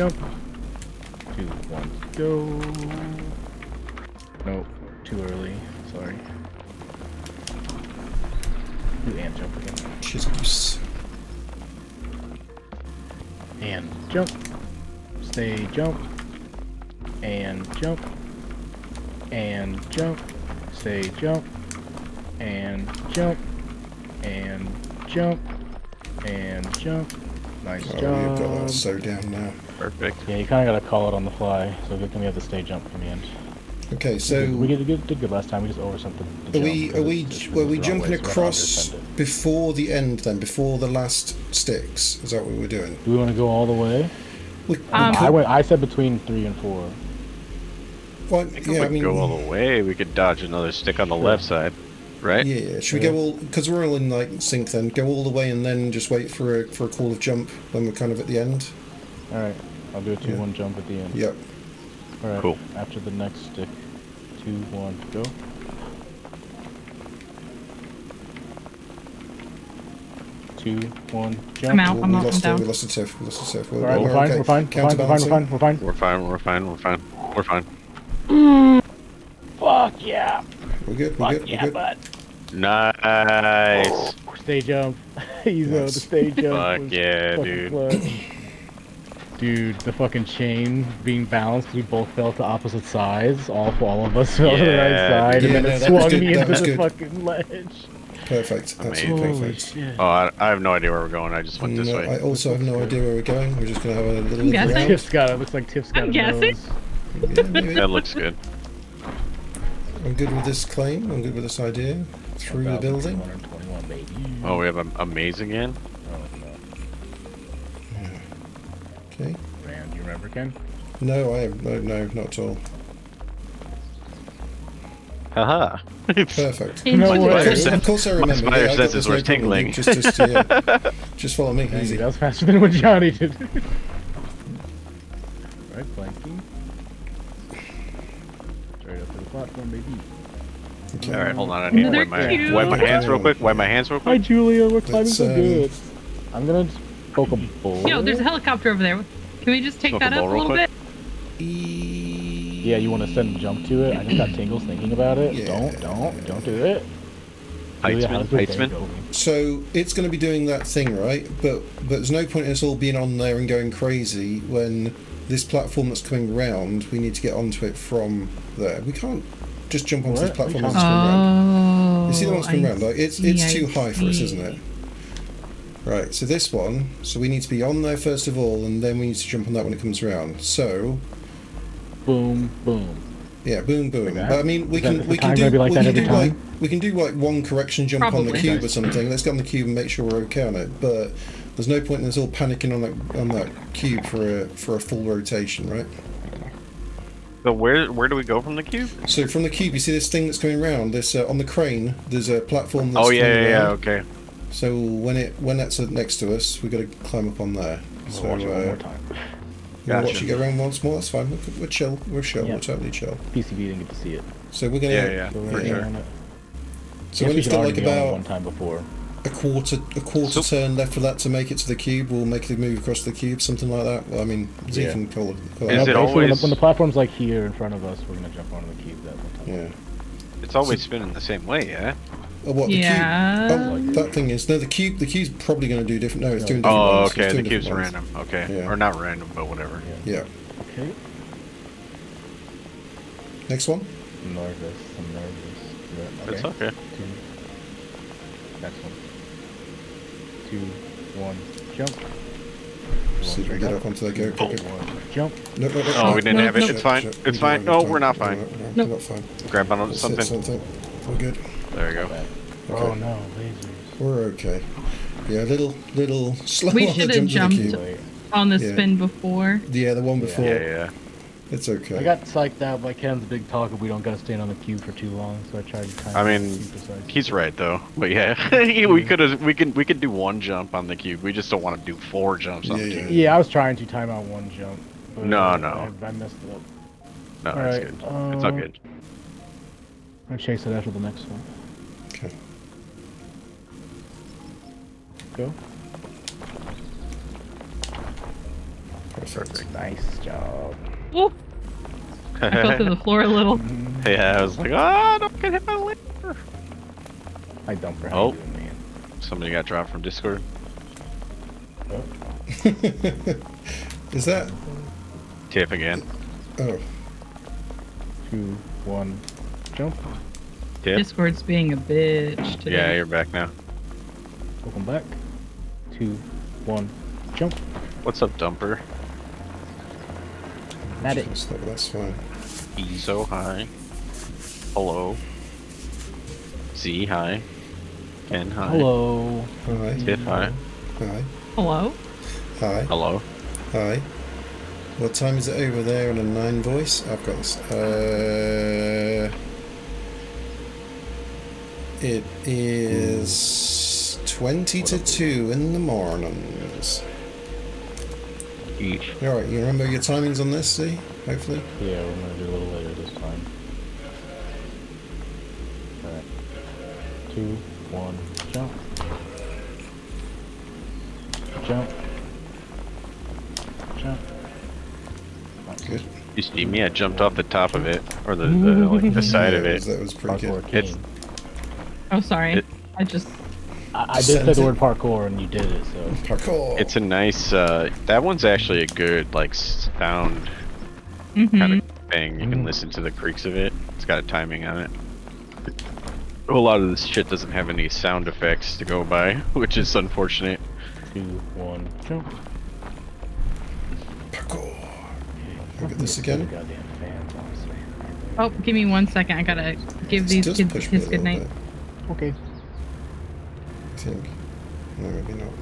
jump. Two, one, go. Nope, too early. Sorry. Do and jump again. Jesus. And jump. Stay jump. And jump. And jump. Stay jump. And jump. And jump. And jump. Nice Oh, job. you've got that so down now. Perfect. Yeah, you kind of gotta call it on the fly, so good thing we have the stay jump command. Okay, so we did good, did good last time. We just oversent the, the are jump we are we it's- it's were we jumping way, so we gotta across before the end then, before the last sticks? Is that what we're doing? Do we want to go all the way? We, we Um, could- I went. I said between three and four. well, I think yeah, if I mean, go all the way, we could dodge another stick on the left side, right? yeah. Should we go all because we're all in like sync then? Go all the way and then just wait for a for a call of jump when we're kind of at the end. All right, I'll do a 2 yeah. 1 jump at the end. Yep. Alright. Cool. After the next stick. 2 1 go. Two, one, jump. I'm out. I'm we out. Lost I'm down. We lost the tiff. We lost the tiff. We're, fine, we're fine. We're fine. We're fine. We're fine. We're fine. We're fine. We're fine. We're fine. Fuck yeah. We're good. We're Fuck good. Yeah, good. bud. Nice. Stay jump. He's nice. on the stage jump. Fuck yeah, dude clutch. Dude, the fucking chain being balanced, we both fell to opposite sides. All all of us fell to the right side, dude. and then no, it swung me that into the good. fucking ledge. Perfect. Absolutely Amazing. perfect. shit. Oh, I, I have no idea where we're going. I just went this way. I also have no idea where we're going. We're just gonna have a little I'm look guessing. around. Tiff's got it. Looks like Tiff's got I'm a guessing. nose. Yeah. That looks good. I'm good with this claim. I'm good with this idea. Through the building. Oh, we have a, a maze Okay. Man, do you remember, Ken? No, I am. No, no, not at all. Haha. Perfect. No Into way. Of course, of course I remember. spider yeah, senses were tingling. Just, just, yeah. just follow me. Easy. that was faster than what Johnny did. right, flanking. Straight up to the platform, baby. Okay. All right, hold on. I need to wipe my, wipe my hands real quick. Wipe my hands real quick. Hi. Julia. We're climbing Let's, so um, good. I'm gonna poke a. Yo, there's a helicopter over there. Can we just take Smoke that up a little quick? bit? Yeah, you want to send a jump to it? I just got tingles thinking about it. Yeah. Don't, don't, don't do it. Julia, Heightsman. how's your day Heightsman. So it's going to be doing that thing, right? But but there's no point in us all being on there and going crazy when this platform that's coming round, we need to get onto it from there. We can't just jump onto this What? We platform can't. that's coming round. Oh. You see the one that's coming I round? Like it's it's too high for us, isn't it? Right. So this one. So we need to be on there first of all, and then we need to jump on that when it comes around. So Boom, boom. yeah, boom, boom. Like that? but I mean, we Is can we can do like we that can every do like we can do like one correction jump on the cube or something. Let's get on the cube and make sure we're okay on it. But there's no point in us all panicking on that on that cube for a for a full rotation, right? So where where do we go from the cube? So from the cube, you see this thing that's coming round. This uh, on the crane. There's a platform. That's Oh yeah, coming yeah, yeah. Okay. So when it when that's uh, next to us, we got to climb up on there. So We'll watch it one uh, more time. you wanna watch it go around once more. That's fine. We're, we're chill. We're chill. Yeah. We're totally chill. PCB didn't get to see it. So we're gonna. Yeah, yeah. So For we're sure. on. So when we it's could got like be on about one time before. a quarter a quarter So- turn left for that to make it to the cube, we'll make the move across the cube, something like that. Well, I mean, Z Yeah. can call it. Call Is it it basically, when, the, always- when the platform's like here in front of us, we're gonna jump onto the cube that one time. yeah. It's always spinning the same way, yeah. Oh, what the Yeah. cube? Oh, that thing is no. The cube. The cube's probably going to do different. No, it's doing different Oh, ones. okay. It's The cube's ones. random. Okay, Yeah. or not random, but whatever. Yeah. Okay. Next one. I'm nervous. I'm nervous. Yeah, It's okay. okay. Two. Next one. Two, one, jump. See if we get up onto that go. go, go. Jump. No, no, no, Oh, we didn't no, have it. no. It's fine. It's fine. don't No, we're not fine. No, no, no, we're not fine. Grab onto Let's something. something. We're good. There we go. Oh no, lasers. We're okay. Yeah, little, little slow We on the should've jump to the jumped. On the Yeah. spin before. Yeah, the one before. Yeah, yeah. It's okay. I got psyched out by Ken's big talk of we don't gotta stand on the cube for too long, so I tried to kind I of mean. He's right though. But yeah, we could have. We can. We could do one jump on the cube. We just don't want to do four jumps on Yeah, the yeah. cube. Yeah, I was trying to time out one jump. But No, uh, no. I, I messed it up. No, All that's right, good. it's all um, good. I'm gonna chase it after the next one. Go. Perfect. Nice job. Oof. I fell through the floor a little. yeah, I was like, ah, don't get hit by the laser. I dump her. Oh. How you doing, man? Somebody got dropped from Discord. Is that? Tip again. Oh, Two, one, jump. Tip. Discord's being a bitch today. Yeah, you're back now. Welcome back. Two, one, jump. What's up, Dumper? At it. that's, that's fine. Ezo, hi. Hello. Z, hi. Ken, hi. Hello. Hi. Tiff, hi. Hi. Hello? Hi. Hello. Hi. What time is it over there on a nine voice? I've got this. Uh, it is 20 to 2 in the mornings. Each. Alright, you remember your timings on this, see? Hopefully. Yeah, we're gonna do a little later this time. Alright. Two, one, jump. Jump. Jump. Nice. Good. You see me? I jumped off the top of it, or the, the like the side of Yeah, it. That was pretty Parkour good. king. It's- Oh, sorry. It- I just. I, I did say the word parkour and you did it, so. Parkour! It's a nice. uh That one's actually a good like sound Mm-hmm. kind of thing. You can Mhm. listen to the creaks of it. It's got a timing on it. A lot of this shit doesn't have any sound effects to go by, which is unfortunate. Two, one, jump. Parkour! Look at this again. Goddamn fans, honestly. Oh, give me one second. I gotta give This these does kids a push me kiss a little bit, Okay. I think. No, maybe not.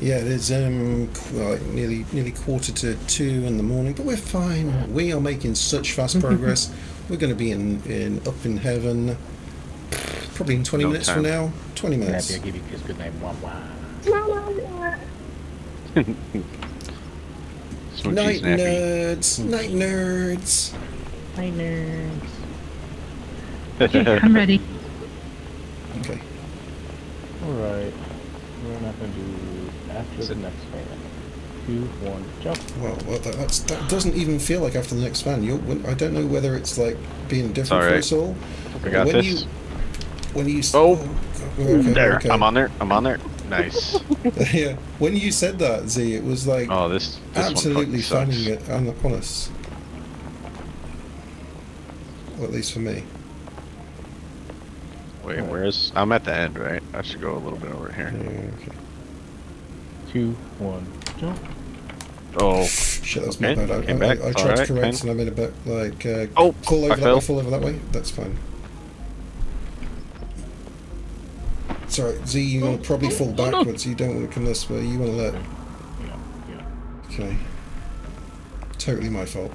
Yeah, it is um qu- like nearly nearly quarter to two in the morning, but we're fine. We are making such fast progress. We're going to be in, in up in heaven probably in 20 No minutes time. from now. 20 Happy minutes. I give you a good name. Wah wah. Smoochie Night nerds, night nerds. Hi nerds. Okay, I'm ready. Okay. Alright. We're not gonna do after the next fan. Two, one, jump. Well, well that, that's, that doesn't even feel like after the next fan. You're, I don't know whether it's like being different for alright. us all. I got when this. You, when you s- oh. oh. Okay, there, okay. I'm on there. I'm on there. Nice. yeah, when you said that, Z, it was like Oh, this this absolutely one fucking fanning it on, on us. Well, at least for me. Wait, where's? I'm at the end, right? I should go a little bit over Yeah, here. okay. Two, one, jump. Oh, Shit, that's my Okay, bad. I, I. I, I It's tried to correct and I made a bit like uh, Oh, fall over I that fell. way, fall over that way. That's fine. Sorry, Z, you want to probably fall oh, no. backwards. You don't want to come this way. You want to let. Yeah, yeah. Okay. Totally my fault.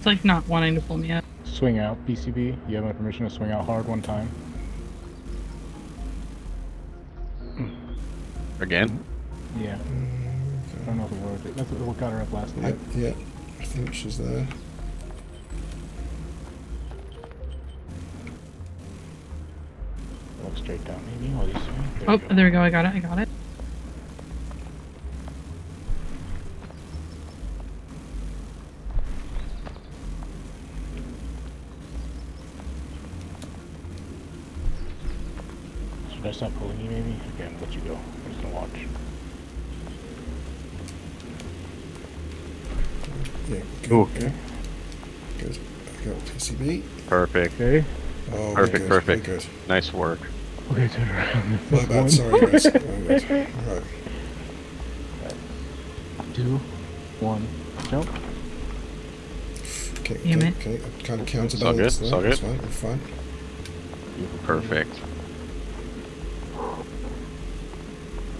It's like not wanting to pull me up. Swing out, PCB. You have my permission to swing out hard one time. Hmm. again? Yeah. Mm, I don't know if it worked. That's what got her up last Yeah, night. yeah. I think she's there. Look straight down, maybe. While you swing. There Oh, you go. there we go. I got it. I got it. Should I stop pulling you, maybe? Okay, I'm gonna let you go. I'm just gonna watch. Yeah. Good. Ooh. Good. Good. I got PCB. Perfect. Okay. Oh, Perfect, good, perfect. Good. Nice work. Okay, turn around. My bad. Sorry, guys. My bad. Alright. Two, one, jump. Okay. Damn okay. Okay. I kind of It's all good, it's all That's good. fine. We're fine. Perfect.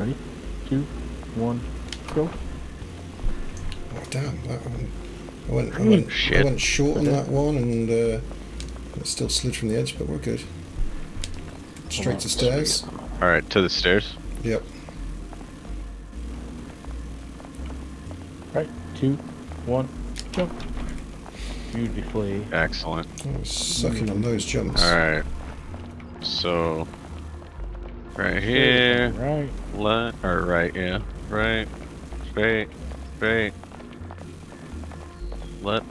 Ready? Two, one, go. Oh damn! That one. I went. I went. I went short on that one, and uh, it still slid from the edge, but we're good. Straight on, to stairs. All right, to the stairs. Yep. Right. Two, one, jump. beautifully. Excellent. I was sucking on those jumps. Alright. So. Right here. Right. Left. Or right, yeah. Right. Straight. Straight. Left.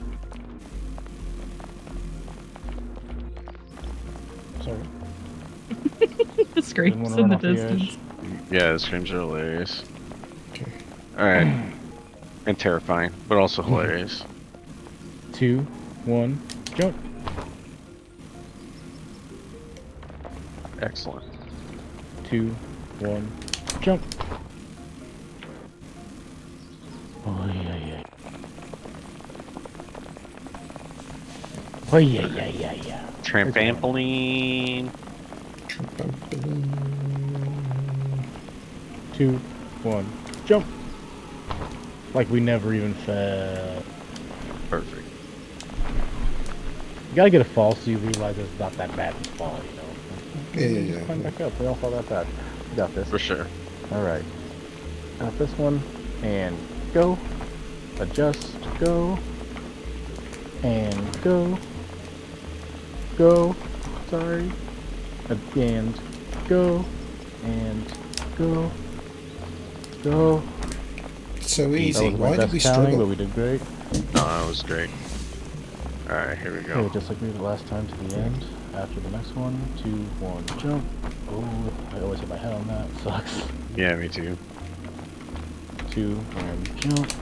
Sorry. the screams in the off the distance. Yeah, the screams are hilarious. Okay. Alright. and terrifying, but also hilarious. Two, one, jump. Excellent. Two, one, jump. Oh yeah, yeah. Oh yeah, yeah, yeah, yeah. Trampoline. Two, one, jump. Like we never even fell. Perfect. You gotta get a fall so you realize it's not that bad to fall, you know. Yeah, yeah, yeah. Climb back up. We don't fall that bad. We got this. For sure. All right. Got this one, and go. Adjust. Go. And go. Go. Sorry. And go. And go. Go. So easy. Why did we counting, struggle? but we did great. No, that was great. Alright, here we go. Okay, just like we did last time to the end. After the next one, two, one, jump. Oh, I always hit my head on that. Sucks. Yeah, me too. Two, one, jump.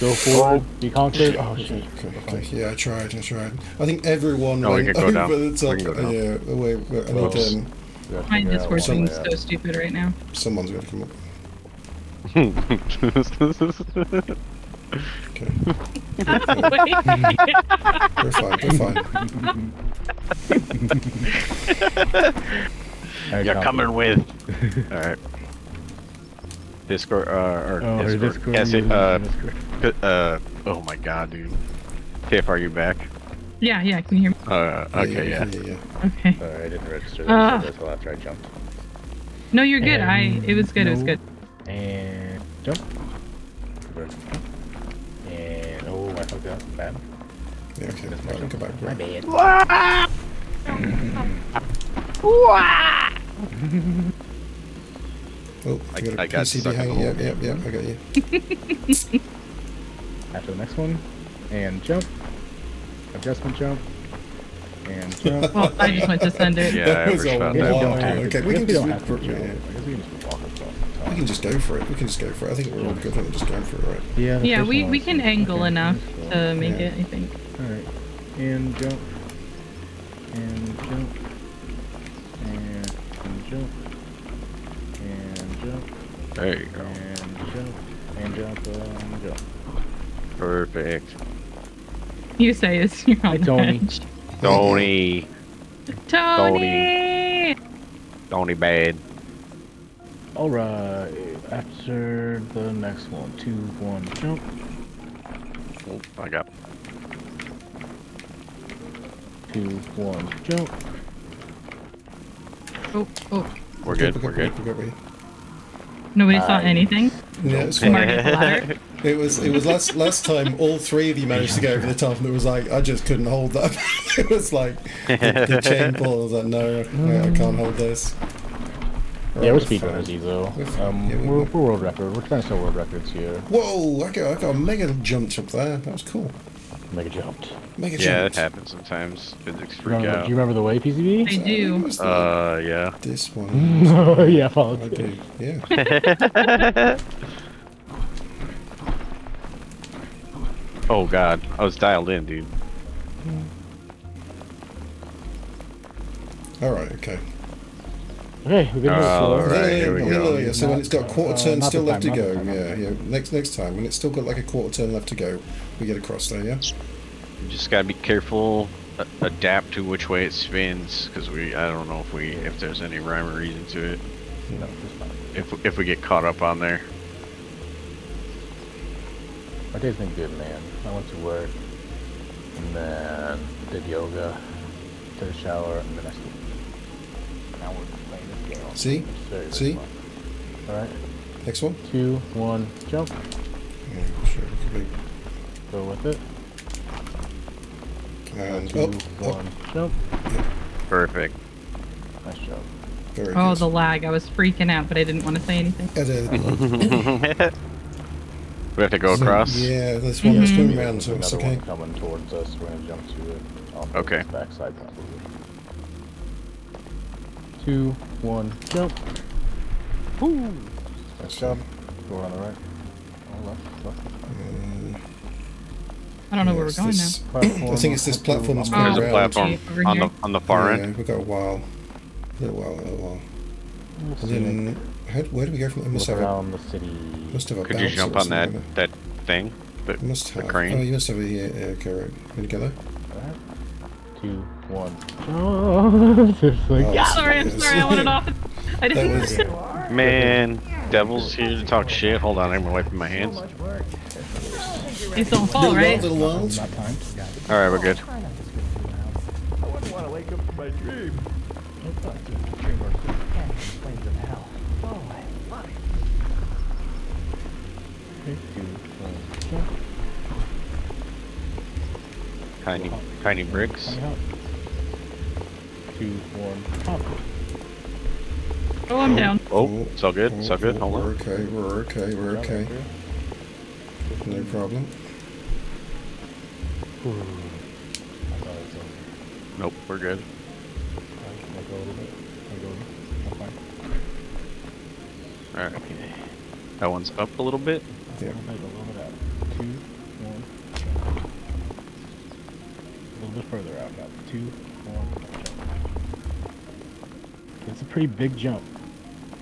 Go forward. Be conquered. Oh shit. Okay, okay, okay. Yeah, I tried, I tried. I think everyone No, we went can go down. over the We top. can go down. Yeah, away. I Close. need, um, We gotta My figure out Discord what seems way so stupid right now. someone's got to come up. Okay, we're fine, we're fine. Alright, You're copy. coming with. Alright. Discord, uh, or Oh, her Discord. Discord. Yes, it, uh, Discord. uh, oh my god, dude. Tiff, are you back? Yeah, yeah, I can you hear me? Uh, okay, yeah. yeah, yeah. Okay. Sorry, I didn't register Ah. that until after I jumped. No, you're good. I it was good, it was good. And jump. Reverse. And oh, I fucked up. Bad. Yeah, okay. That's my Right, jump. go back. My Right. bad. Oh, I- got a I got PCB stuck in hanging. the Yep, yep, yep. I got you. After the next one, and jump. Adjustment jump. And jump. Well, I just went to send it. Yeah, I That was overshot all that. Yeah, wild. we don't have Okay, to, we I can guess just we don't have to yeah. jump. I guess we can just walk across the top. We can just go for it. We can just go for it. I think we're all good. I we're just going for it, right? Yeah, Yeah, we, we can angle okay, enough to make Yeah. it, I think. Alright. And jump. And jump. And, and jump. And jump. There you go. And jump. And jump. And jump. Perfect. You say is you're on the Tony. edge. Tony. Tony! Tony bad. Alright. After the next one. Two, one, jump. Oh, I got. Two, one, jump. Oh, oh. We're good. We're good. We're good. We're good. Nobody saw anything? Yeah, it's fine. It was it was last last time all three of you managed to go over the top and it was like I just couldn't hold that. it was like the, the chain pull. I was like, no, I, I can't hold this. Yeah, we're speedrunners, fine. Ezo. We're. Um, Yeah, we- we're, we're world record. We're trying to set world records here. Whoa! I got I got a mega jump up there. That was cool. Mega jumped. Mega jumped. Yeah, jump. it happens sometimes. Physics freak Remember, out. do you remember the way, PCB? I do. Uh, yeah. this one. oh, yeah, follow I do. Yeah. oh god, I was dialed in, dude. All right. Okay. Okay, we've been here All yeah, here we yeah, go. yeah, yeah. So when it's got a quarter Uh, turn not still this left to go, time, yeah, yeah. Next next time when it's still got like a quarter turn left to go, we get across there. Yeah. You just gotta be careful, adapt to which way it spins, because we, I don't know if we, if there's any rhyme or reason to it. No, it's fine. If if we get caught up on there. My day's been good, man. I went to work, and then did yoga, took a shower, and then I sleep. Now we're playing this game. See? Very, very See? Alright, Next one. two, one, jump. Yeah, sure. be- Go with it. And Two, up, up. one, jump. Perfect. Nice job. Very Oh, good. the lag. I was freaking out, but I didn't want to say anything. At a- we have to go so- across. Yeah, there's one that's Mhm. coming around, so it's Another okay. one coming towards us. We're gonna jump to it. Off Okay. its backside probably. Two, one, jump. Woo! Nice job. Go on the right. Oh, left, left. Um, I don't know where we're going this- Platform I think it's this platform that's Oh. coming There's a platform over on the on the far yeah, end. we've got a while. A little while, a little while. We'll And then, how, where do we go from there? Must Look have a, the city. must have a Could you jump on that something. that thing? But Must the have. crane? Oh, you must have a, here. Yeah, okay, right. Gonna go there? Two, one. Oh, seriously. Oh, Yeah. Sorry, I'm sorry. I wanted off. I didn't. was. man, devil's here to talk shit. Hold on, I'm wiping my hands. These don't fall, Little right? world, little world. Not time. All right, we're good. I wouldn't want to wake up from my dream. It's not just a dream or can't explain to hell. Oh, I love it. Okay, two, one, jump. Tiny, tiny bricks. Tiny hop. Two, one, hop. Oh, I'm down. Oh, oh, it's all good. It's all good. Hold We're on. okay, we're okay, we're Jump okay. here. No problem. Ooh. I thought it was over. Nope, we're good. Alright, let go a little bit. Let go a little bit. I'm fine. All right. That one's up a little bit. Yeah. I'll a little bit out. Two, one, jump. A little bit further out now. Two, one, jump. It's a pretty big jump.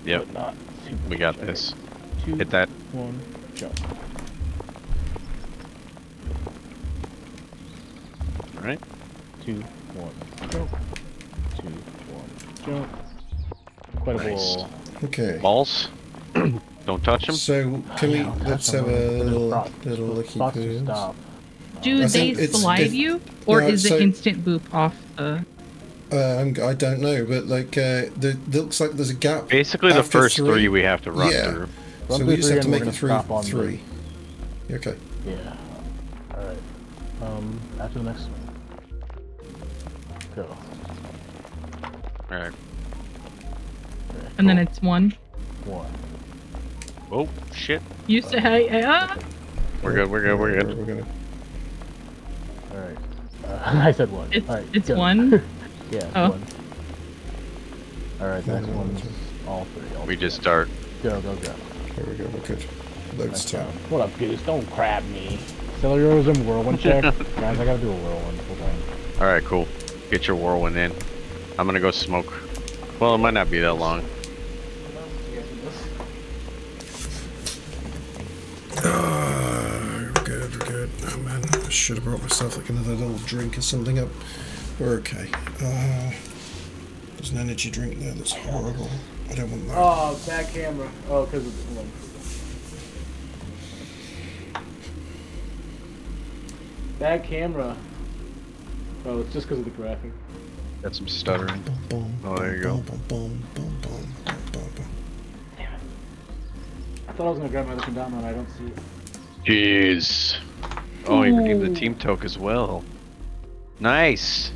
Yep, But not super we got big. this. Two, Hit that. one, jump. All right. Two, one, jump. Two, one, jump. Quite a Nice. ball. Okay. Balls. Don't touch them. So, can we, let's have a little, little looky Spots poo. Do I they slide you, or No, is so- it instant boop off the? Uh, I'm, I don't know, but like, uh, there looks like there's a gap. Basically, the first three- three, we have to run Yeah. through. Run so we just have to make it gonna through stop on the- three. Okay. Yeah. Alright. Um, after the next one. Go. All right. Okay, And then it's one. One. Oh shit. You say hey, hey, ah! We're good. We're good. We're good. We're gonna. Alright. Uh, I said one. It's Alright, it's one. yeah, Oh. one. Alright, the next One, one's all three. All We three. just start. Go, go, go. There we go. We're good. Loads Nice of time. What up, Goose? Don't crab me. Celerism whirlwind check. Guys, I gotta do a whirlwind. Hold on. All right, cool. Get your whirlwind in. I'm gonna go smoke. Well, it might not be that long. Ah, we're good. We're good. Oh man, I should have brought myself like another little drink or something up. We're okay. Uh, there's an energy drink there that's horrible. I don't want that. Oh, bad camera. Oh, because of the one. Bad camera. Oh, it's just because of the graphic. Got some stuttering. Boom, boom, Oh, there you go. boom, boom, boom, boom, boom, boom, boom. Damn it. I thought I was gonna grab my other down and I don't see it. Jeez. Oh, you redeemed the team toke as well. Nice.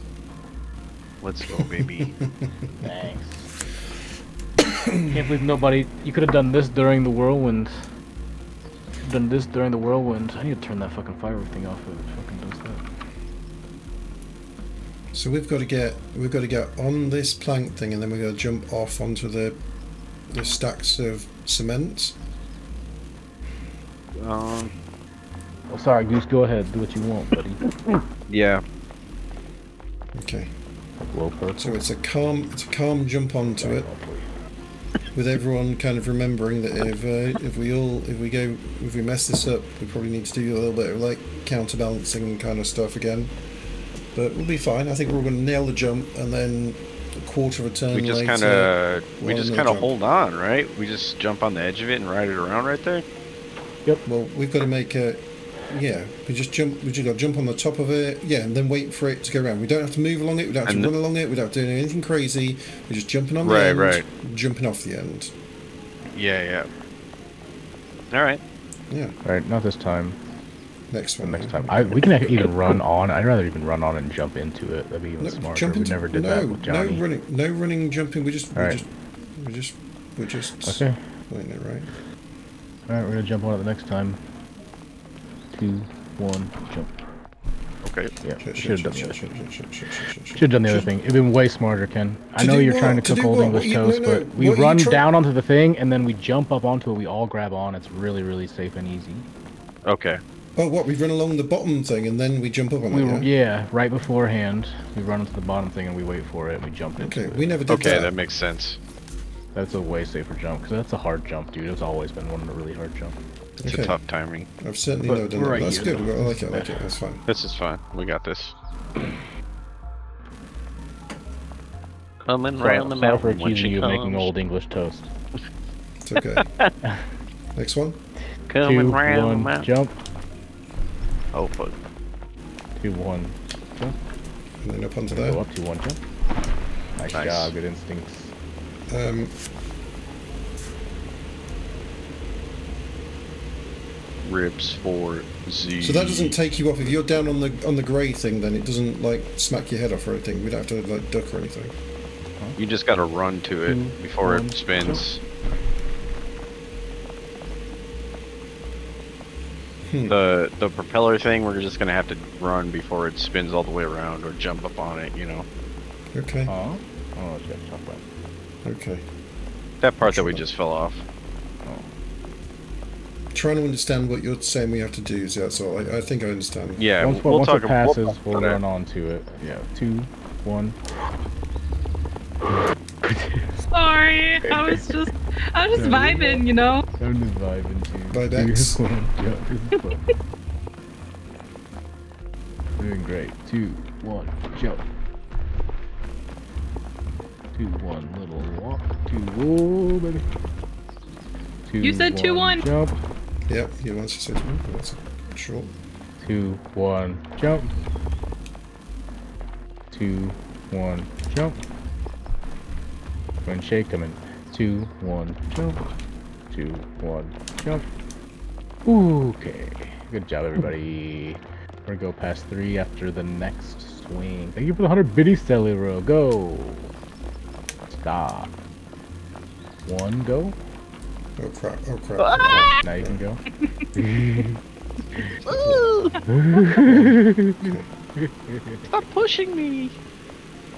Let's go, baby. Thanks. Can't believe nobody. You could have done this during the whirlwind. Done this during the whirlwind. I need to turn that fucking firework thing off. If it fucking does that. So we've got to get we've got to get on this plank thing, and then we're going to jump off onto the the stacks of cement. um, Oh, sorry, Goose. Go ahead. Do what you want, buddy. yeah. Okay. Low perk. So it's a calm it's a calm jump onto it, with everyone kind of remembering that if uh, if we all if we go if we mess this up, we probably need to do a little bit of like counterbalancing kind of stuff again. But we'll be fine. I think we're going to nail the jump, and then a quarter of a turn We just kind of we just kind of hold on, right? We just jump on the edge of it and ride it around right there. Yep. Well, we've got to make a. Yeah, we just jump. We just got to jump on the top of it. Yeah, and then wait for it to go around. We don't have to move along it. We don't have And to run along it. We don't have to do anything crazy. We're just jumping on the Right, end, right. right. jumping off the end. Yeah, yeah. All right. Yeah. Alright, not this time. Next one. next time. I, we can ac- even run on. I'd rather even run on and jump into it. That'd be even No, smarter. jump we into- never did no, that with Johnny. No running, no running, jumping. We just, we Alright. just, we just, we just. Okay. Wait, no, right? All right, we're gonna jump on it the next time. Two, one, jump. Okay. Yeah, Shit, should shit, have done shit, the other shit, thing. shit, shit, shit, shit, shit. Should have done the other Should- thing. It'd been way smarter, Ken. I know you're trying to? To cook old what? English What no, toast, no, but we what run down onto the thing and then we jump up onto it. We all grab on. It's really, really safe and easy. Okay. Oh, what? We run along the bottom thing and then we jump up on We it. Yeah. yeah, right beforehand, we run into the bottom thing and we wait for it. and We jump into Okay, it. we never did Okay, that. that makes sense. That's a way safer jump because that's a hard jump, dude. It's always been one of the really hard jumps. It's Okay. a tough timing. I've certainly But never done we're that. right That's good. though. I like it. I like it. That's fine. This is fine. We got this. Coming Sorry, round the sorry for when accusing she you of making comes. old English toast. It's okay. Next one. Coming Two, round the one, mountain. jump. Oh fuck. Two, one, jump. And then up onto Go up, two, one, jump. Nice, Nice. job, good instincts. Um, Ribs for Z. so that doesn't take you off. If you're down on the on the grey thing, then it doesn't like smack your head off or anything. We don't have to like duck or anything. You just gotta run to it Two, before one, it spins. Hmm. The the propeller thing, we're just gonna have to run before it spins all the way around or jump up on it. You know Okay. Oh, oh, what you got to talk. Okay. that part that we just fell off. Trying to understand what you're saying we have to do. So that's all. I, I think I understand. Yeah, once we'll, once talk. it passes, we'll, we'll, run on to it. Yeah, two, one. Sorry, I was just, I was just vibing, you know. I'm just vibing too. Vibe X. Two, one, jump. This is fun. Doing great. Two, one, jump. Two, one, little walk. Two, whoa, baby. Two, You said two, one. Jump. Yep. You want to me? That's short. Two, one, jump. Two, one, jump. When shake coming. Two, one, jump. Two, one, jump. Okay. Good job, everybody. We're gonna go past three after the next swing. Thank you for the 100 biddy Celero. Go. Stop. One, go. Oh crap! Oh crap! Now you can go. Stop pushing me.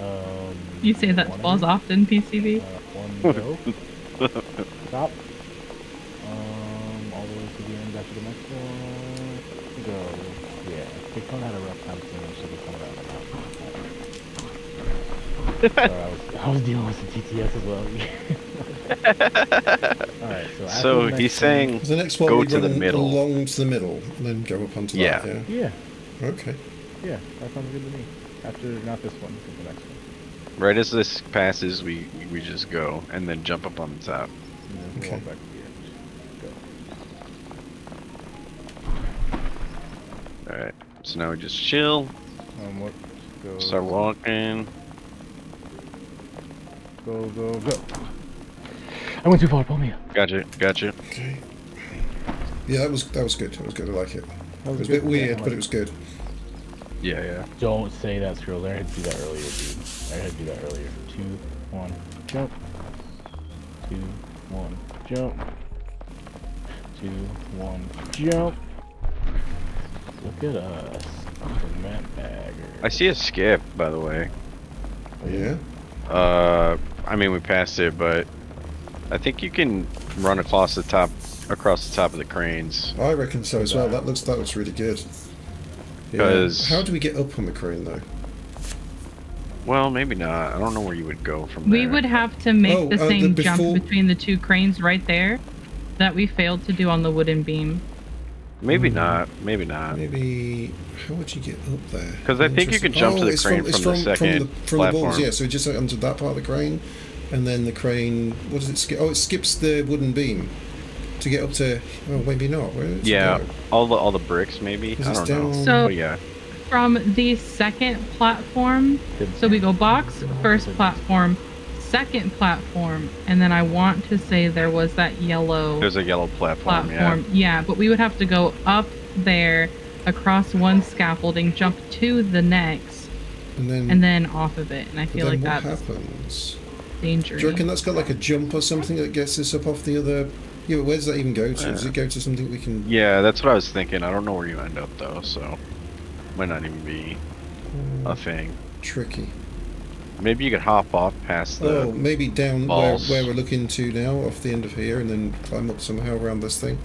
Um, You say that one falls often, PCB. Uh, one go. Stop. Um, all the way to the end after the next one. Go. Yeah. Big Cone had a rough time seeing so Big Cone around the house. Sorry, I was, I was dealing with some TTS as well. Alright, so So he's one- saying The next one Go to the middle. along to the middle, and then go up onto Yeah. that. Yeah, Yeah. Okay. yeah, that sounds good to me. After, not this one, but the next one. right as this passes, we we just go and then jump up on the top. And then Okay. walk back to the edge. Go. All right. So now we just chill, Um, what? Go. start walking. Go, go, go. I went too far, pull me up. Gotcha, gotcha. Okay. Yeah, that was that was good. That was good. I like it. That It was a bit weird, Yeah, but it was good. Yeah, yeah. Don't say that, Skrill. I had to do that earlier, dude. I had to do that earlier. Two, one, jump. Two, one, jump. Two, one, jump. Look at us. The Matt Bagger. I see a skip, by the way. Yeah. Uh, I mean we passed it, but I think you can run across the top, across the top of the cranes. I reckon so as well. That looks that looks really good. Yeah. 'Cause- How do we get up on the crane though? Well, maybe not. I don't know where you would go from We there. We would have to make Oh, the uh, the same before- jump between the two cranes right there that we failed to do on the wooden beam. Maybe not. Maybe not. Maybe how would you get up there? Because I think you Interesting. can jump to the it's crane it's from the second from the, from the balls. platform. Yeah, so just onto that part of the crane, and then the crane. What does it skip? Oh, it skips the wooden beam to get up to. Oh, maybe not. Where does it Yeah, all the all the bricks maybe. Is I this don't know. So- But yeah, From the second platform, so we go box, first platform, second platform, and then I want to say there was that yellow there's a yellow platform. platform. Yeah. but we would have to go up there, across one scaffolding, jump to the next, And then, and then off of it. And I but feel then like what that's happens? dangerous. Do you reckon that's got like a jump or something that gets us up off the other? Yeah, but where does that even go to? Does it go to something we can? Yeah, that's what I was thinking. I don't know where you end up though, so might not even be a hmm. thing. Tricky. Maybe you could hop off past the. Oh, maybe down where, where we're looking to now, off the end of here, and then climb up somehow around this thing.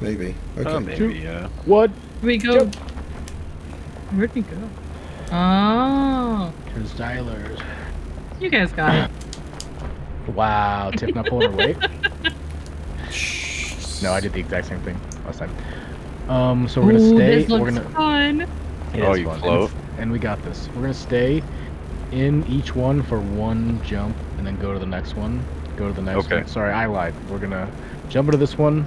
Maybe. Oh, okay. Oh, maybe, yeah. What? we go. Jump. Where'd we go? Oh, Turns dialers. you guys got it. Wow, Tiff not pulling her weight? No, I did the exact same thing last time. Um, so we're gonna Ooh, stay. This looks we're gonna. fun. It Oh, is you fun, and float? it's- And we got this. We're gonna stay in each one for one jump, and then go to the next one. Go to the next Okay. one. Sorry, I lied. We're gonna jump into this one.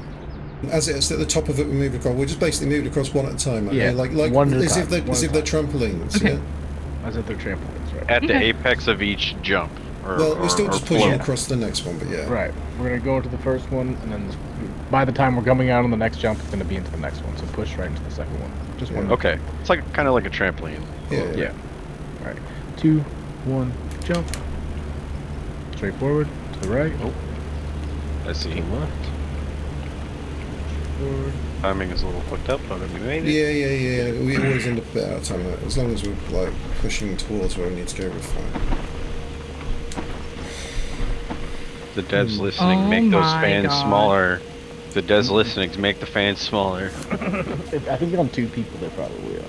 As it's at the top of it, we move across. We're just basically moving across one at a time. Okay? Yeah, Like like one at a as if time, they're one as at if they're trampolines. Okay. Yeah. As if they're trampolines, right? At the apex of each jump. Or, Well, or, we're still or just pushing float. across the next one, but yeah. Right. We're gonna go into the first one, and then by the time we're coming out on the next jump, it's gonna be into the next one. So push right into the second one. Just one. Okay, it's like kind of like a trampoline. Yeah. Yeah. All right. Two, one, jump. Straight forward to the right. Oh, I to see. the left. Forward. Timing is a little fucked up, but we made it. Yeah, yeah, yeah. We always end up a bit out of time. As long as we're like pushing towards where we need to go, we're fine. The devs Hmm. listening Oh make those fans God. smaller. The devs listening make the fans smaller. I think on two people they probably are.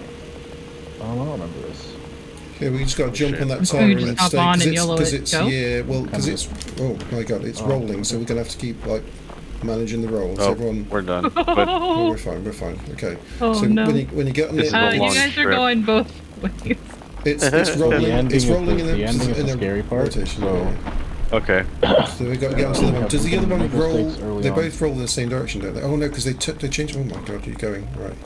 Oh, I don't remember this. Yeah, we just got to jump on that So timer and hop stay because it's, YOLO 'cause it, it's yeah, well, because it's oh my god, it's Oh, rolling, so we're gonna have to keep like managing the rolls. Oh, Everyone, we're done. oh, Oh, we're fine, we're fine. Okay. oh so no. when you when you get on This is the, a uh, you long guys are going both ways. it's it's rolling, The ending it's is rolling the- in a the ending is in the a scary part, rotation. so- yeah. Okay. So we got to get onto the other one. Does the other one roll? They both roll in the same direction, don't they? Oh no, because they took they changed. Oh my god, are you're going right.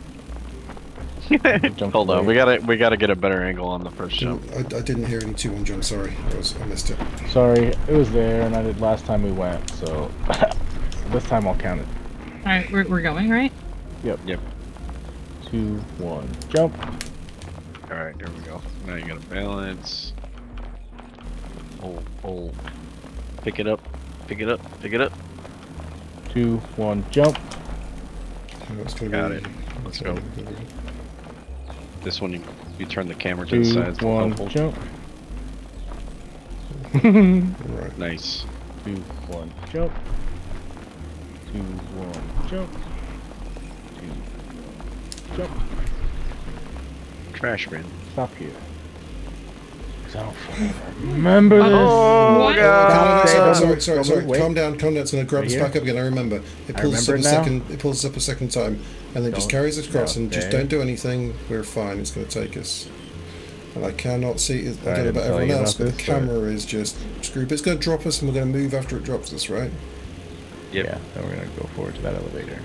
Hold on, we gotta we gotta get a better angle on the first jump. I, I didn't hear any two one jump. Sorry, I, was, I missed it. Sorry, it was there, and I did last time we went, so this time I'll count it. All right, we're, we're going right. Yep. Yep. Two, one, jump. All right, there we go. Now you gotta balance. Oh, oh. Pick it up. Pick it up. Pick it up. Two, one, jump. So that's gonna Got be, it. Let's go. This one, you, you turn the camera to the Two, sides. it'll one, help. jump. Right. Nice. Two, one, jump. Two, one, jump. Two, one, jump. Trash bin. Stop here. 'Cause I don't remember this. Oh, God. sorry, sorry, sorry, sorry. wait. Calm down, calm down. It's gonna grab us back up again. I remember. It pulls us up a now. second. It pulls us up a second time, and then just Don't- carries us across. no, And just don't do anything. We're fine. It's gonna take us. And I cannot see. I I don't know about everyone else, but the this, but- camera is just screwed. But it's gonna drop us, and we're gonna move after it drops us, right? Yep. Yeah, then we're gonna go forward to that elevator.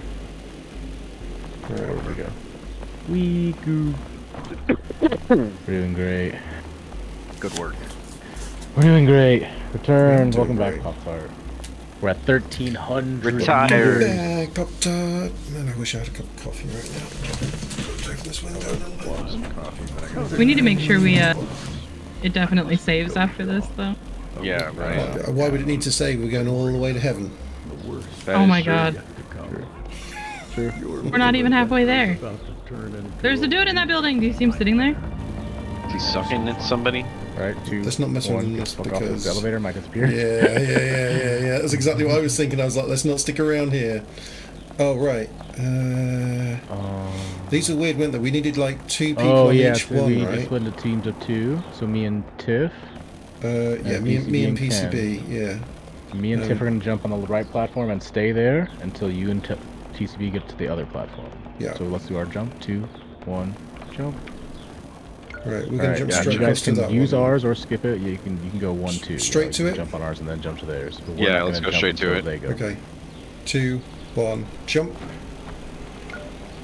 Where Right. we go? We go. We're doing great. Good work. We're doing great. Return. Doing Welcome back, great. Pop Tart. We're at 1300. Retire. Back, Pop Tart. Man, I wish I had a cup of coffee right now. Open this window a little bit. We need to make sure we uh, it definitely saves after this though. Yeah, right. Why- Why would it need to say we're going all the way to heaven? That oh my true. god, True. we're not even halfway there. There's a dude in that building. Do you see him sitting there? Is he sucking at somebody? Right, two. Let's not mess with one, this fuck off because- this elevator might disappear. Yeah, yeah, yeah, yeah, yeah. That's exactly what I was thinking. I was like, let's not stick around here. Oh, right. Uh, Um, these are weird, weren't they? We needed like two people oh on yeah, each so one, we right? just split into teams of two. So me and Tiff, Uh, yeah, and me, and- me and PCB and yeah. me and Um, Tiff are gonna jump on the right platform and stay there until you and T- TCB get to the other platform. Yeah. So let's do our jump. Two, one, jump. Right, we're going Alright, to jump yeah, straight you guys across to can that use one. ours or skip it. You can you can go one two. Straight Like, to it? Jump on ours and then jump to theirs. But Yeah, let's go straight to until it. They go. Okay. Two, one, jump.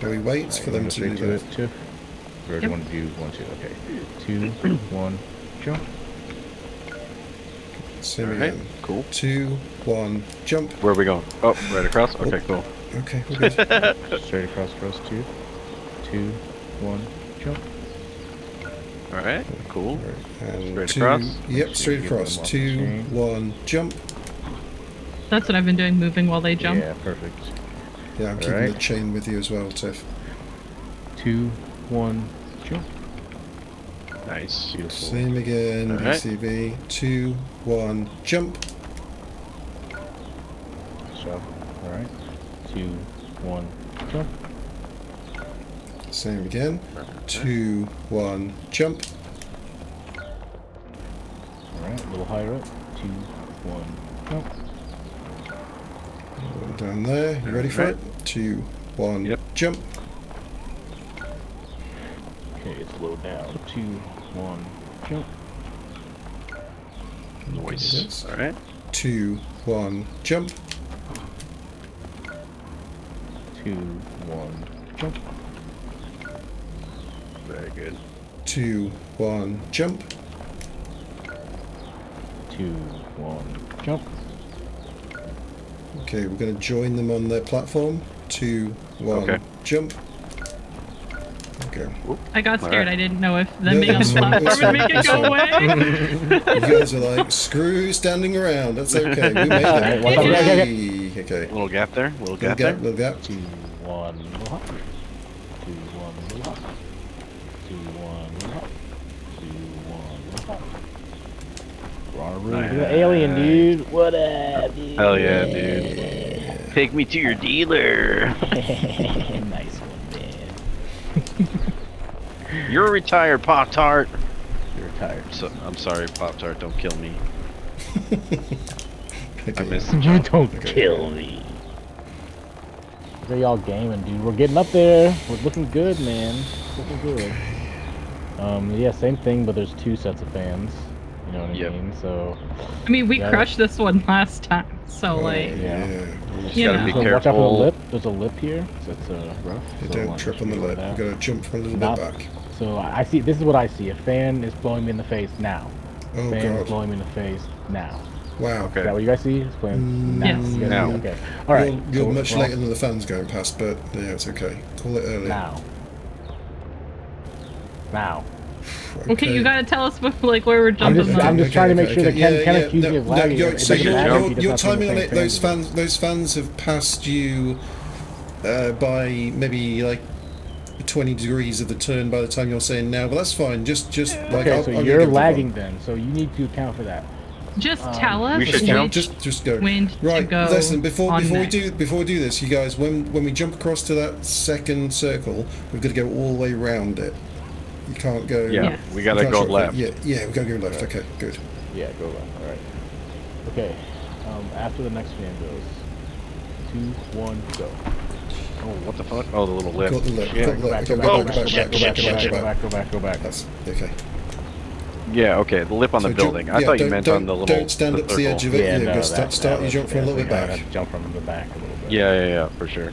Do we wait Alright, for them wanna do straight to it, Tiff? Or do Yep. you want to do one, two? Okay. Two, one, jump. Same Alright, again. cool. Two, one, jump. Where are we going? Oh, right across? Oh. Okay, cool. Okay, we're good. Straight across, cross two. Two, two, one, jump. Alright, cool. And Straight two, across? Yep, straight across. Two, one, jump. That's what I've been doing, moving while they jump. Yeah, perfect. Yeah, I'm keeping Alright. the chain with you as well, Tiff. Two, one, jump. Nice. Beautiful. Same again, Alright. PCB. Two, one, jump. So, alright. Two, one, jump. Same again. Two, one, jump. Alright, a little higher up. Two, one, jump. One Down there. You ready for Alright. it? Two, one, Yep. jump. Okay, it's low down. Two, one, jump. Nice. Alright. Two, one, jump. Two, one, jump. Very good. Two, one, jump. Two, one, jump. Okay, we're going to join them on their platform. Two, one, Okay. jump. Okay. I got scared. Alright. I didn't know if them No, being on the that's fine, that's platform would make it go away. You guys are like, screw standing around. That's okay. We made Alright, it. one second, okay, Hey, Okay. Little gap there. Little Little gap gap, there. little gap. Two, one, little hop. Two, one, little hop. Two, one, little hop. Two, one, little hop. We're on a road to the alien, dude. What up, dude? Hell yeah, dude. Take me to your dealer. nice one, man. You're retired Pop Tart. You're retired. So, I'm sorry, Pop Tart. Don't kill me. I Okay. missed. You don't kill me. Look at y'all gaming, dude. We're getting up there. We're looking good, man. Looking good. Um, yeah, same thing, but there's two sets of fans. You know what I Yep. mean? So, I mean, we Yeah. crushed this one last time, so like, yeah. Just You gotta know. be so watch out for the lip. There's a lip here. So it's uh, rough. You so don't trip on the lip. that. You've got to jump a little Not- bit back. So I I see. This is what I see. A fan is blowing me in the face now. Oh fan is blowing me in the face now. Wow. Is that Okay. what you guys see? It's playing Mm, now. Yes. You Now. Okay. All right. You're, you're much we're all- later than the fans going past, but yeah, it's okay. Call it early. Now. Now. Okay, you gotta tell us like where we're I'm jumping. just. I'm just trying to make sure that Ken, Ken accused me of no, lagging. you're, so doesn't you're, matter if he you're, you're not see the timing on same it. Those fans those fans have passed you uh, by maybe like 20 degrees of the turn by the time you're saying now. But that's fine. Just, just me. like Okay, I'll, so I'll you're lagging one. then, so you need to account for that. Just Um, tell us we should which jump. Just, just go. wind to Right. go Listen, before before next. we do before we do this, you guys, when when we jump across to that second circle, we've got to go all the way around it. You can't go. Yeah, Yes. we gotta can't go shortcut. left. Yeah, yeah, we gotta go left. Okay, good. Yeah, go left. All right. Okay. Um, after the next fan goes, two, one, go. Oh, what the fuck? Oh, the little lip. Got the lip. Shit. Got the Go back, lip. go Go back, go back, back, go back, go back, go back, go go go go. That's okay. Yeah, okay. The lip on the So building. jump- I yeah, thought you meant on the little. don't stand the up to the edge of it. Yeah, Yeah, no, go that, start- start that your was- jump from a little bit back. Jump from the back a little bit. Yeah, yeah, yeah, for sure.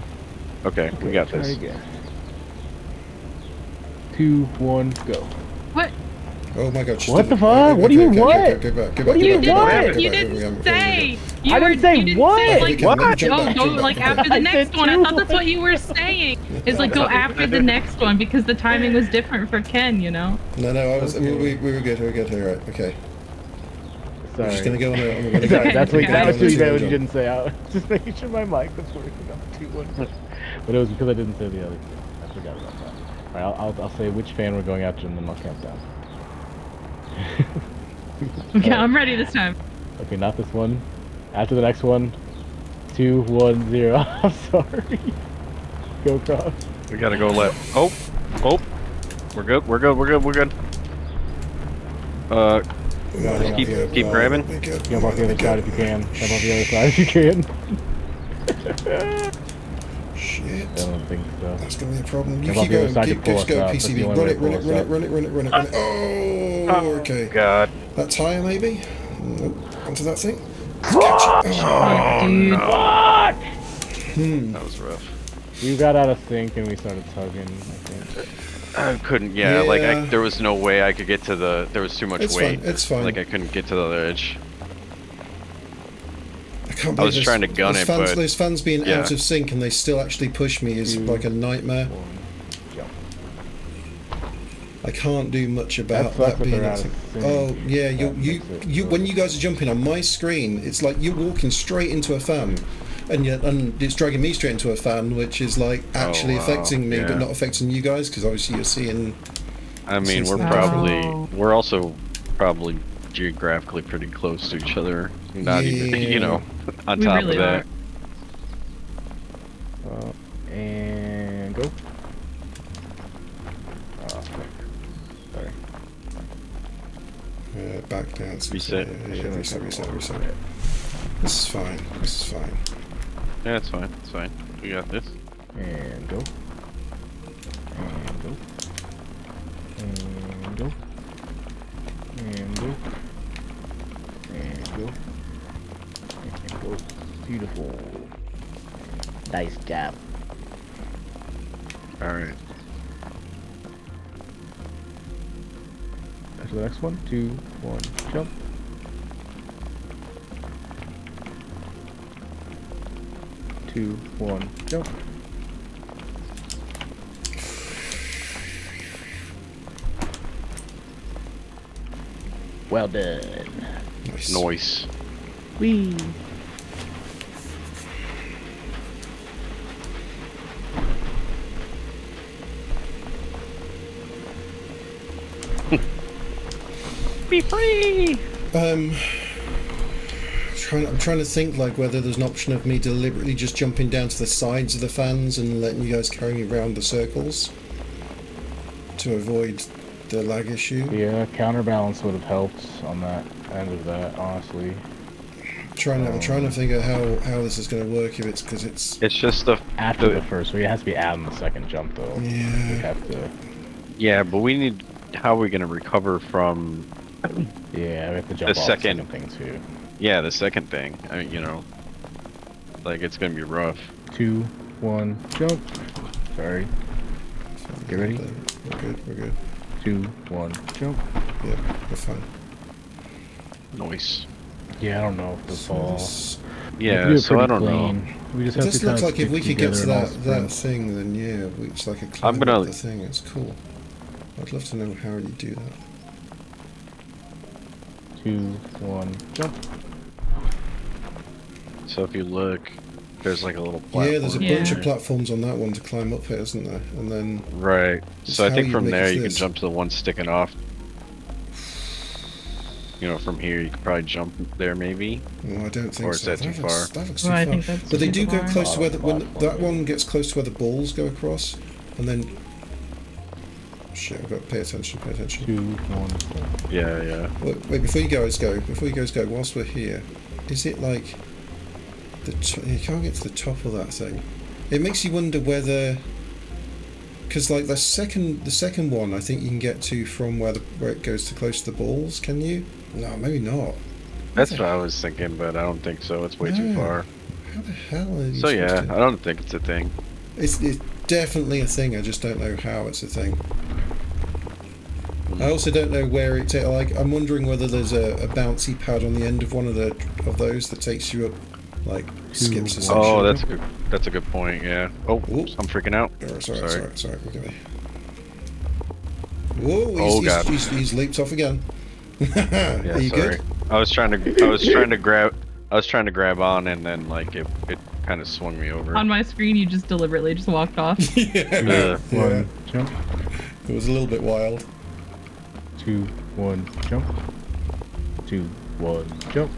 Okay, we Okay, got try this. again. Two, one, go. What? Oh my god. she's What the fuck? What do you okay, want? okay, Go back, go What do you back, go want? You didn't back, go back, say. You I didn't say you didn't what? Say, like, What? Go, Jump go, back, jump back, like after the next one. I thought that's what you were saying. Is like go after the next one because the timing was different for Ken. You know. No, no, I was, we, we, we were good, we were good. All right, okay. We're Sorry. just gonna go on a, I'm gonna Sorry, that's what, that was too bad what you didn't say. I was just making sure my mic was working on two one. But it was because I didn't say the other two. I forgot about that. All right, I'll, I'll, I'll say which fan we're going after and then I'll count down. Okay, Alright. I'm ready this time. Okay, not this one. After the next one, two, one, zero. I'm sorry. Go cross. We gotta go left. Oh, oh. We're good. We're good. We're good. We're good. Uh, Right, keep- yeah, keep grabbing. we're good, Jump off the other side if you can. Jump off the other side if you can. Shit. I don't think so. That's gonna be a problem. You keep going, side keep, pull just go, up. That's the PCB. Run it, run it, run it, run it, run it, run it, run it. Oh, okay. God. That tire maybe? Nope. Onto that thing. Oh, dude. Fuck! Hmm. That was rough. We got out of sync and we started tugging, I think. I couldn't. Yeah, like I, there was no way I could get to the. There was too much It's weight. fine. It's fine. Like I couldn't get to the other edge. I can't I was believe this- trying to gun those it, fans, but- Those fans being yeah. out of sync and they still actually push me is Two. like a nightmare. One. I can't do much about That's- that's that being. out of sync. Oh yeah, you you you when you guys are jumping on my screen, it's like you're walking straight into a fan, mm. and yet and it's dragging me straight into a fan, which is like oh, actually Oh, wow. affecting me, but not affecting you guys because obviously you're seeing. I mean, we're probably Oh. we're also probably geographically pretty close to each other. Not even you know on We top really of that. Uh, and go. Oh. Sorry. Uh, back down. Reset. Yeah, yeah, reset, reset, reset. This is fine. This is fine. Yeah, it's fine. It's fine. We got this. And go. And go. And go. And go. And go. Go. Beautiful. Nice job. All right. To the next one. Two, one, jump. Two, one, jump. Well done. Nice. Noise. Whee! Be free. Um, trying, I'm trying to think like whether there's an option of me deliberately just jumping down to the sides of the fans and letting you guys carry me around the circles to avoid the lag issue. Yeah, counterbalance would have helped on that end of that, honestly. Trying, I'm trying to figure how how this is going to work if it's because it's It's just the After The- the first, we has to be adding the second jump though. Yeah. We have to. yeah, but we need. How are we gonna recover from? Yeah, we have to jump The off second- the second thing too. Yeah, the second thing. I mean, you know, like it's gonna be rough. Two, one, jump. Sorry. Get ready? We're good. We're good. Two, one, jump. Yeah, we're fine. Noise. Yeah, I don't know if the So fall. this- Yeah, do it so I don't know. We just have This to looks like if we could get to together and all that that thing, then yeah, it's like a climb gonna- up the thing. It's cool. I'd love to know how you do that. Two, one, jump. So if you look, there's like a little platform. Yeah, there's a Yeah. bunch of platforms on that one to climb up it, isn't there? And then Right. So I think from there you can jump to the one sticking off. You know, from here you could probably jump there maybe. well, I don't think Or is so. that too looks, far? That looks too Well, I far. think that's But they too do go close to where the, when Platform, that one gets close to where the balls go across, and then shit, I've got to pay attention. Pay attention. Two, one, jump. Yeah, yeah. Wait, wait, before you guys go, before you guys go, whilst we're here, is it like the t- you can't get to the top of that thing? It makes you wonder whether, because like the second the second one, I think you can get to from where the where it goes to close to the balls. Can you? No, maybe not. That's what I was thinking, but I don't think so. It's way too far. How the hell are So yeah, to- I don't think it's a thing. It's, it's definitely a thing. I just don't know how it's a thing. I also don't know where it ta- like. I'm wondering whether there's a, a bouncy pad on the end of one of the of those that takes you up, like skips a one. section. Oh, that's a good. That's a good point. Yeah. Oh, Oops. I'm freaking out. Oh, sorry, Sorry. sorry, sorry. We're gonna. Whoa! He's, Oh, he's, God. He's, he's leaped off again. Yeah, Are you sorry. good? I was trying to. I was trying to grab. I was trying to grab on, and then like it. It kind of swung me over. On my screen, you just deliberately just walked off. yeah, Uh, yeah. One, jump. It was a little bit wild. Two, one, jump. Two, one, jump.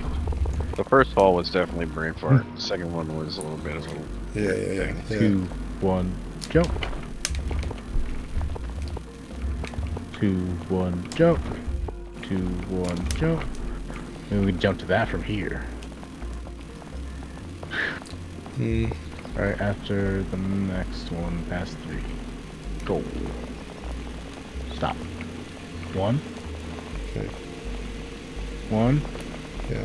The first fall was definitely brain fart. The second one was a little bit of a. Yeah, yeah, yeah. yeah. Two, one, jump. Two, one, jump. Two, one, jump. Maybe we can jump to that from here. Hmm. Alright, after the next one, past three. Go. Stop. One, Okay. one, Yeah.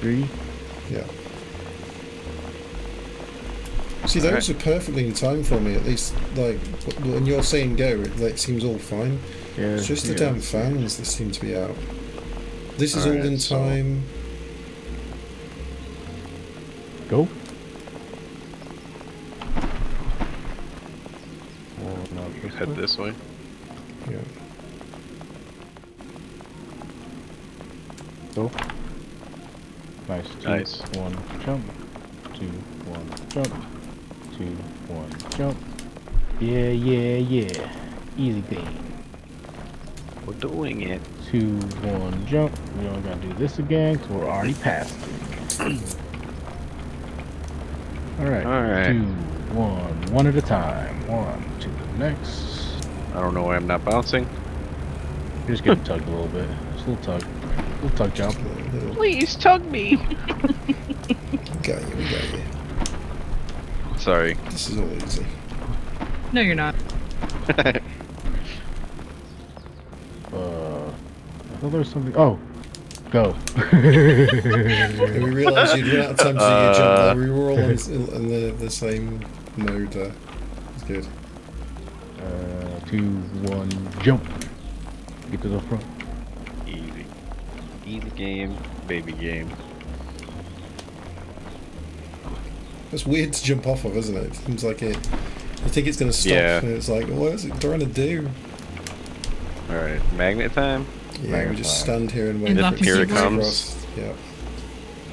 three. Yeah. See, those are perfectly in time for me. At least, like when you're saying go, it like, seems all fine. Yeah, It's just the yeah, damn that's- fans that seem to be out. This is all Alright, in so- time. Go. Oh, no, You head this way. Yeah. Go. Nice. Two, Nice. One jump. Two, one jump. Two, one jump. Yeah, yeah, yeah. Easy thing. We're doing it. Two, one jump. We don't gotta do this again because we're already past it. Alright. Alright. Two, one, one at a time. One to the next. I don't know why I'm not bouncing. You're just getting tugged a little bit. Just a little tug. A little tug jump. Little- Please tug me. Got you, we got you. Sorry. This is all easy. No, you're not. Uh, I thought there was something. Oh, go. We realised you'd run out of time to do your jump Uh. We were all in, in the, the same mode there. It's good. Uh, two, one, jump. Get to the front. Easy. Easy game, baby game. It's weird to jump off of, isn't it? It seems like it. You think it's going to stop, Yeah. and it's like, what is it trying to do? Alright, magnet time? Yeah, we Magnet just time. stand here and wait Hands for off it the to Here it comes. across. Yeah.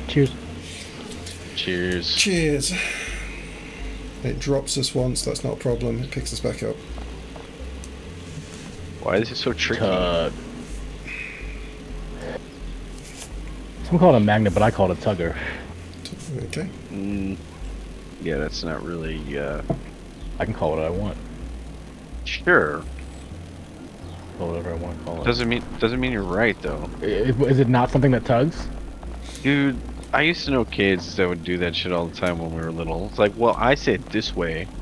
Cheers. Cheers. Cheers. It drops us once, that's not a problem. It picks us back up. Why is it so tricky? Tug. Some call it a magnet, but I call it a tugger. Okay. Mm, yeah, that's not really, uh, I can call it what I want. sure. Call whatever I want to call it. Doesn't mean, doesn't mean you're right though. I- Is it not something that tugs? Dude, I used to know kids that would do that shit all the time when we were little. It's like, well, I say it this way.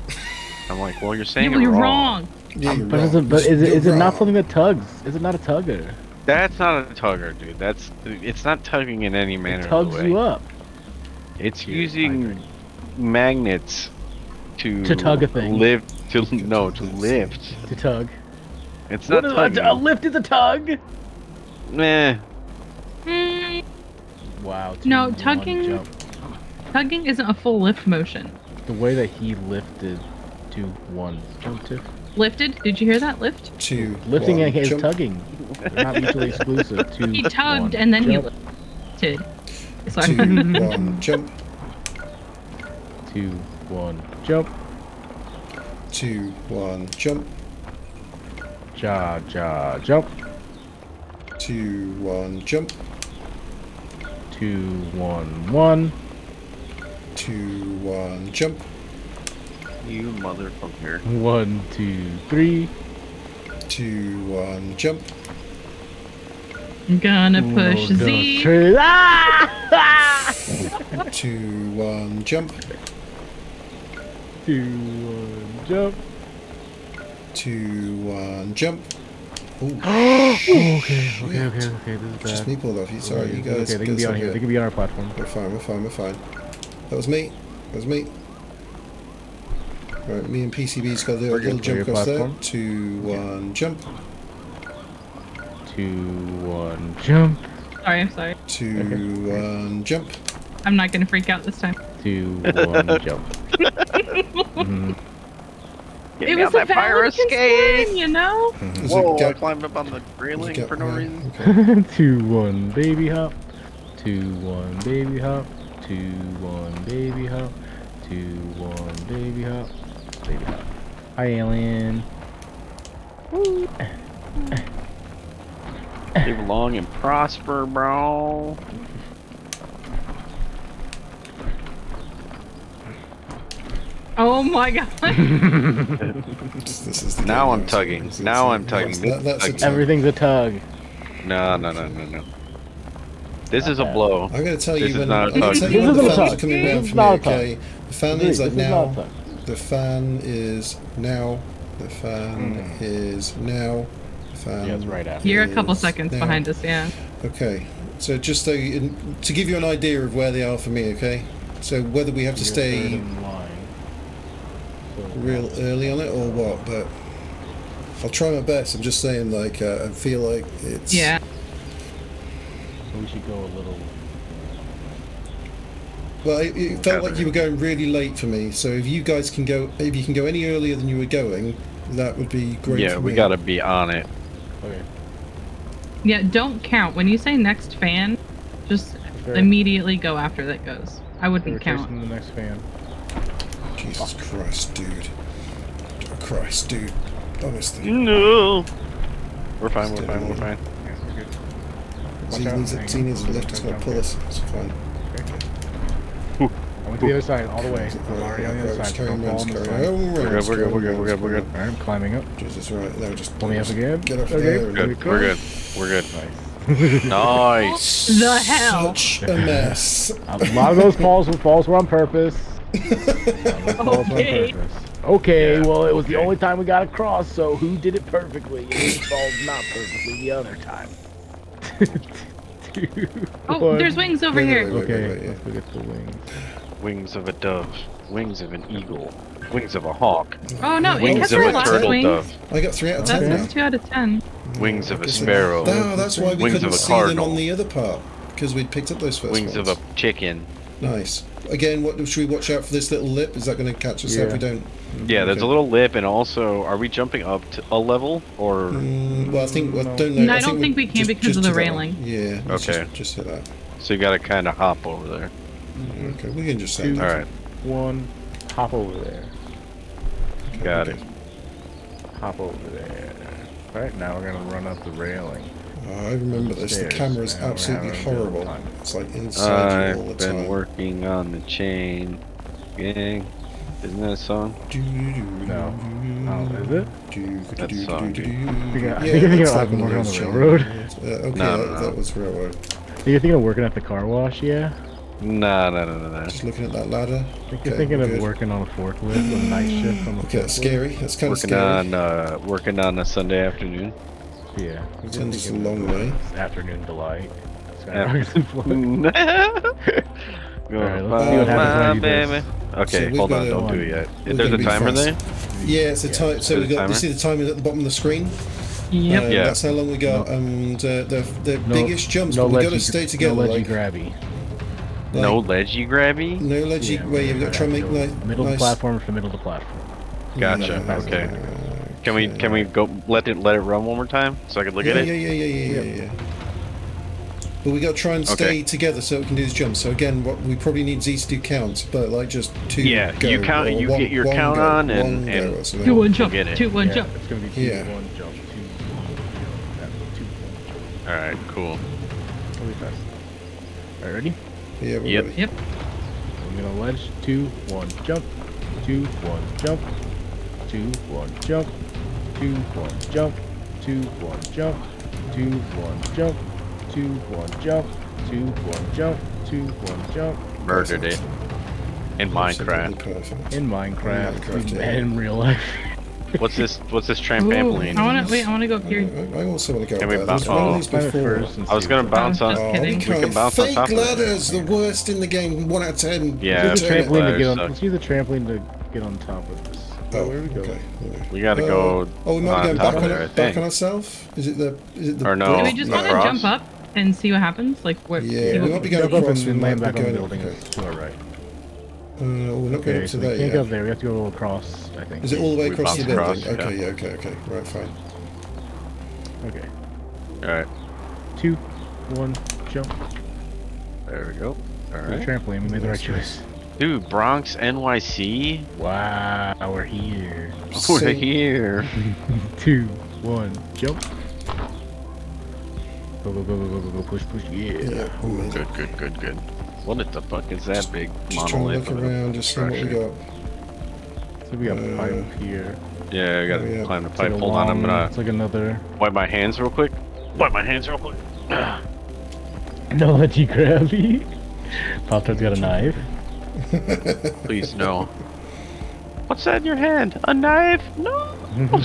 I'm like, well, you're saying but it you're wrong. wrong. Yeah, you're But, is it, but is it, You're it not something that tugs? Is it not a tugger? That's not a tugger, dude. That's it's not tugging in any manner It of tugs the way. you up. It's Here, using magnets to To tug a thing. Lift to no to lift. To tug. It's not What is- tugging. a, a lift is a tug. Meh. Mm, Wow. two, No, tugging- tugging isn't a full lift motion. The way that he lifted two one jump to Lifted? Did you hear that? Lift? Two. lifting one, and is jump. tugging. They're not mutually exclusive. Two. He tugged one, and then he jump. lifted. So Two, one, jump. Two one jump. Two, one, jump. Ja ja jump. Two, one, jump. Two one one. Two, one, jump. You motherfucker. One two three. Two, one, jump. I'm gonna push dos, Z. tres. Ah! Two, one, jump. Two one jump. Two, one, jump. Oh, okay, okay, okay, okay. This is just me pulled off you. Sorry, you guys. Okay, they can be on here. here. They can be on our platform. We're fine, we're fine, we're fine. That was me. That was me. Right, me and PCB's got a little, little jump Your across there. platform. Two, one, jump. Two one jump. Sorry, I'm sorry. Two, Okay. one, jump. I'm not gonna freak out this time. Two one jump. Get it was a that fire escape. concern, you know? mhm. Whoa! I climbed up on the railing for no yeah, reason. Okay. Two one baby hop. Two one baby hop. Two one baby hop. Two one baby hop. Baby hop. Hi alien. Live long and prosper, bro. Oh my god. This, this is Now I'm tugging. it's- Now I'm tugging. That's, that, is that's a tug. Everything's a tug. No, no, no, no, no. This is a blow. I'm going to tell This you when, not a I'm gonna tug. tell you This when the isn't a fan's tug. coming round This for me, not a tug. okay? The fan This like is not a now. Tug. The fan is now. The fan Mm. is now. The fan Yeah, it's right after. You're a couple seconds now. behind us, yeah. Okay, so just so you, to give you an idea of where they are for me, okay? So whether we have to You're stay in line. So- real early on it or what, but I'll try my best. I'm just saying, like, uh, I feel like it's Yeah. So we should go a little. Well, it, it felt like you were going really late for me. So if you guys can go, if you can go any earlier than you were going, That would be great. yeah, for we me. gotta be on it. Okay. Yeah, don't count. When you say next fan, just Sure. immediately go after that goes. I We're wouldn't count. chasing the next fan. Jesus Christ, dude. Oh, Christ, dude. Honestly. No. We're fine. We're fine. We're fine. Yeah, we're good. Z Watch out. needs, Z needs a lift. It's going to pull us. It's fine. I went to the other side, all the way. I'm already on the other side. Don't fall on carry this on. side. We're good. We're good. We're good. We're good. We're good. Alright, I'm climbing up. Jesus, right. Now just Pull me up again. Get up Okay. there. and Good. We're good. We're good. Nice. Nice. The hell? Such a mess. a lot of those falls, falls were on purpose. A lot falls were on Okay. purpose. Okay, Yeah, well, it was the only time we got across, so who did it perfectly? And who falls not perfectly the other time? Two, Oh, one. there's wings over Wait, wait, here. wait. Okay, yeah. let's look at the wings. Wings of a dove. Wings of an eagle. Wings of a hawk. Oh no, it Wings has of our a last turtle wings. dove. I got three out of That's, ten now. that's two out of ten. Wings of a Guess- sparrow. No, that's why we Wings couldn't see them on the other part because we'd picked up those first Wings of a chicken. Nice. Again, what should we watch out for this little lip? Is that going to catch us Yeah. if we don't? Yeah, there's Okay. a little lip, and also, are we jumping up to a level or? Mm, well, I think I No. don't know. No, I don't think we can just- because just of the do one. railing. Yeah. Okay. Just, just hit that. So you gotta kind of hop over there. Okay, we can just say Two. All right, One, hop over there. Okay, got it. Hop over there. Alright, now we're gonna run up the railing. Oh, I remember this. The camera is absolutely having a good horrible. It's like inside you all the time. I've been working on the chain gang. Isn't that a song? No. Oh, is it? That song, dude. I think I- I Yeah, I'm that's like like one of working on the railroad. Uh, okay, No, that, no, no. that was railroad. Are You're thinking of working at the car wash, yeah? Nah, no, no, no, no. Just looking at that ladder. Okay, you're thinking of good. working on a forklift, a night shift on the Okay, that's scary. That's kind of Working scary. on uh, working on a Sunday afternoon. Yeah. we Send can a long way. Afternoon delight. Yeah. Skyrockets and flood. Go Alright, let's see what happens when I do baby. Okay, So hold on, don't do it yet. we're There's a timer fast. there. Yeah, it's a time. So Is we got. timer? You see the timer at the bottom of the screen. Yep. Uh, Yeah. That's how long we got. And uh, the the No- biggest jumps, no but we got to stay together. No ledgy like, grabby. Like, no ledgy grabby. no ledgy. Yeah, where you've got to try and make go nice. middle nice, platform for middle of the platform. Gotcha. Yeah, Okay. Can we can we go let it let it run one more time so I can look yeah, at yeah, it? yeah, yeah, yeah, yeah, yeah. yeah. But we got to try and stay Okay. together so we can do this jump. So again, what we probably need Z to do counts, but like just two. Yeah, go, you count- or you one- get your count go, on and- one and- go. Two one jump. get it. Two one yeah, jump. It's gonna be two, Yeah. one jump, two, one jump, All right, cool. jump. Really fast. Alright, ready? Yeah, we're Yep. ready. Yep. I'm gonna ledge, two, one, jump, two, one, jump, two, one, jump, two, one, jump, two, one, jump, two, one, jump, two, one, jump, two, one, jump, two, one, jump. Murdered it in Minecraft. In Minecraft, Minecraft, yeah. in real life. What's this? What's this Ooh, trampoline? I wanna wait. I wanna go up here. I, I also want to go Can we bounce- There's one oh. these before. I was gonna bounce on. Just Oh, kidding. we We can can't. bounce on Fake top of ladders, the worst in the game. One out of ten. Yeah, Use the Turn it. trampoline to get on. suck. Let's use the trampoline to get on top of this. Oh, where we go? Okay. We gotta Uh, go Oh, we might be going back on, there, it, back on ourselves. Is it the? Is it the? Or no. Do we just want to jump up and see what happens? Like what? Yeah, we might be going up across. we might be back on the going- building okay. to our right. Uh, we're not going Okay, up so to we there can't go yet. up there. We have to go all across. I think. Is it all the way We across the bounce building? across, okay, yeah. yeah, okay, okay. Right, fine. Okay. All right, Two, one, jump. there we go. All To the trampoline. We made the right choice. dude, Bronx, NYC. Wow, we're here. We're here. Two, one, jump. Go, go, go, go, go, go, go, push, push, yeah. Yeah. Good, good, good, good. What the fuck is that big Just trying to look around, just see what we got. So we got Uh, pipe here. Yeah, I gotta Oh, yeah. climb the It's like pipe. a Hold on, I'm gonna It's like another. wipe my hands real quick. Wipe my hands real quick. No, let you grab me. Pop Tart's got a knife. Please no. What's that in your hand? A knife? No. Alright,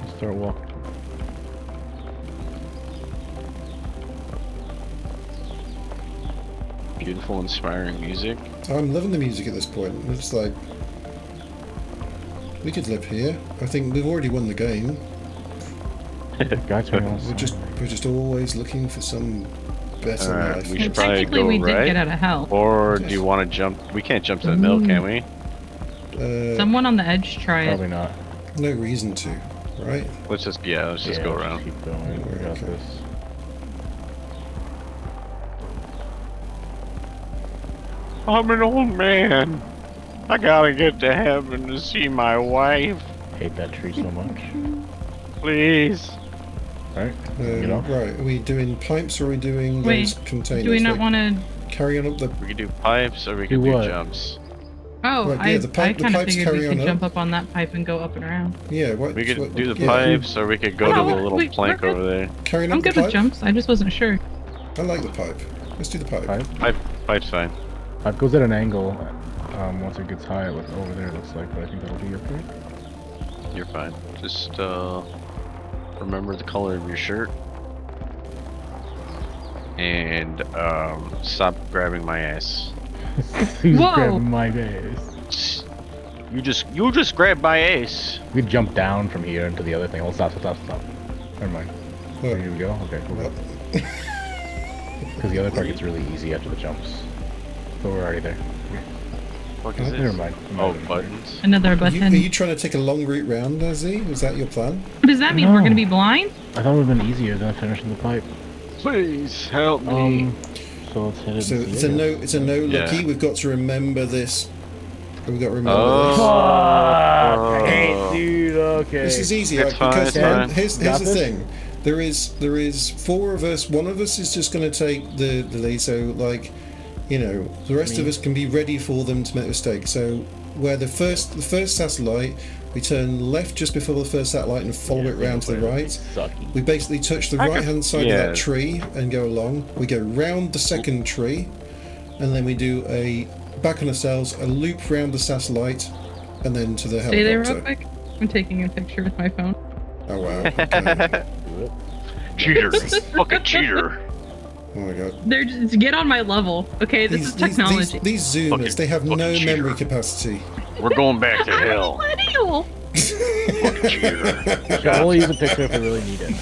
let's start walking. Beautiful, inspiring music. I'm loving the music at this point. It's like we could live here. I think we've already won the game. Gotcha. We're just we're just always looking for some better Alright, life. we should And probably technically, go we right. did get out of hell. Or do you want to jump? We can't jump to the mill, can we? Uh, Someone on the edge try Probably it. not. no reason to, right? Let's just yeah, let's just go around. Keep going. We got Okay. this. I'm an old man. I gotta get to heaven to see my wife. Hate that tree so much. Please. Alright, get Um, right, are we doing pipes or are we doing Wait, those containers? Do we not Like, want to? carry on up the We could do pipes or we Do do jumps. Oh, Right, yeah, I, the pipe- I kind of pipes figured we carry could up. jump up on that pipe and go up and around. yeah? What, We could what- do the yeah, pipes or we could go to the little we- plank we're good. over there. Carrying I'm up the good with jumps. I just wasn't sure. I like the pipe. Let's do the pipe. Pipe. Pipe, pipe's fine. Pipe goes at an angle. Um, once it gets high, it looks over there. It looks like, but I think that'll be okay. You're fine. Just uh, remember the color of your shirt. And um, stop grabbing my ass. He's Whoa! grabbing my base. You just you just grab my ass. We jump down from here into the other thing. Hold stop, stop, stop, stop. Never mind. Look, Here we go. Okay, cool. Because the other part gets really easy after the jumps. But we're already there. What Oh, is Never mind. Oh, buttons. Another Are button. you, are you trying to take a long route round, Azzy? Was that your plan? what does that mean? We're gonna be blind? I thought it would have been easier than finishing the pipe. Please help me. Um, so let's hit it. So it's a no. It's a no. Yeah. Lucky. We've got to remember this. We've got to remember Oh. Fuck! Oh. Hey, dude. Okay. this. This is easy It's like, fine, because fine. here's here's the this? thing. There is there is four of us. One of us is just going to take the the lead. So like, you know, the rest of us can be ready for them to make a mistake. So where the first the first satellite, we turn left just before the first satellite and follow Yeah, it round to the right. We basically touch the right hand side yeah. of that tree and go along. We go round the second tree, and then we do a back on ourselves, a loop round the satellite, and then to the Stay there real quick. I'm taking a picture with my phone. Oh wow! Okay. Cheater. Fucking cheater. Oh my god! They're just get on my level. Okay, this is technology. These, these, Zoomers, Fucking- they have no fucking cheater. memory capacity. We're going back to hell. Millennial. Fucking cheater. I'll only use a picture if I really need it.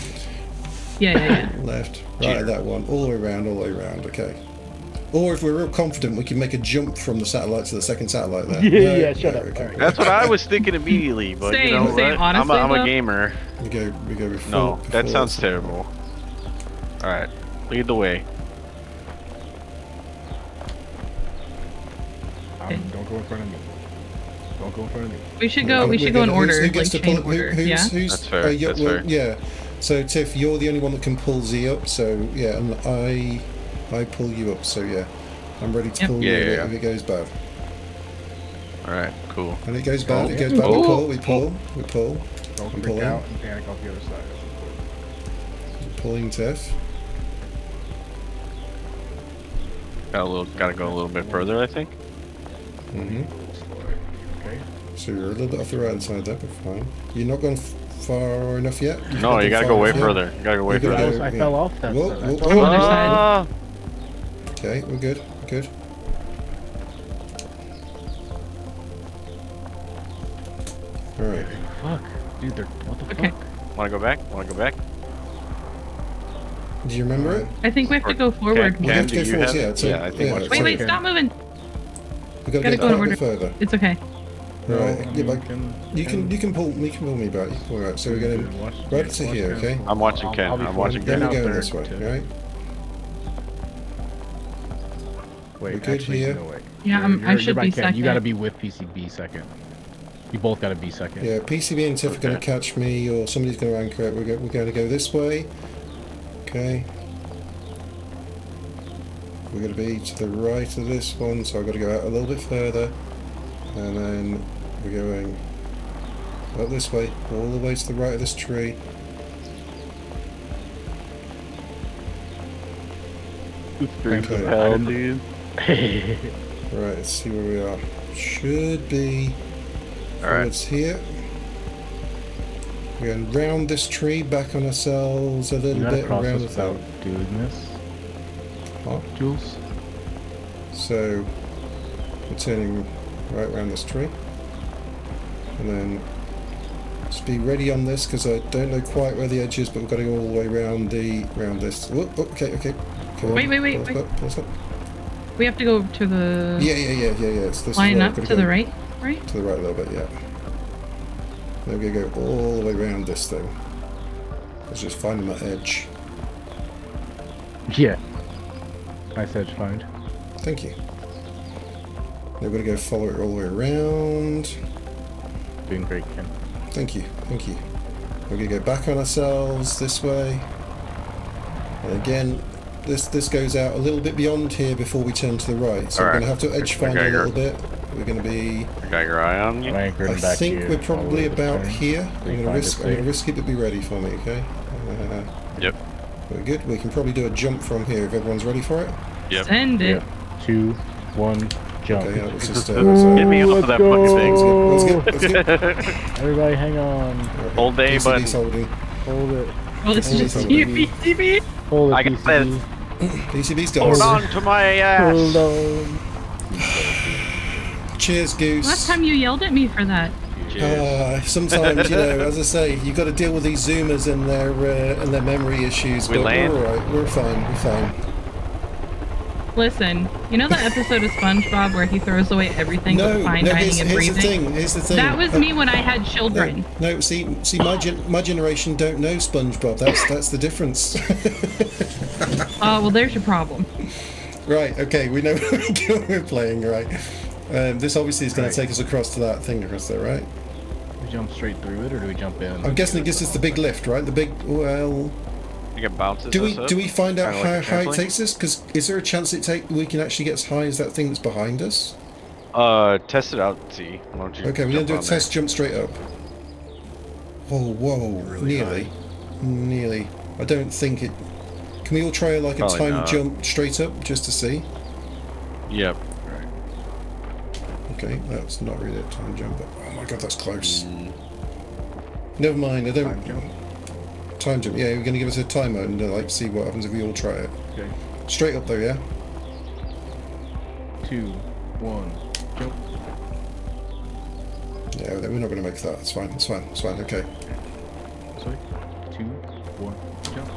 Yeah, yeah, yeah. Left, right, Cheater. that one, all the way around, all the way around. Okay. Or if we're real confident, we can make a jump from the satellite to the second satellite there. Yeah, No, yeah, shut no, up. okay. That's what I was thinking immediately, but you Same, know same, what? I'm, a, honestly, I'm a gamer. We go, we go before. No, that before- sounds terrible. All right, lead the way. Um, don't go in front of me. Don't go in front of me. We should go. Um, We should go in gonna- who's- order, Who gets like to pull chain? Who- who's, Yeah. That's fair, uh, yeah, that's well, fair. yeah. So Tiff, you're the only one that can pull Z up. So yeah, and I, I pull you up. So yeah, I'm ready to Yep. pull Yeah, you yeah, if yeah. it goes bad. All right, cool. And it goes bad. Oh, It goes yeah. bad. We Oh. pull. We pull. We pull. Don't I'm freak out and panic off the other side. Pulling Tiff. Got a little, gotta go a little bit further, I think. Mm-hmm. Okay. So you're a little bit off the right side there, but fine. You're not going far enough yet. You've No, you gotta go way enough yet. further. You gotta go way You go- further. I yeah. fell off that Whoa, whoa, whoa. told. Other side. Ah! Okay, we're good. We're good. All right. Fuck. Dude, they're, what the Okay. fuck? Wanna go back? Wanna go back? Do you remember it? I think we have to go forward. Ken, We have to go you forwards, yeah, it? so- yeah, I think yeah, once so- Wait, wait, stop moving. We've got to Gotta go go in a order. further. It's okay. Right, No, yeah, I mean, but can- You can you can pull you can pull me back. All right, so we're going Watch- right watch to here, okay? I'm watching I'll- Ken, I'll be I'm fine. watching Then Ken we're out going this way, to- right? Wait, We're good actually, here. no way. Yeah, You're- um, you're- I should be Ken. You gotta be with PCB second. You both gotta be second. Yeah, PCB and Tiff are going to catch me, or somebody's going to anchor it. We're, go, we're going to go this way. Okay. We're going to be to the right of this one, so I've got to go out a little bit further. And then we're going up this way, all the way to the right of this tree. Streets Okay. hell, dude. Right, let's see where we are. Should be All right. It's here. We're going round this tree, back on ourselves a little bit, around this the without thing. doing this. Huh? Jules? So we're turning right around this tree. And then just be ready on this because I don't know quite where the edge is, but we've got to go all the way around the round this. Oh, oh, okay, okay. Come on, Wait, wait, wait, pull us wait. up, up. We have to go to the Yeah, yeah, yeah, yeah, yeah. It's this line way. up Gotta to go. the right. right? To the right a little bit, yeah. We're going to go all the way around this thing. Let's just find that edge. Yeah. Nice edge find. Thank you. We're going to go follow it all the way around. Doing great, Ken. Thank you, thank you. We're going to go back on ourselves this way. And again, this this goes out a little bit beyond here before we turn to the right. So we're Alright. going to have to edge Okay, find a you're- little bit. We're going to be... You got your eye on you? I'm I back think here. we're probably Follow about turn. here. So I'm going to risk, it I'm going to risk it, but be ready for me, okay? Uh, Yep. very good. We can probably do a jump from here if everyone's ready for it. Yep. Send it. Yeah. Two, one, jump. Okay, yeah, let's just... Uh, Get let's, uh, me off of that fucking thing. let's get, let's get, let's get. Everybody hang on. Whole day, PCB's button. holding. Hold it. Well, this is Holy just fuck. you, PCB. Hold it, I got PCB. PCB's Hold got us. on to my ass. Hold on. Cheers, Goose. Last time you yelled at me for that. Uh, sometimes, you know, as I say, you've got to deal with these Zoomers and their uh, and their memory issues. We but land? we're all right. We're fine. We're fine. Listen, you know that episode of SpongeBob where he throws away everything No, but fine no. dining Here's, and here's the breathing? thing. Here's the thing. That was Uh, me when I had No, children. no, see, see, my gen- my generation don't know SpongeBob. That's that's the difference. Oh, well, there's your problem. right. Okay. We know what we're playing. Right. Um, this obviously is going Right. to take us across to that thing across there, right? We jump straight through it, or do we jump in? I'm guessing it gives us the big lift, right? The big. Well, You can bounce do we up. do we find out Kinda like how a high it takes us? Because is there a chance it take we can actually get as high as that thing that's behind us? Uh, test it out. See. Why don't you? Okay, we're gonna do a on test jump straight up. Oh, whoa, Really nearly, nearly. I don't think it. Can we all try like a time not. jump straight up just to see? Yep. Okay, that's not really a time jump, but oh my god, that's close. Mm, Never mind, I don't. Time jump. Time jump. Yeah, you're gonna give us a timer and uh, like see what happens if we all try it. Okay. Straight up though, yeah. Two, one, jump. Yeah, we're not gonna make that. It's fine. It's fine. It's fine. Okay. Sorry. Two, one, jump.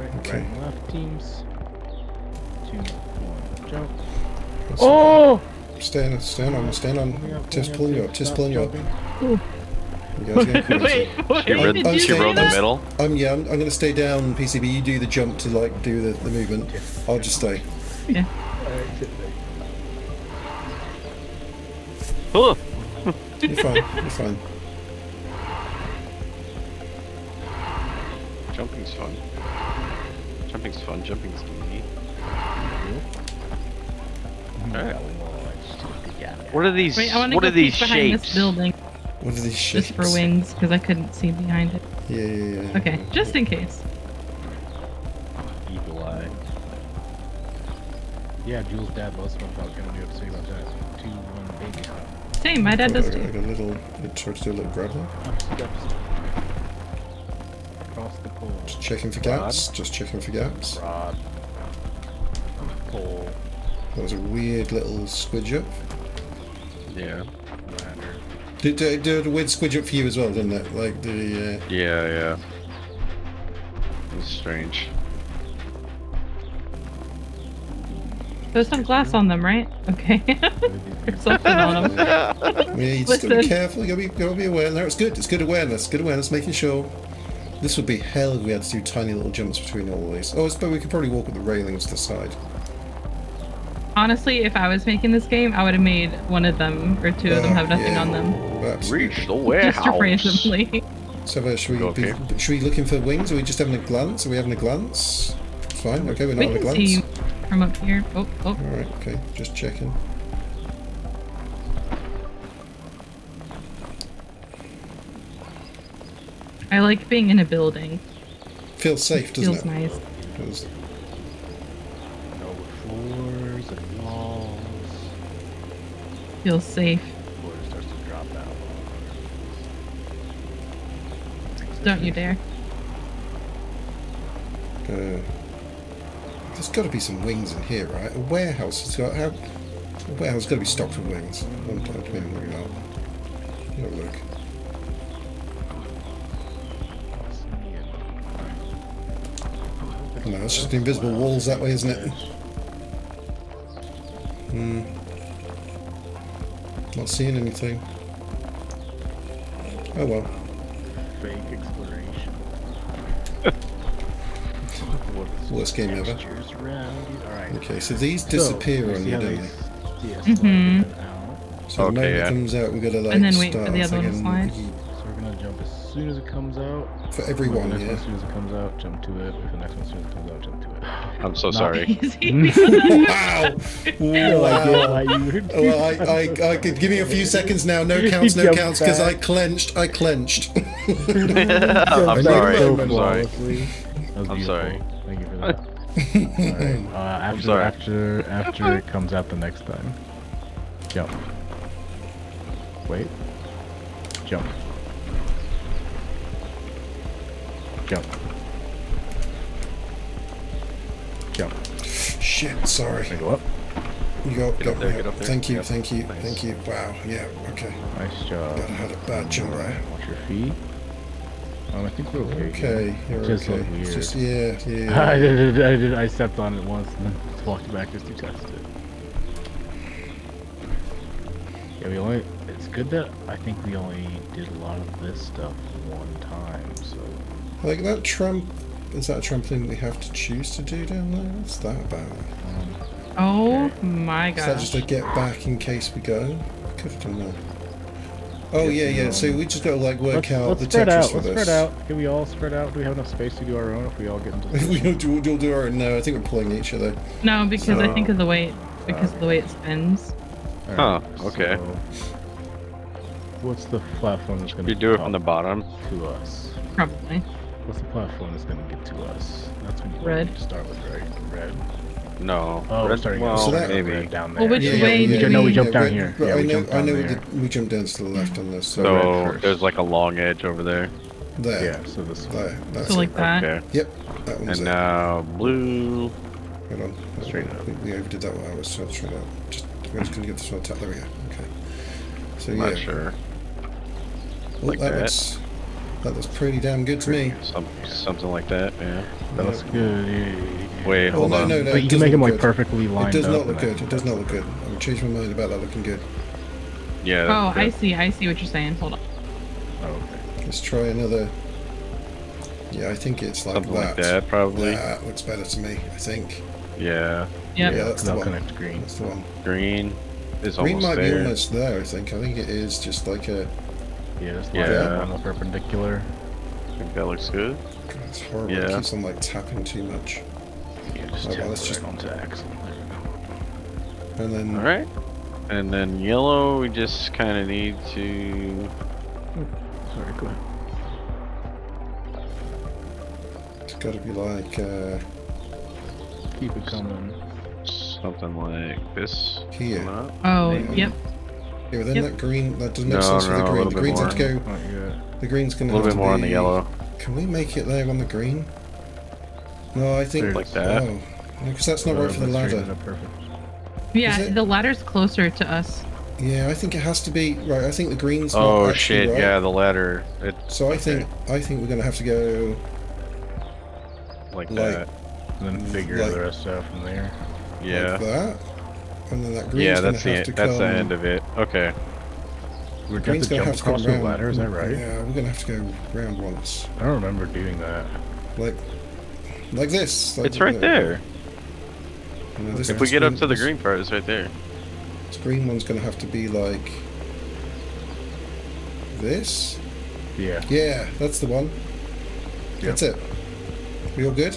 Right, Okay. right left teams. Two, one, jump. That's- Oh! Stand, stand on, stand on. Pulling up, Tiff's pulling pulling you up, up. Tiff's pulling you up. You guys getting crazy. Wait, what? She rode, Did I'm you she saying do rode the middle. Um, yeah, I'm, I'm going to stay down, PCB. You do the jump to like do the, the movement. I'll just stay. Yeah. Alright, sit there. Huh. You're fine. You're fine. Jumping's fun. Jumping's fun. Jumping's easy. Alright. What are these? Wait, I want to what go are these behind shapes? this building What are these shapes? just for wings because I couldn't see behind it. Yeah, yeah, yeah. Okay, just in case. Evil eye. Yeah, Jules' dad loves SpongeBob. Can we have to say about that? Two, one, baby. Same, my dad I does got, too. got a little. it tried to do a little grab there. Up. Across the pole. Just checking for gaps. Just checking for gaps. Rod. Pole. That was a weird little squidge up. Yeah. Did, did, did a weird squidge up for you as well, didn't it? Like the. Uh, Yeah, yeah. It's strange. There's some glass on them, right? Okay. There's something on them. yeah, you just gotta be careful. You gotta be, gotta be aware. No, it's good. It's good awareness. Good awareness. Making sure. This would be hell if we had to do tiny little jumps between all of these. Oh, I suppose we could probably walk with the railings to the side. Honestly, if I was making this game, I would have made one of them or two of them have nothing yeah. on them. Absolutely. Reach the warehouse. Just randomly. So, uh, should we Okay. be, should we looking for wings? Are we just having a glance? Are we having a glance? It's fine. Okay, we're not We having a can glance. see you from up here. Oh, oh. All right. Okay, just checking. I like being in a building. Feels safe, doesn't Feels it? Feels- No Feels safe. Don't you dare. Uh, there's got to be some wings in here, right? A warehouse has got how? A warehouse got to be stocked with wings. One time, maybe maybe not. Have a look. No, that's just invisible walls that way, isn't it? Hmm. Not seeing anything. Oh well. Fake exploration. Worst game ever. textures around you? Alright. Okay, so these disappear you on you, don't they they? s- Yeah, Mhm. slide them out. So Okay, the moment yeah. it comes out, we gotta like And then wait for the other one to again. slide. So we're gonna jump as soon as it comes out. For everyone, yeah. as soon as it comes out, jump to it. Wait the next one as soon as it comes out, jump to it. I'm so Not- sorry. Wow! No, I did wow. Well, I, I, I could give me a few seconds now. No counts, no counts, because I clenched. I clenched. I'm sorry. I'm I'm sorry. I'm sorry. Thank you for that. Alright, uh, after, sorry. after, after it comes out the next time. Jump. Wait. Jump. Jump. Jump. Shit, sorry. Now go up. You got, Get got up there, get up. up there. Thank you, Yep. thank you, Nice. thank you. Wow, yeah, okay. Nice job. I had a bad jump there. Watch your feet. Um, I think we're okay. here. Okay, you're Just okay. weird. It's just, yeah, yeah. I did, I did. I stepped on it once and then just walked back just to test it. Yeah, we only. It's good that I think we only did a lot of this stuff one time. So Like that tramp, is that a trampoline we have to choose to do down there? What's that about? Oh Okay. my Is that just a get back in case we go? Could have done that. Oh yeah, yeah. So we just gotta like work let's, out let's the spread Tetris out. for Let's this. spread out. Can we all spread out? Do we have enough space to do our own if we all get into this? we'll do, we'll do our own. No, I think we're pulling each other. No, because I think of the way because of the way it spins. Oh, okay. so what's the platform that's gonna You do it from the bottom. to us? Probably. What's the platform that's gonna get to us? That's when you Red. need to start with, right? Red. No. Oh, we're Red- starting well, So that- maybe. red down there. Well, which Yeah, way yeah, do yeah, No, we we- jumped down but- here. Yeah, I we know, jumped I know. there. We, we jumped down to the left on this. So So- red So first. there's like a long edge over there. there, Yeah, so this there. That's So like it. that. Okay. Yep, that one's And it. now blue. Hold on. Straight up. We, we overdid that one. I was trying to try. Just, we're just gonna get this one tap. There we go. Okay. So I'm yeah. not sure. Well, like that, that. Looks that looks pretty damn good to me. Some, something like that. Yeah. That looks good. Wait, Well, hold no, on. no, no. but you can make them like good. perfectly lined up. It does not look good. It does not look good. I've changed my mind about that looking good. Yeah. Oh, that- I see. I see what you're saying. Hold on. Oh, okay. Let's try another. Yeah, I think it's like Something that. like that, probably. That looks better to me. I think. Yeah. Yep. Yeah, that's the one. connect green. That's the one. Green is Green almost might be almost there. I think. I think it is just like a. Yeah, just line Yeah. up on the perpendicular. I think that looks good. God, it's horrible. It Yeah. keeps on like tapping too much. Yeah, just Oh, well, tap let's right just- onto axle. There we go. And then. All right. And then yellow, we just kind of need to. Sorry, go ahead. It's got to be like uh, Keep it coming. Something like this. here. coming up. Oh, Yeah. yep. Yeah, but then Yep. that green that doesn't make No, sense for the green. The green's have to go. Not yet. The green's A gonna A little have bit to more on the yellow. Can we make it there on the green? No, I think Like that? Oh, because that's not Uh, right for the ladder. it up perfect. Yeah, the ladder's closer to us. Yeah, I think it has to be right. I think the green's not Oh actually shit! right. Yeah, the ladder. It So I think I think we're gonna have to go like Like- that. And then figure Like- the rest out from there. Yeah. like that, and then that green's Yeah, gonna that's have the to that's come. the end of it. Okay. We're going to gonna jump have to across the ladder, is that right? Yeah, we're gonna have to go round once, I don't remember doing that. like like this. Like It's right there. You know, If we get up to the green part, it's right there. This green one's gonna have to be like this. Yeah. Yeah, that's the one. That's it. We all good?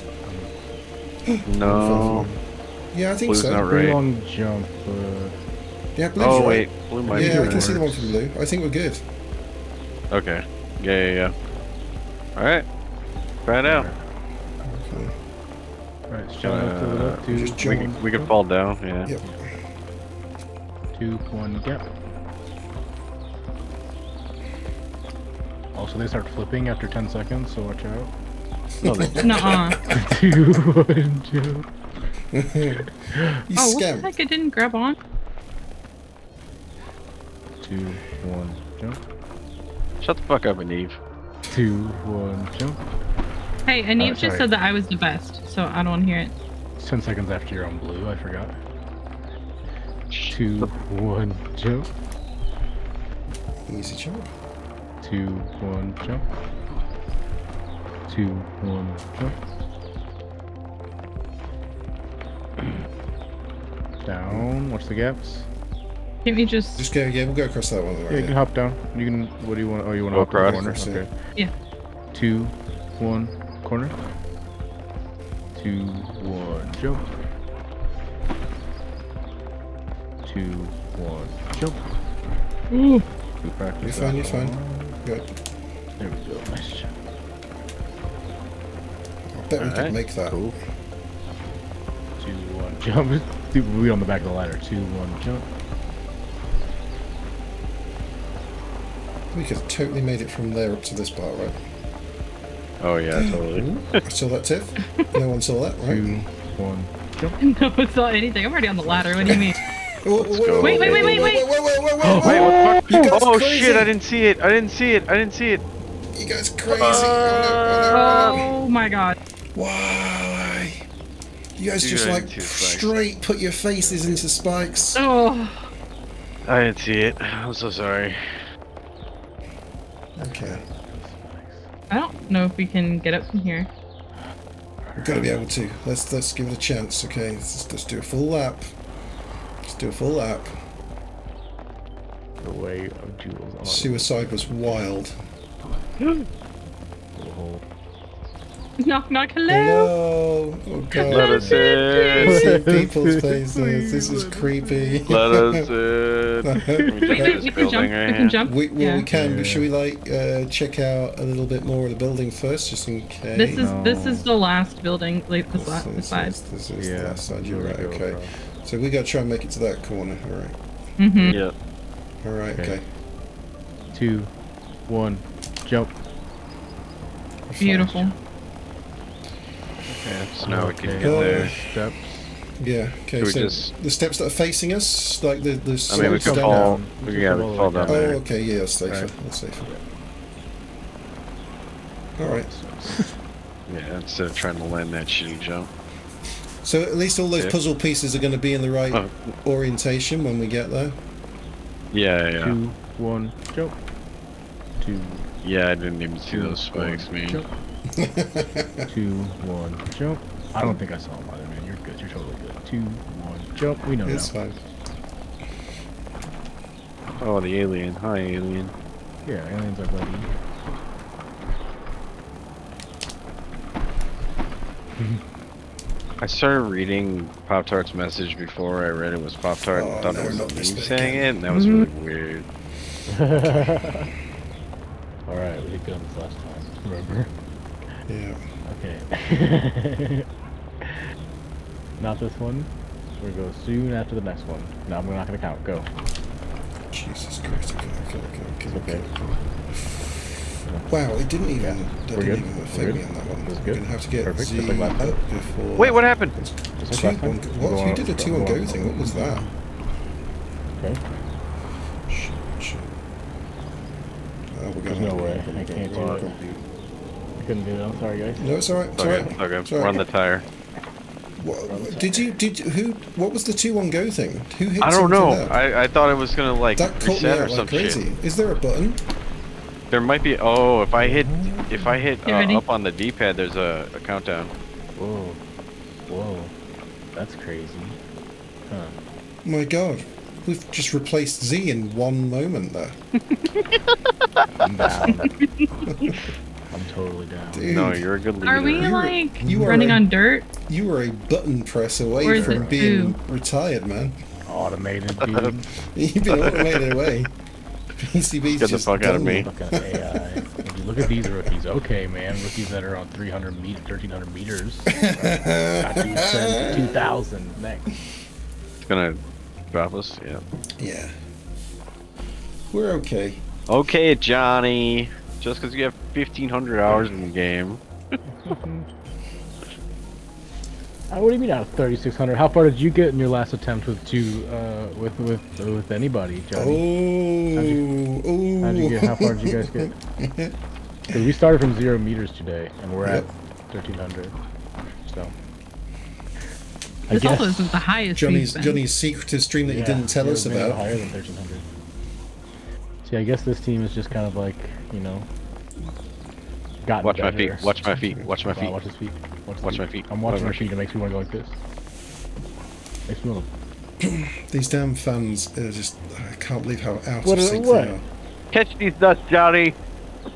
No. Yeah, I think Blue's so. not Pretty right. long jump, uh, Yeah, blue's Oh right. wait, blue might Yeah, I be can see the one works. from blue. I think we're good. Okay. Yeah, yeah, yeah. All right. Try it out. Okay. Alright, let's up to the left. Uh, just We jump. can, we can fall down. Yeah. Yep. two, one, gap. Also, they start flipping after 10 seconds, so watch out. No, they- don't. Nuh-uh. two, one, jump. you oh, what the heck? It didn't grab on. Two, one, jump. Shut the fuck up, Eve. Two, one, jump. Hey, Aneve Oh, uh, just said that I was the best, so I don't want to hear it. 10 seconds after you're on blue, I forgot. two, one, jump. Easy jump. Two, one, jump. Two, one, jump. Down. What's the gaps? Can't we just? Just go. Yeah, we'll go across that one. Yeah, Right, you can hop down. You can. What do you want? Oh, you want to Go hop in the across? corner? Okay. yeah. Yeah. Two, one, corner. Two, one, jump. Two, one, jump. Ooh. We practice You're fine, you're fine. one. Good. There we go. Nice jump. I bet we could Alright, make that. Cool. Two, one, jump. Dude, we on the back of the ladder. Two, one, jump. We could have totally made it from there up to this part, right? Oh yeah, totally. I saw that, Tiff. No one saw that, right? Two, one, jump. No, it's not anything. I'm already on the ladder. What do you mean? Whoa, Let's whoa, go. whoa, Wait, wait, wait, wait, whoa, wait. Oh, whoa, Wait, whoa. what the You fuck? guys Oh crazy. shit! I didn't see it. I didn't see it. I didn't see it. You guys crazy. oh, no, oh, no, oh, no. Oh, oh my god. Why? You guys Dude, just like didn't see the spikes. straight put your faces into spikes. Oh. I didn't see it. I'm so sorry. Okay. I don't know if we can get up from here. We've got to be able to. Let's let's give it a chance. Okay, let's, let's do a full lap. Let's do a full lap. The way of jewels. Suicide was wild. the whole. Knock, knock, hello. Hello. Oh Let us in. See people's faces. This is creepy. Let us in. Let me Wait, wait, we can jump. right We can jump. We, well, yeah. we can, but should we like uh, check out a little bit more of the building first, just in case? This is this is the last building, like this, la- This this is- side. This is the last side. You're right. Okay. So we got to try and make it to that corner. All right. Mm-hmm. Yeah. All right. Okay. Okay. Two, one, jump. We're fine. Beautiful. Yeah. So now we can Okay, get there. Uh, steps. Yeah. Okay. So just- the steps that are facing us, like the the. I mean, we could Jump fall. down. We Just yeah, go we all could the fall way down Oh, there. okay. Yeah, that's safer. Right. That's safer. All right. Yeah, instead of trying to land that shitty jump. So at least all those Yeah. puzzle pieces are going to be in the right Oh, orientation when we get there. yeah, yeah. Two, one, jump. Two, Yeah, I didn't even see two, those spikes, one, man. Jump. Two, one, jump. I don't think I saw him either, man. You're good. You're totally good. Two, one, jump. We know It's now. fine. Oh, the alien. Hi, alien. Yeah, aliens are buddy. I started reading Pop Tart's message before I read it was Pop Tart and Oh, thought no, it was not me this bit saying it, and that was mm-hmm. really weird. Alright, we did good on this last time. Remember? Yeah. Okay. not this one. We're gonna go soon after the next one. No, I'm not gonna count. Go. Jesus Christ. Okay. Okay. Okay. Okay. Okay. okay. Wow, it didn't even. Yeah. That We're didn't good. even We're affect good. me on that one. That's We're gonna have to get Perfect, Z just like last time. up before. Wait, what happened? Two like last one. What? Go You on- did a go two one on- go thing. What was that? Okay. Shit. Shit. Oh, we're There's no way. I can't do it. I couldn't do it. I'm sorry, guys. No, it's alright. It's Okay, alright. okay. It's alright. Run the tire. What, did you did who? What was the two one go thing? Who hit? I don't something know. I, I thought it was gonna like that caught me reset or like some crazy. shit. Is there a button? There might be. Oh, if I hit, if I hit uh, up on the D-pad, there's a, a countdown. Whoa. Whoa. That's crazy. Huh. My God, we've just replaced Z in one moment there. I'm down. I'm totally down. Dude, No, you're a good leader. Are we You're- like you are running a- on dirt? you were a button press away from being two? retired, man. Automated, dude. You've been automated away. PCB's Get the just fuck out of me. AI. Look at these rookies. Okay, man. Rookies that are on 300 meter, 1300 meters. Got these sent 2000 next. It's gonna drop us. Yeah. Yeah. We're okay. Okay, Johnny. Just because you have 1,500 hours in the game. Uh, what do you mean out of 3600? How far did you get in your last attempt with two, uh, with with with anybody, Johnny? Oh, oh. How'd you get? How far did you guys get? 'Cause we started from zero meters today, and we're Yep. at 1300. So I This guess. also isn't the highest. Johnny's we've been. Johnny's secretive stream that you Yeah, didn't tell us about. Higher than 1300. See, I guess this team is just kind of like, you know, gotten Watch my feet, watch my feet, watch my Wow, feet. Watch his feet. Watch, his Watch my feet, I'm watching my my feet. It makes me want to go like this. Makes me want These damn fans are just. I can't believe how out What of are- sync what? they are. Catch these nuts, Johnny.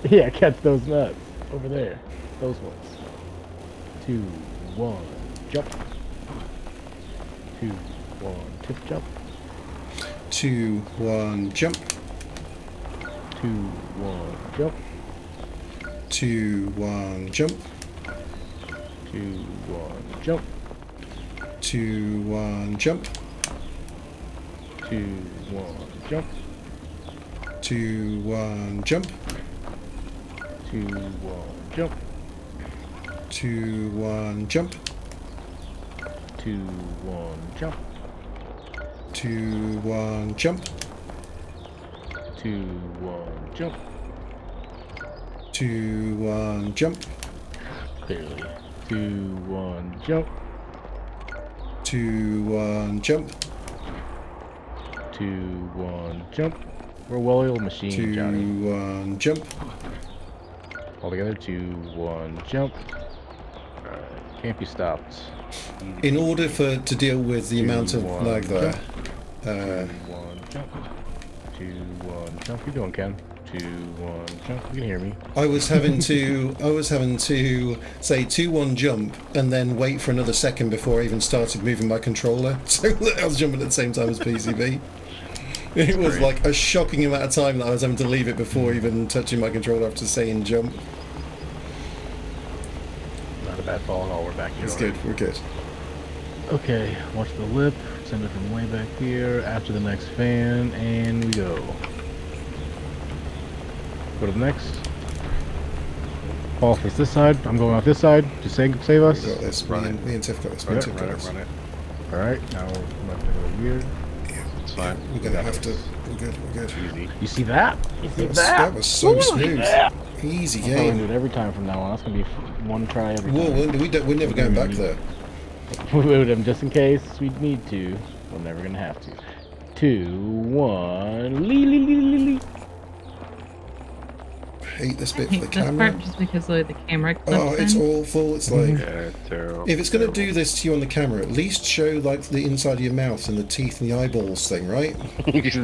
Yeah, catch those nuts over there. Those ones. Two, one, jump. Two, one, tip jump. Two, one, jump. Two, one, jump. Two, one, jump. Two, one, jump. Two, one, jump. Two, one, jump. Two, one, jump. Two, one, jump. Two, one, jump. Two, one, jump. Two, one, jump. Two, one, uh, jump. Two, one, uh, jump. Clearly. Two, one, uh, jump. Two, one, jump. Two, one, jump. We're a well-oiled machine, Two, Johnny. one, jump. All together. Two, one, jump. Alright. Can't be stopped. In order for to deal with the Two, amount of one, lag there, Two, uh, one, jump. Two, one, jump. You doing, Ken? Two, one, jump. You can hear me. I was having to I was having to say two one jump and then wait for another second before I even started moving my controller. So I was jumping at the same time as PCB. It was great. like a shocking amount of time that I was having to leave it before hmm. even touching my controller after saying jump. Not a bad fall at all. We're back here. It's good, we're good. Okay, watch the lip. Send it from way back here after the next fan, and we go. Go to the next. Paul first this side. I'm going off this side. Just save, save We us. got this. Me Run and, me and Tiff got this. Run it, run it, run it. All right, now we're not gonna go weird. It's fine. We're gonna have to. We're good. We're good. Easy. You see that? You see That was, that? that was so smooth. Yeah. Easy I'm probably gonna do it every time from now on. That's gonna be one try every Whoa, time. we, we don't, we're never going back mm-hmm. there. we would have just in case we need to. We're never gonna have to. Two, one, lee lee lee lee lee. Hate this I bit for the this camera. part just because of the camera clips Oh, it's awful. It's like. Yeah, terrible. If it's going to do this to you on the camera, at least show like the inside of your mouth and the teeth and the eyeballs thing, right? if it's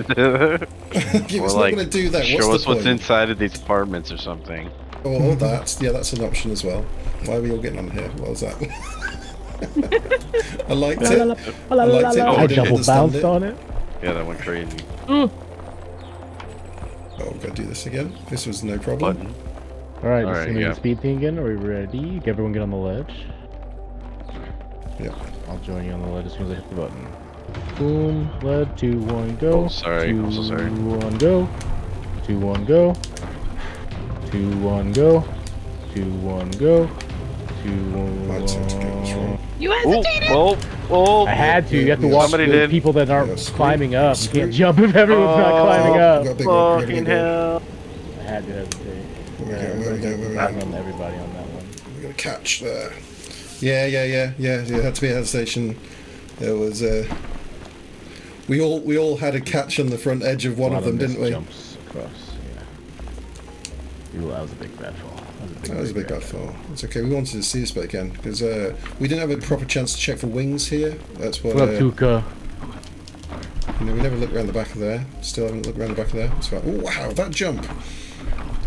or not like, going to do that, show what's us the what's inside of these apartments or something. Oh, or, or that, yeah, that's an option as well. Why are we all getting on here? What was that? I liked it. I liked it. I I didn't double understand bounced it. on it. Yeah, that went crazy. Ooh, Oh, we're going to do this again. This was no problem. Button. All right, just Alright, gonna do yeah. the speed thing again. Are we ready? Everyone get on the ledge. Yeah. I'll join you on the ledge as soon as I hit the button. Boom, lead, two, one, go. Oh, sorry. Two, I'm so sorry. one, go. Two, one, go. Two, one, go. Two, one, go. Two, one, Might seem to get this wrong. you Oh, hesitated. oh, oh. I had to. You have to Yeah, watch the did. people that aren't Yeah, climbing up. You can't jump if everyone's not Oh, climbing up. got a big one, we got a Fucking hell. I had to hesitate. Where we Yeah, go, where we go, we I'm go? on everybody on that one. We got a catch there. Yeah, yeah, yeah, yeah. There had to be a hesitation. There was uh We all we all had a catch on the front edge of one of them, didn't we? Jumps across. Yeah. Ooh, that was a big bad fall. That was a bit That was a big bad fall. It's okay. We wanted to see this bit again because uh, we didn't have a proper chance to check for wings here. That's what. What Uh, Tuka? you know, we never looked around the back of there. Still haven't looked around the back of there. That's right. Oh wow, that jump!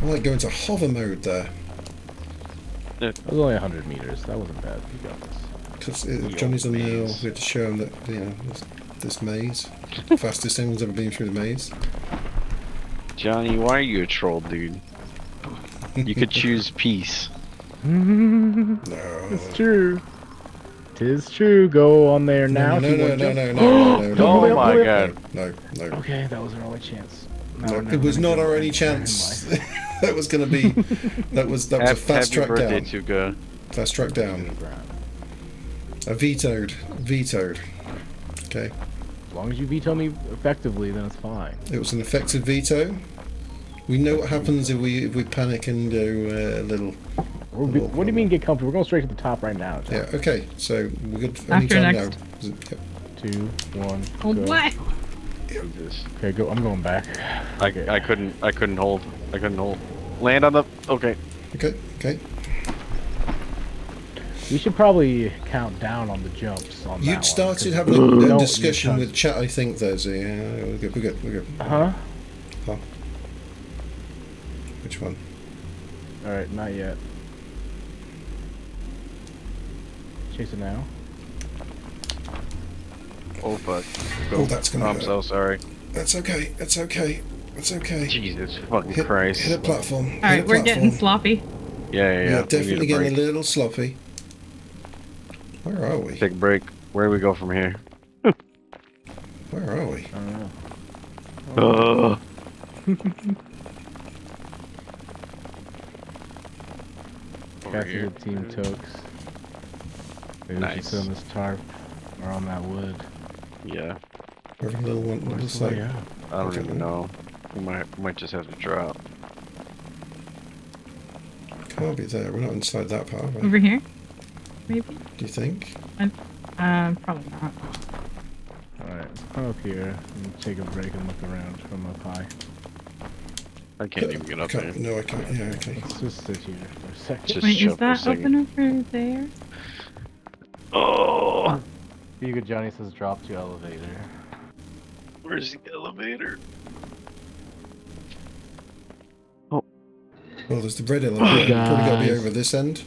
I like going to hover mode there. That was only 100 meters. That wasn't bad. You got this. Because Johnny's on old the hill. We had to show him that you know this, this maze, fastest anyone's ever been through the maze. Johnny, why are you a troll, dude? You could choose peace. No. It's true. Tis true. Go on there now. No, if you no, want no, no, no, no, no, Oh my god. no, no, no. Okay, that was our only chance. Now No, it was not our only chance. that was going to be. That was that was a fast track birthday, down. Tuka. Fast track down. A vetoed. Vetoed. Okay. As long as you veto me effectively, then it's fine. It was an effective veto. We know what happens if we if we panic and do uh, a little We're, be- what do you mean get comfy? We're going straight to the top right now. John. Yeah, okay, so we're good for After any time next. now. Is it- yep. Two, one, Oh, go. what? Jesus. Okay, go. I'm going back. I, Okay. I couldn't I couldn't hold. I couldn't hold. Land on the okay. Okay, okay. We should probably count down on the jumps on that You'd one, having a, a discussion with chat, I think, there's a... Yeah, we're good, we're good, we're good. Huh? Which one? Alright, not yet. Chase it now. Oh fuck. Oh, that's gonna I'm hurt. so sorry. That's okay, that's okay, that's okay. Jesus fucking Hit, Christ. hit a platform. hit Alright, a we're getting platform. sloppy. Yeah, yeah, yeah. Yeah, We need definitely a getting a little sloppy. Where are we? Take a break. Where do we go from here? Where are we? I don't know. Uh, over Cassie here. the team tokes. Maybe we Nice. should sit on this tarp or on that wood. Yeah. Where a little one, little Where's the way slope. out? I don't Okay. even know. We might might just have to drop. Can't be there. We're not inside that part, are we? Over here? Maybe? Do you think? Um, probably not. Alright, come up here and take a break and look around from up high. I can't even get up there. Can't- No, I can't. Yeah, okay. Let's just sit here for a second. Just Wait, is that open over there? Oh, Hugo Johnny says drop to elevator. where's the elevator? Oh. Well, there's the red elevator. Probably got to be over this end.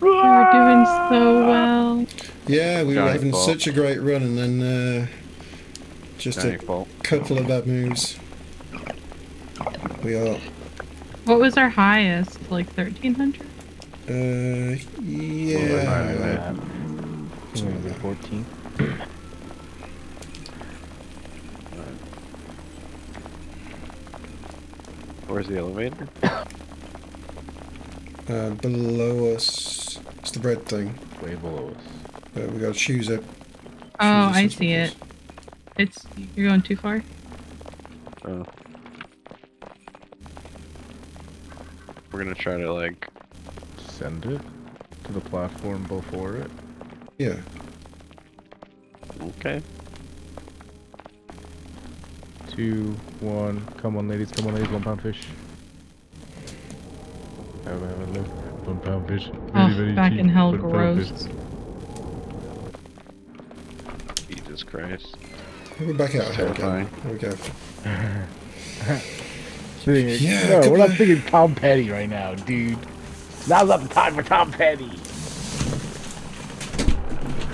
We were doing so well. Yeah, we were having fault. such a great run, and then uh, just Johnny a couple of bad moves. We are. What was our highest? Like 1300? Uh, yeah. Something like 14. Where's the elevator? Uh, below us, it's the red thing. Way below us. Uh, we got to choose it. Oh, choose I see one. it. It's you're going too far. Oh. We're gonna try to like. Send it to the platform before it. Yeah. Okay. Two, one. Come on, ladies. Come on, ladies. One pound fish. Have a, have a look. One pound fish. Oh, very, Oh, very back cheap. in hell, One pound gross. Jesus Christ. We're back out here again. Terrifying. There we go. Thinking- Yeah, no, we're not on. thinking Tom Petty right now, dude. Now's not the time for Tom Petty.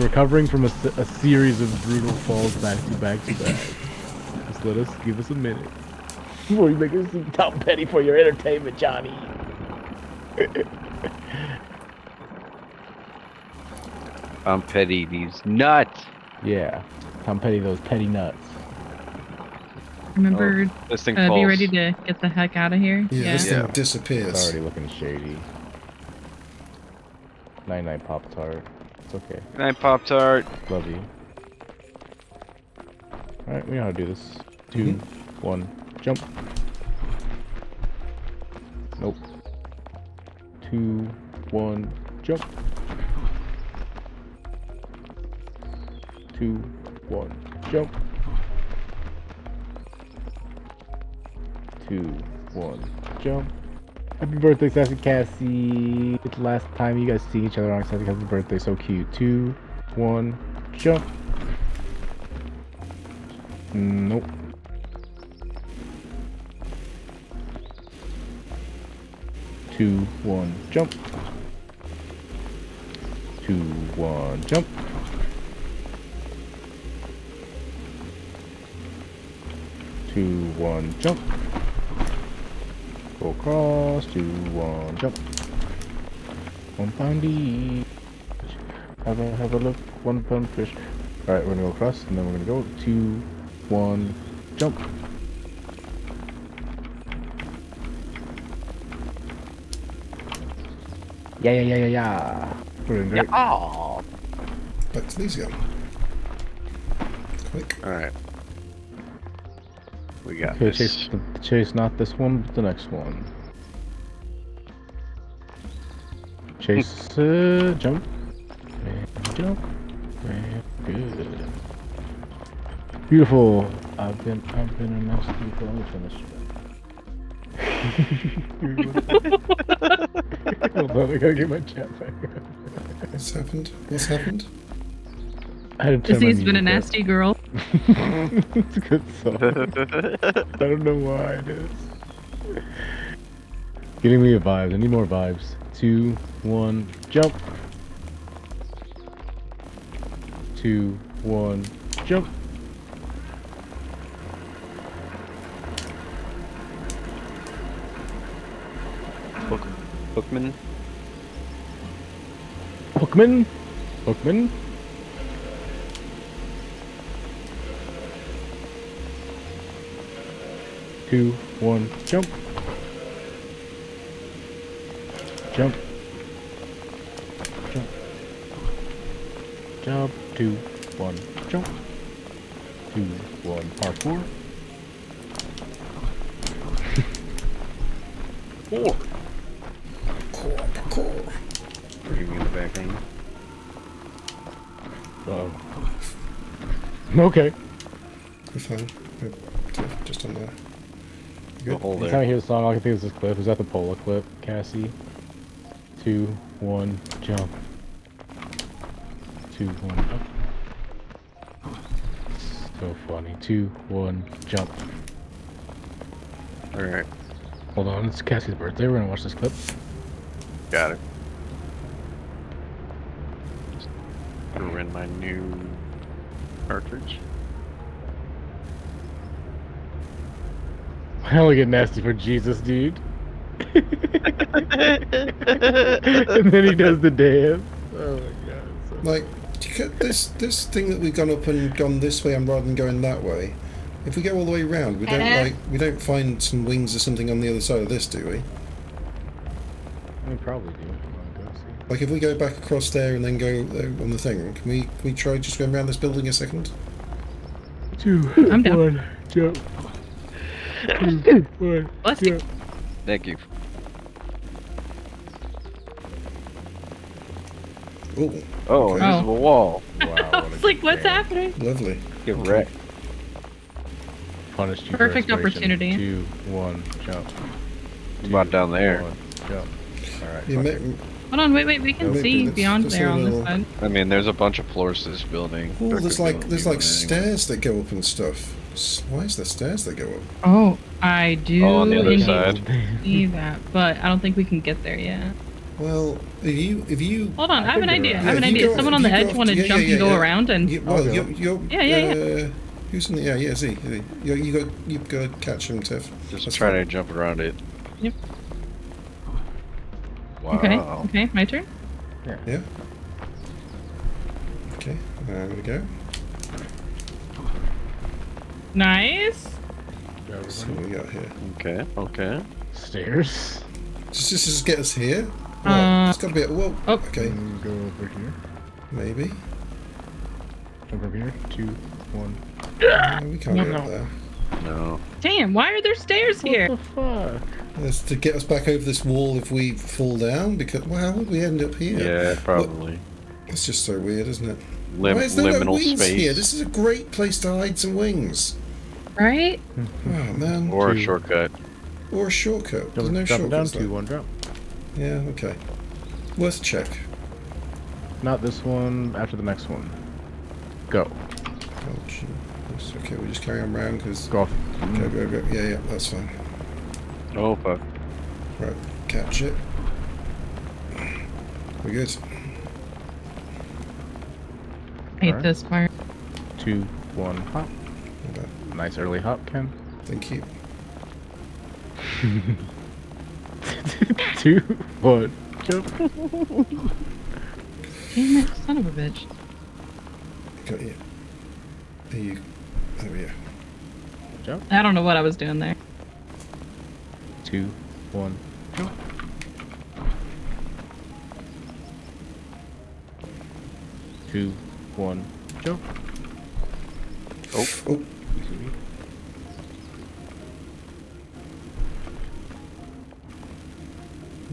Recovering from a series of brutal falls back to back to back. Just let us give us a minute. Before you make us see Tom Petty for your entertainment, Johnny. I'm petty. These nuts. Yeah, Tom Petty, those petty nuts. Remember, This thing uh, falls. be ready to get the heck out of here. Yeah, this Yeah. disappears. It's already looking shady. 99 Pop Tart. It's okay. Good night, Pop Tart. Love you. Alright, we know how to do this. Two, one, jump. Nope. Two, one, jump. Two, one, jump. Two, one, jump. Happy birthday, Sassy Cassie. It's the last time you guys see each other on Sassy Cassie's birthday. So cute. Two, one, jump. Nope. Two, one, jump. Two, one, jump. Two, one, jump. Go across. Two, one, jump. One poundy. Have a have a look. One pound fish. All right, we're gonna go across, and then we're gonna go two, one, jump. Yeah, yeah, yeah, yeah, yeah. We're doing great. Oh. Back to these again. Quick. All right. We got okay, this. Chase, chase not this one, but the next one. Chase, uh, jump. And jump. And good. Beautiful. I've been, I've been a nasty girl. finisher. Hold on, I gotta get my chat back. What's happened? What's happened? I had to he's been a nasty girl. it's a good song. I don't know why it is. Getting me a vibe. I need more vibes. Two, one, jump. Two, one, jump. Hook, Hookman. Hookman. Hookman. Two, one, jump. Jump. Jump. Jump. Two, one, jump. Two, one, parkour. Four. Parkour, parkour. Bring me in the background. Um. Okay. We're fine. We're just on there. The hole Anytime I hear the song, all I can think is this clip. Is that the Pola clip, Cassie? Two, one, jump. Two, one, up. So funny. Two, one, jump. Alright, Hold on, it's Cassie's birthday. We're gonna watch this clip. got it. Threw in my new cartridge. I only get nasty for Jesus, dude. and then he does the dance. Oh my god. So... Like, you get this this thing that we've gone up and gone this way and rather than going that way. If we go all the way round, we don't Eh. like we don't find some wings or something on the other side of this, do we? We probably do. Wanna go see? Like if we go back across there and then go uh, on the thing, can we can we try just going around this building a second? Two, I'm down. one, jump. Two, one, Bless you. jump. Thank you. Oh, Oh, Okay. invisible wall. Wow, I was like, what's jam. happening? lovely. Get wrecked. Punished you Perfect opportunity. Two, one, jump. About down there. One, jump. Alright. You fuck. Hold on, wait, wait, we can Wait, see let's- beyond there have a on this side. I mean, there's a bunch of floors to this building. Oh, there's like there's like stairs that go up and stuff. S- Why is there stairs that go up? Oh, I do Oh, on the other side. see that, but I don't think we can get there yet. Well, if you if you Hold on, I I, have an idea. you're I have an Yeah, if you idea. go- Someone if on the you edge want to yeah, jump yeah, and go yeah. around and You, I'll well, you're, you're, Yeah, yeah, yeah. uh, Who's in the yeah yeah Z? Z. You you got you got to catch him, Tiff. Just That's try fine. to jump around it. Yep. Wow. Okay, okay, my turn. Yeah. Okay, there we go. Nice. Let's see what we got here. Okay, okay. Stairs. Does this just get us here? What? Uh, it's got to be. Whoa. oh. Okay, And go over here. maybe. Jump over here. Two, one. No, we can't No, get up no. there. No. Damn, why are there stairs here? What the fuck? That's to get us back over this wall if we fall down. Because well, how would we end up here? Yeah, probably. It's just so weird, isn't it? Lim- Why is there no liminal wings space. here? This is a great place to hide some wings. Right? Oh man. Or a shortcut. Or a shortcut. There's Jump, no jump down. Two, one, drop. Yeah. Okay. Let's check. Not this one. After the next one. Go. Oh, gee. Okay, we just carry on round because. Go off. Go, go, go. Yeah, yeah, that's fine. Oh, fuck. Right, catch it. We good? hate Alright. this part. Two, one, hop. Okay, Nice early hop, Ken. Thank you. Two, one, jump. Damn it, son of a bitch. Got you. Are you? There we are. Jump. I don't know what I was doing there. Two, one, jump. Two, one, jump. Oh. Oh.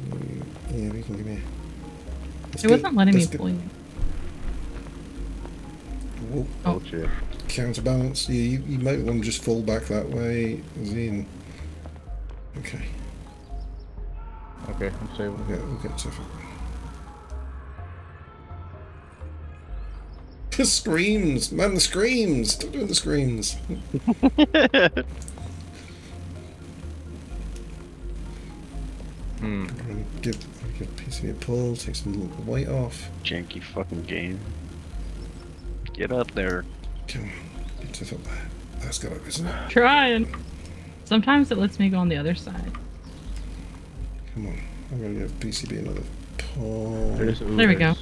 Mm, Yeah, we can give me. Let's It get- wasn't letting me let's get- pull you. Whoa, Oh shit. counterbalance. Yeah, you, you might want to just fall back that way. Zine. Okay. Okay, I'm saving. Yeah, we'll get to The screams! Man, the screams! Stop doing the screams! Hmm. And give, give PCB a pull, take some of the weight off. Janky fucking game. Get up there. Come on, get to the there. That's got up, isn't it? Trying. Sometimes it lets me go on the other side. Come on. I'm gonna give PCB another pull. There we go.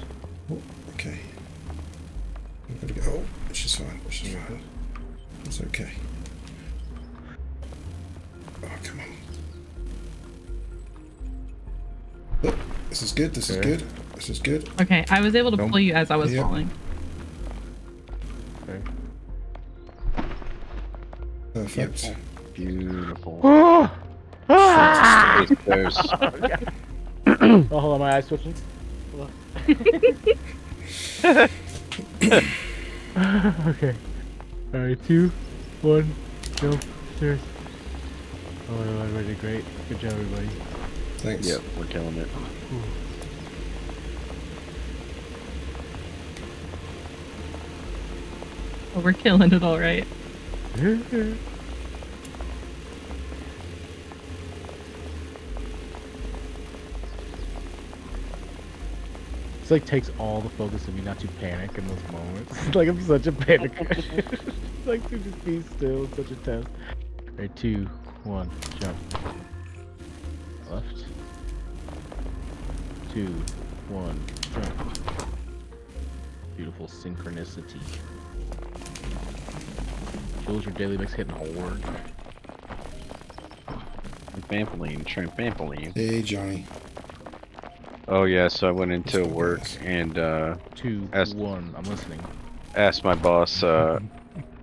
Good. This is good. This is good. Okay, I was able to Nope. pull you as I was Yep. falling. Okay. Perfect. Beautiful. Oh! Ah! There's- there's- oh, hold on, my eyes switching. Hold on. okay. Alright, two, one, jump, stairs. Oh my god, really great. Good job, everybody. Thanks. Yep, we're killing it. Oh, we're killing it all right. It's like takes all the focus of me not to panic in those moments. like I'm such a panic. like to just be still, it's such a test. Right, two, one, jump. Left. Two, one, jump. Beautiful synchronicity. Jules, your daily mix hitting hard. Trampoline, trampoline. Hey, Johnny. Oh yeah, so I went into work and uh, Two, As- one. I'm listening. asked my boss uh,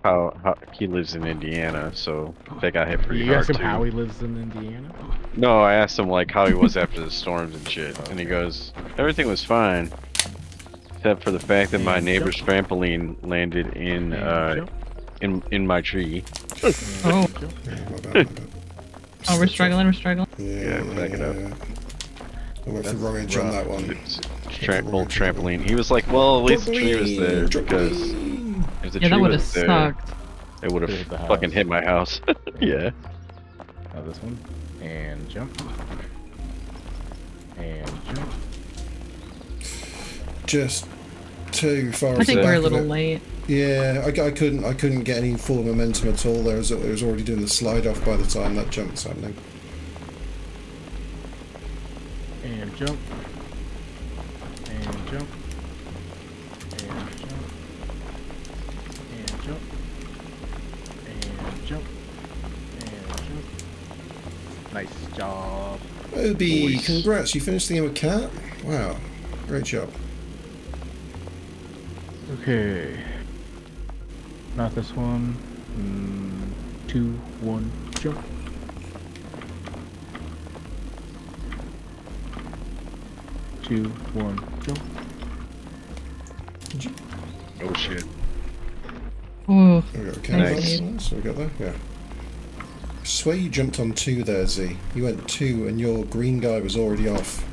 how, how he lives in Indiana, so they got hit pretty You hard ask him too. how he lives in Indiana? No, I asked him like how he was after the storms and shit, and he goes, everything was fine, except for the fact that my neighbor's trampoline landed in uh, jump. In in my tree. Oh. Yeah, my bad, my bad. Oh, we're struggling, we're struggling. Yeah, Yeah, back it up. yeah. I went for That's wrong edge on that one. It's Tra- old trampoline. He was like, well, at least the tree was there because if the Yeah, tree would was there, sucked. it would Could've hit fucking house. hit my house. yeah. Now this one. And jump. And jump. Just too far. I think we're a little late. Yeah, I, I couldn't. I couldn't get any full momentum at all. There was. It was already doing the slide off by the time that jump was happening. And jump. And jump. And jump. And jump. And jump. And jump. Nice job. Obi, Boys. congrats! You finished the game with Cat. Wow, great job. Okay. Not this one. Mm, two, one, jump. Two, one, jump. Oh shit. Ooh. There we go. Okay, Nice. that's- so we got there. Yeah. I swear you jumped on two there, Z. You went two, and your green guy was already off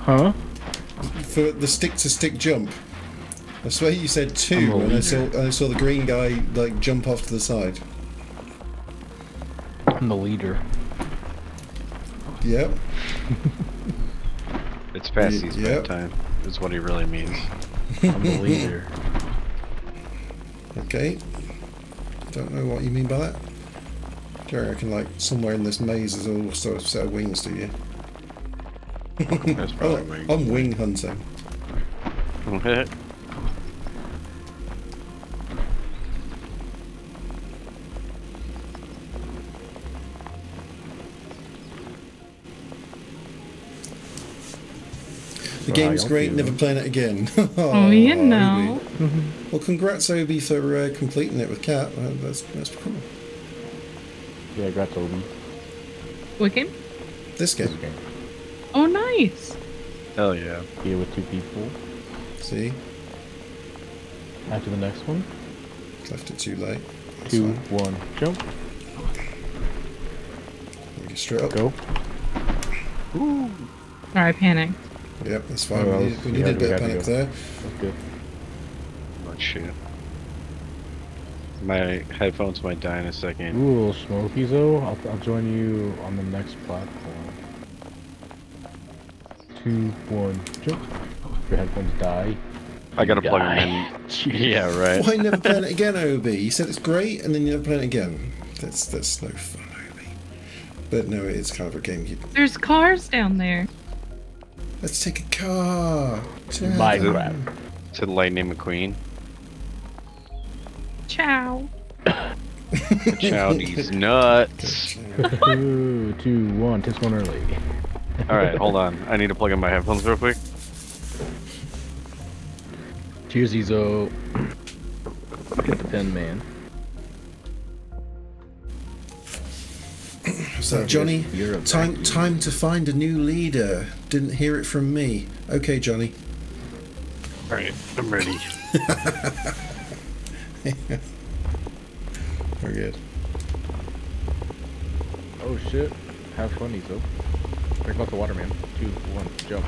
Huh? for the stick-to-stick jump. I swear you said two, and I saw leader. I saw the green guy like jump off to the side. I'm the leader. Yep. It's past Y- his yep. bedtime. Is what he really means. I'm the leader. Okay. Don't know what you mean by that. Do you reckon like somewhere in this maze there's all sort of set of wings, do you? That's Oh, probably wings. I'm wing hunting. The game's how y'all great, never playing it again. Oh, you Obi. know. Well, congrats, Obi, for uh, completing it with Cat. Uh, that's, that's cool. Yeah, I got Toby. What game? This This game. game. Oh, nice. Hell yeah. Here with two people. See? After the next one. Left it too late. That's Two, fine. one, jump. Get straight up. Go. Sorry, I panicked. Yep, that's fine. Oh, we well, needed, we needed a bit of panic there. That's good. Oh shit. My headphones might die in a second. Ooh, a little smoky though. I'll, I'll join you on the next platform. Two, one, jump. Your headphones die. I gotta You plug them in. Yeah, right. Why never play it again, OB? You said it's great, and then you never play it again. That's that's no fun, Obi. But no, it is kind of a game. You There's cars down there. Let's take a car. My Together. crap. To Lightning McQueen. Ciao. Chow these nuts. Ooh, two, one. One early. Alright, hold on. I need to plug in my headphones real quick. Cheers, Ezo. Get the pen, man. So Johnny, You're time vacuum. time to find a new leader. Didn't hear it from me. Okay, Johnny. Alright, I'm ready. Very good. Oh shit. Have fun, Ezo. Drink lots of water, man. Two, one, jump.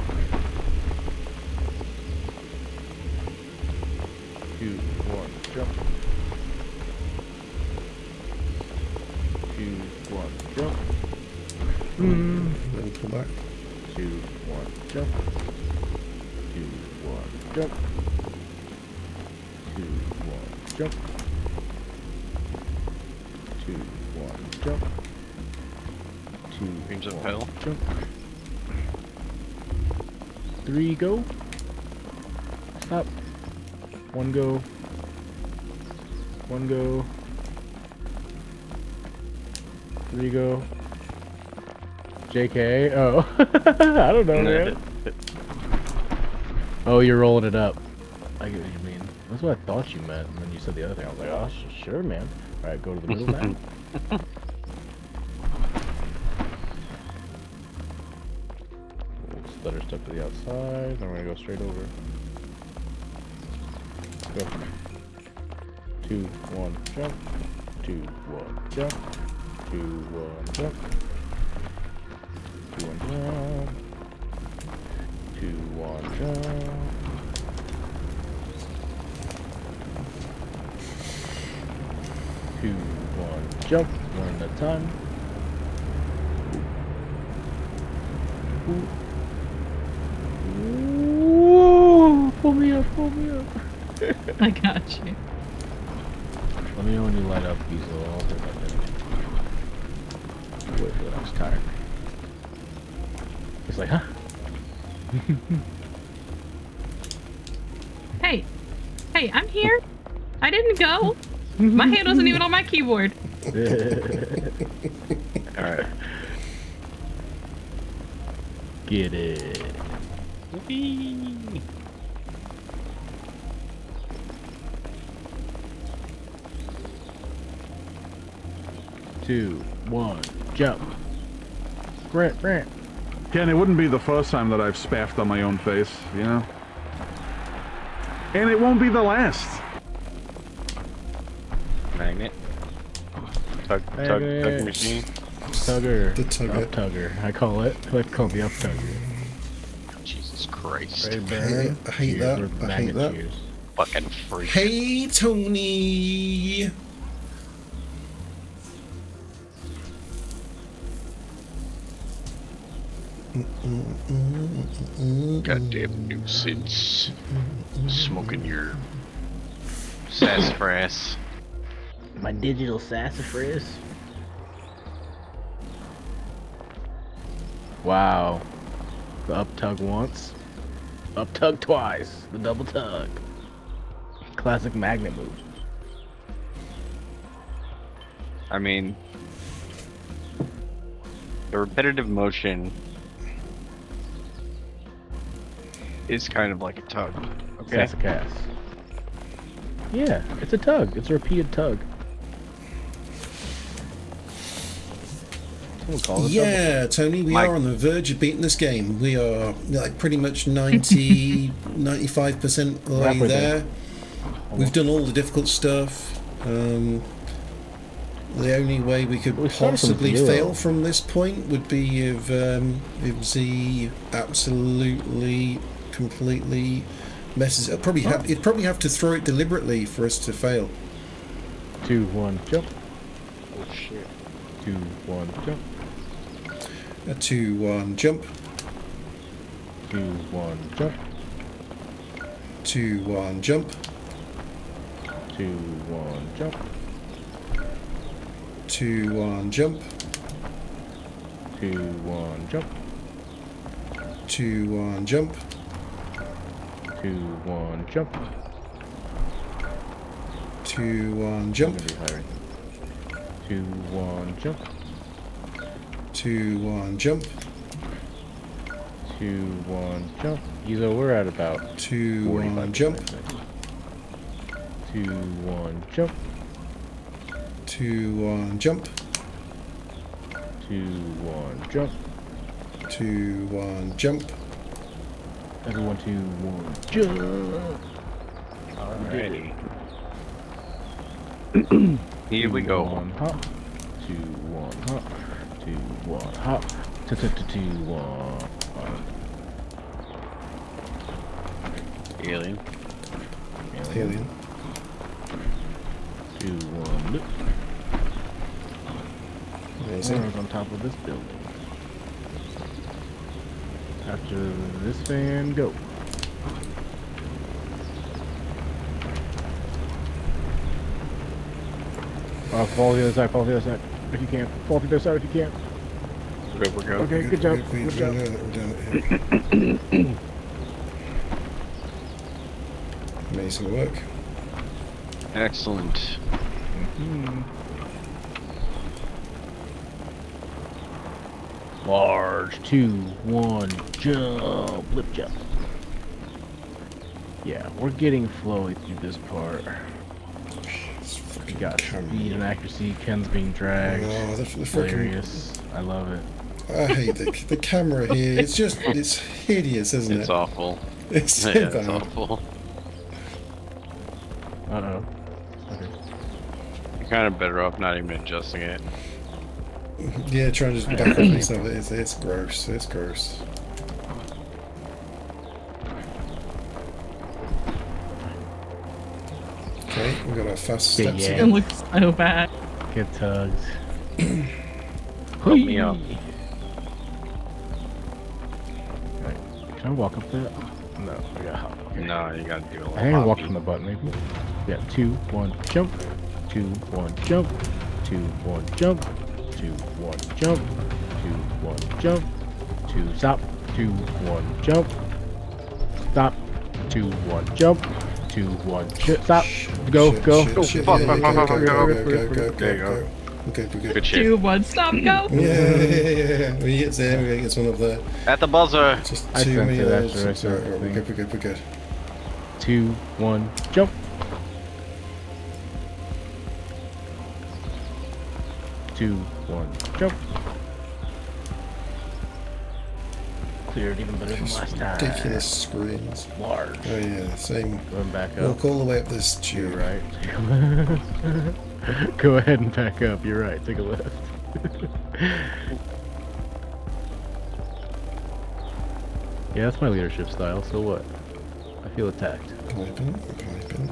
Two, one, jump. One, jump. Mm. Then pull back. Two, one, jump. Two, one, jump. Two, one, jump. Two, one, jump. Two, Dreams of one, hell. jump. Three, go. Stop. One, go. One, go. Three, go. JK. Oh, I don't know, man. Oh, you're rolling it up. I get what you mean. That's what I thought you meant. And then you said the other thing. I was like, oh, sure, man. All right, go to the middle now. Stutter step to the outside. Then we're gonna go straight over. Go. Two, one, jump. Two, one, jump. Two, one, jump. Two, one, jump. Two, one, jump. Two, one, jump. One at a time. Ooh, pull me up, pull me up. I got you. Let me know when you light up, Diesel. I'll hit that thing. Wait for the next tire. He's like, huh? Hey, hey, I'm here. I didn't go. My hand wasn't even on my keyboard. Alright. Get it. Two, one, jump. Grant, Grant. Ken, it wouldn't be the first time that I've spaffed on my own face, you know? And it won't be the last. Magnet. Tug, tug, Magnet. tug machine. Tugger. The tugger. Up tugger. I call it. I like to call it the up tugger. Jesus Christ. Right, hate Baron? I hate Cheers, that. or I hate that. cheers. Fucking freak. Hey, Tony. Goddamn nuisance. Smoking your sassafras. My digital sassafras. Wow. The up tug once. Up tug twice. The double tug. Classic magnet move. I mean, the repetitive motion is kind of like a tug. Okay. Sass a cass. Yeah, it's a tug. It's a repeated tug. Someone call us up. Yeah, Tony, we Mike. are on the verge of beating this game. We are like pretty much 90, 95% of the way there. there. We've done all the difficult stuff. Um, the only way we could We possibly fail from this point would be if um, if Z absolutely, completely messes. It'd probably have. It'd probably have to throw it deliberately for us to fail. Two, one, jump. Oh shit. Two, one, jump. A two-one jump. Two, one, jump. Two-one jump. Two, one, jump. Two-one jump. Two, one, jump. Two-one jump. Two, one, jump. Two-one jump. I'm gonna be higher. Two, one, jump. Jump. Two, one, jump. Ezo, we're at about Two-one 45 jump. Two, one, jump. Two-one jump. Two, one, jump. Two-one jump. Everyone, two, one, jump. Alrighty. Here we go. One hop. Two, one hop. Two, one hop. Two, two, two, two, one. Alien. Alien. Two, one, look. Amazing. Cars on top of this building. After this fan, go. Uh, fall to the other side, fall to the other side. If you can't, Fall to the other side if you can. Good, we're good. Okay, good job. Good job. doing it. We're doing it. Amazing work. Excellent. Large, two, one, jump, lip jump. Yeah, we're getting flowy through this part. We got speed and accuracy. Ken's being dragged. Oh, the, the freaking. Hilarious. I love it. I hate the, the camera here. It's just. It's hideous, isn't It's it? awful. It's so Yeah, it's bad. awful. Uh oh. Okay. You're kind of better off not even adjusting it. Yeah, trying to just back up and stuff. It's, it's gross. It's gross. Okay, we've got our fast Yeah, steps yeah. It again. looks so bad. Good tugs. Help me up. Alright, Can I walk up there? No, I gotta hop. Okay. No, you gotta do a little I think I walk from the button maybe. Yeah, two, one, jump. Two, one, jump. Two, one, jump. Two, one, jump. Two, one, jump. Two, stop. Two, one, jump. Stop. Two, one, jump. Two, one, sh- stop. Go, Shit, go, shit, go. shit. Fuck, Yeah, fuck, yeah, fuck, go, fuck, go, go. go, go, go, There you go, go. go. Okay, we're good. Good shit. Two, one, stop, go. Yeah, yeah, yeah, yeah. When he gets there, he gets one up there. At the buzzer. Just I too sent many it of after those. I It's said alright, alright, We're everything. good, we're good, we're good. Two, one, jump. Two, one, jump. Cleared even better than last time. Ridiculous screens. Large. Oh yeah, same. Going back up. Walk all the way up this tube. You're tube. right. Go ahead and back up. You're right. Take a left. yeah, that's my leadership style. So what? I feel attacked. Piping, piping.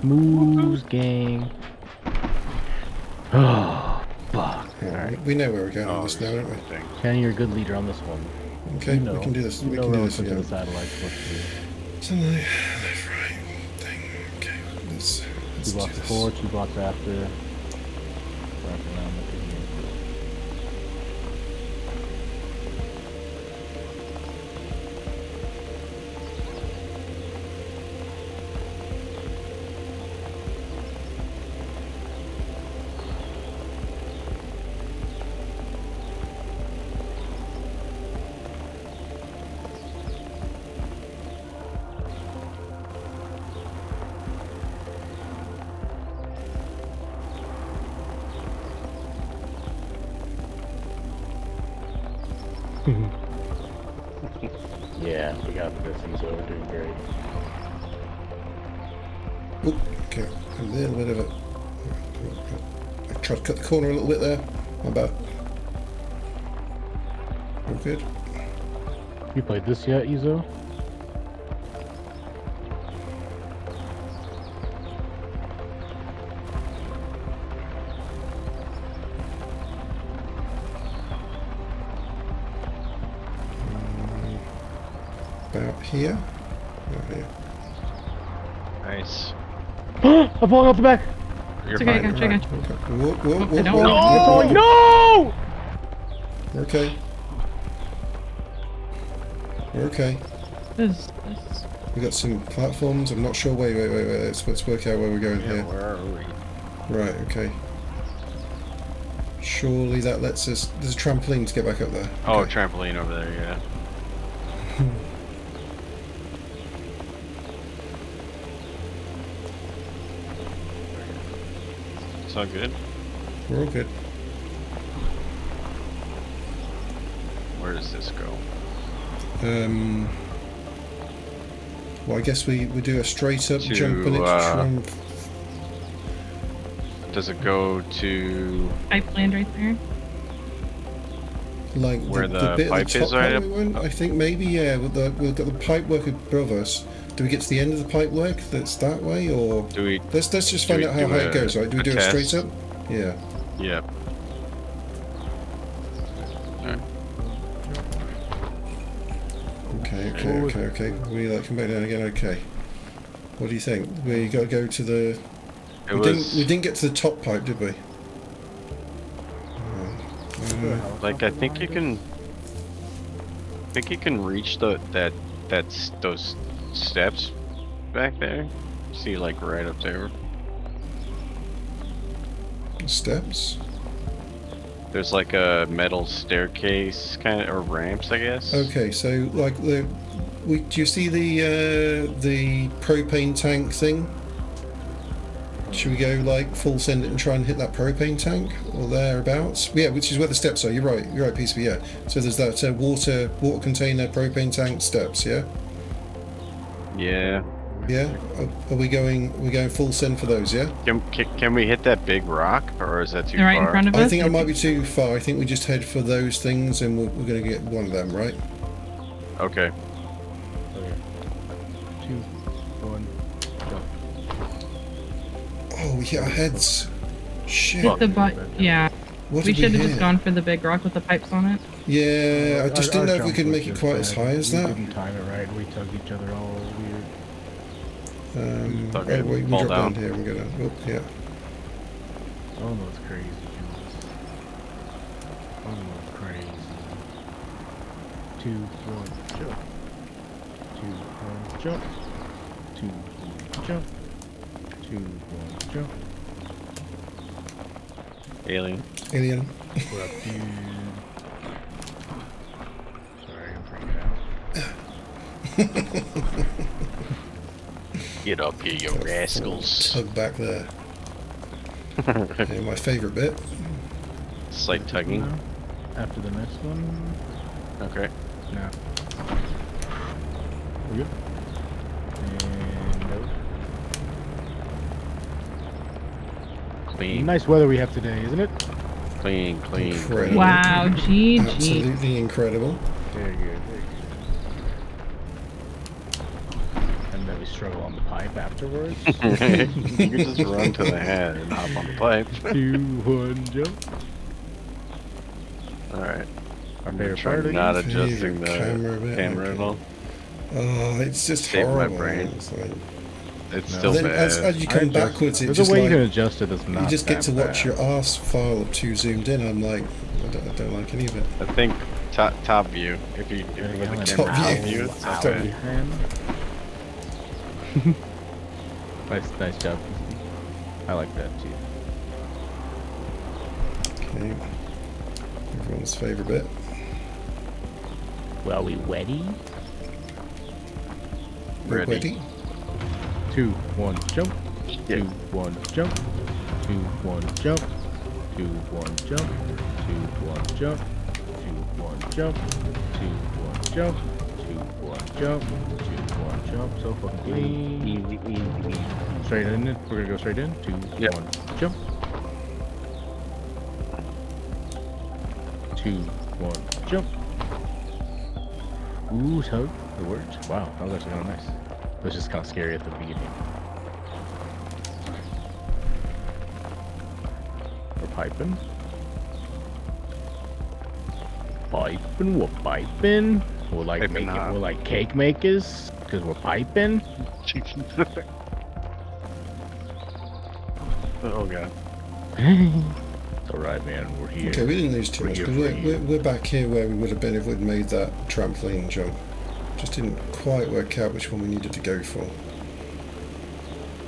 Smooth gang. Oh, fuck. Yeah, Alright. we know where we're going Oh, on this now, don't we? Kenny, you're a good leader on this one. Okay, you know, we can do this. You we know can do relative this. to Yeah. the satellites what to do. So no, left, right thing. Okay, let's let's Two do blocks this. before, two blocks after. Wrap corner a little bit there. My bad. All good. You played this yet, Izo? Mm, about here. About here. Nice. I'm falling off the back! You're It's okay, I fine. got you, I got you. Okay. Whoa, whoa, whoa, whoa. Oh, whoa, no! We're okay. We're okay. This, this. We got some platforms. I'm not sure. Wait, wait, wait, wait. Let's, let's work out where we're going Yeah, here. where are we? Right, okay. Surely that lets us. There's a trampoline to get back up there. Oh, Okay. trampoline over there, yeah. It's all good. We're all good. Where does this go? Um, well, I guess we, we do a straight up To, jump and it's uh, tram- Does it go to Pipe land right there. like where the, the bit pipe at the top is right part up- I think maybe yeah. With the, we've got the pipe work above us. Do we get to the end of the pipe work that's that way, or do we let's let's just find out how high a- it goes? Right? Do we a do it straight up? Yeah. yeah. Okay. Okay. Okay. Okay. We like come back down again. Okay. What do you think? We got to go to the. It we was didn't. We didn't get to the top pipe, did we? Uh, like I think you can I think you can reach the that that's those steps back there. See like right up there. steps. There's like a metal staircase kind of or ramps, I guess. Okay, so like the, we do you see the uh, the propane tank thing? Should we go like full send it and try and hit that propane tank or thereabouts? Yeah, which is where the steps are. You're right. You're right, PCB. Yeah. So there's that uh, water water container propane tank steps. Yeah. Yeah. Yeah. Are, are we going? we going full send for those? Yeah. Can, can can we hit that big rock or is that too They're right far? in front of us. I think I might be too far. I think we just head for those things and we're, we're going to get one of them, right? Okay. Okay. Two, one, jump. Oh, we hit our heads. Shit. Hit the butt. Yeah. What We did should have hit? just gone for the big rock with the pipes on it. Yeah, I just Our- didn't know if we could make it just quite as high as we that. didn't time it right. We tugged each other all weird. Um, Okay, oh, wait, we fall drop down. down. here and go down. Oh, yeah. Almost crazy, Jules. Almost crazy. Two, one, jump. Two, one, jump. Two, one, jump. Two, one, jump. Alien. Alien. What up, dude? Sorry, I'm freaking out. Get up here, you rascals. Tug back there. yeah, my favourite bit. Slight tugging. After the next one. Okay. No. We good? Clean, Nice weather we have today, isn't it? clean, clean. Incredible. Wow, GG. Absolutely incredible. Very good, very good. And then we struggle on the pipe afterwards. you can just run to the head and hop on the pipe. Two, one, jump. Alright. Our I'm favorite trying part of not adjusting the camera a bit, camera at all. Oh, it's just Saved my horrible. brain. It's like- It's No. still then bad. as, as you come adjust- backwards, it There's just a way like you can adjust it that's not you just get to watch bad. your ass file up too zoomed in. I'm like, I don't, I don't like any of it. I think top top view. If you if you Yeah, look at Top camera view. view, it's not Top bad. View. nice, nice job. I like that too. Okay. Everyone's favourite bit. Well, we ready? We're Ready. ready. Two, one, jump. Yeah. Two, one, jump. Two, one, jump. Two, one, jump. Two, one, jump. Two, one, jump. Two, one, jump. Two, one, jump. Two, one, jump. So fucking clean. Easy, easy, easy. Straight in. it. We're gonna go straight in. Two, Yep. one, jump. Two, one, jump. Ooh, so it worked. Wow, that was actually kind of nice. It was just kind of scary at the beginning. We're piping. Piping, we're piping. We're like making, hot. we're like cake makers because we're piping. oh god. it's alright, man. We're here. Okay, we didn't lose too We're much because we're, we're, we're back here where we would have been if we'd made that trampoline jump. Just didn't quite work out which one we needed to go for.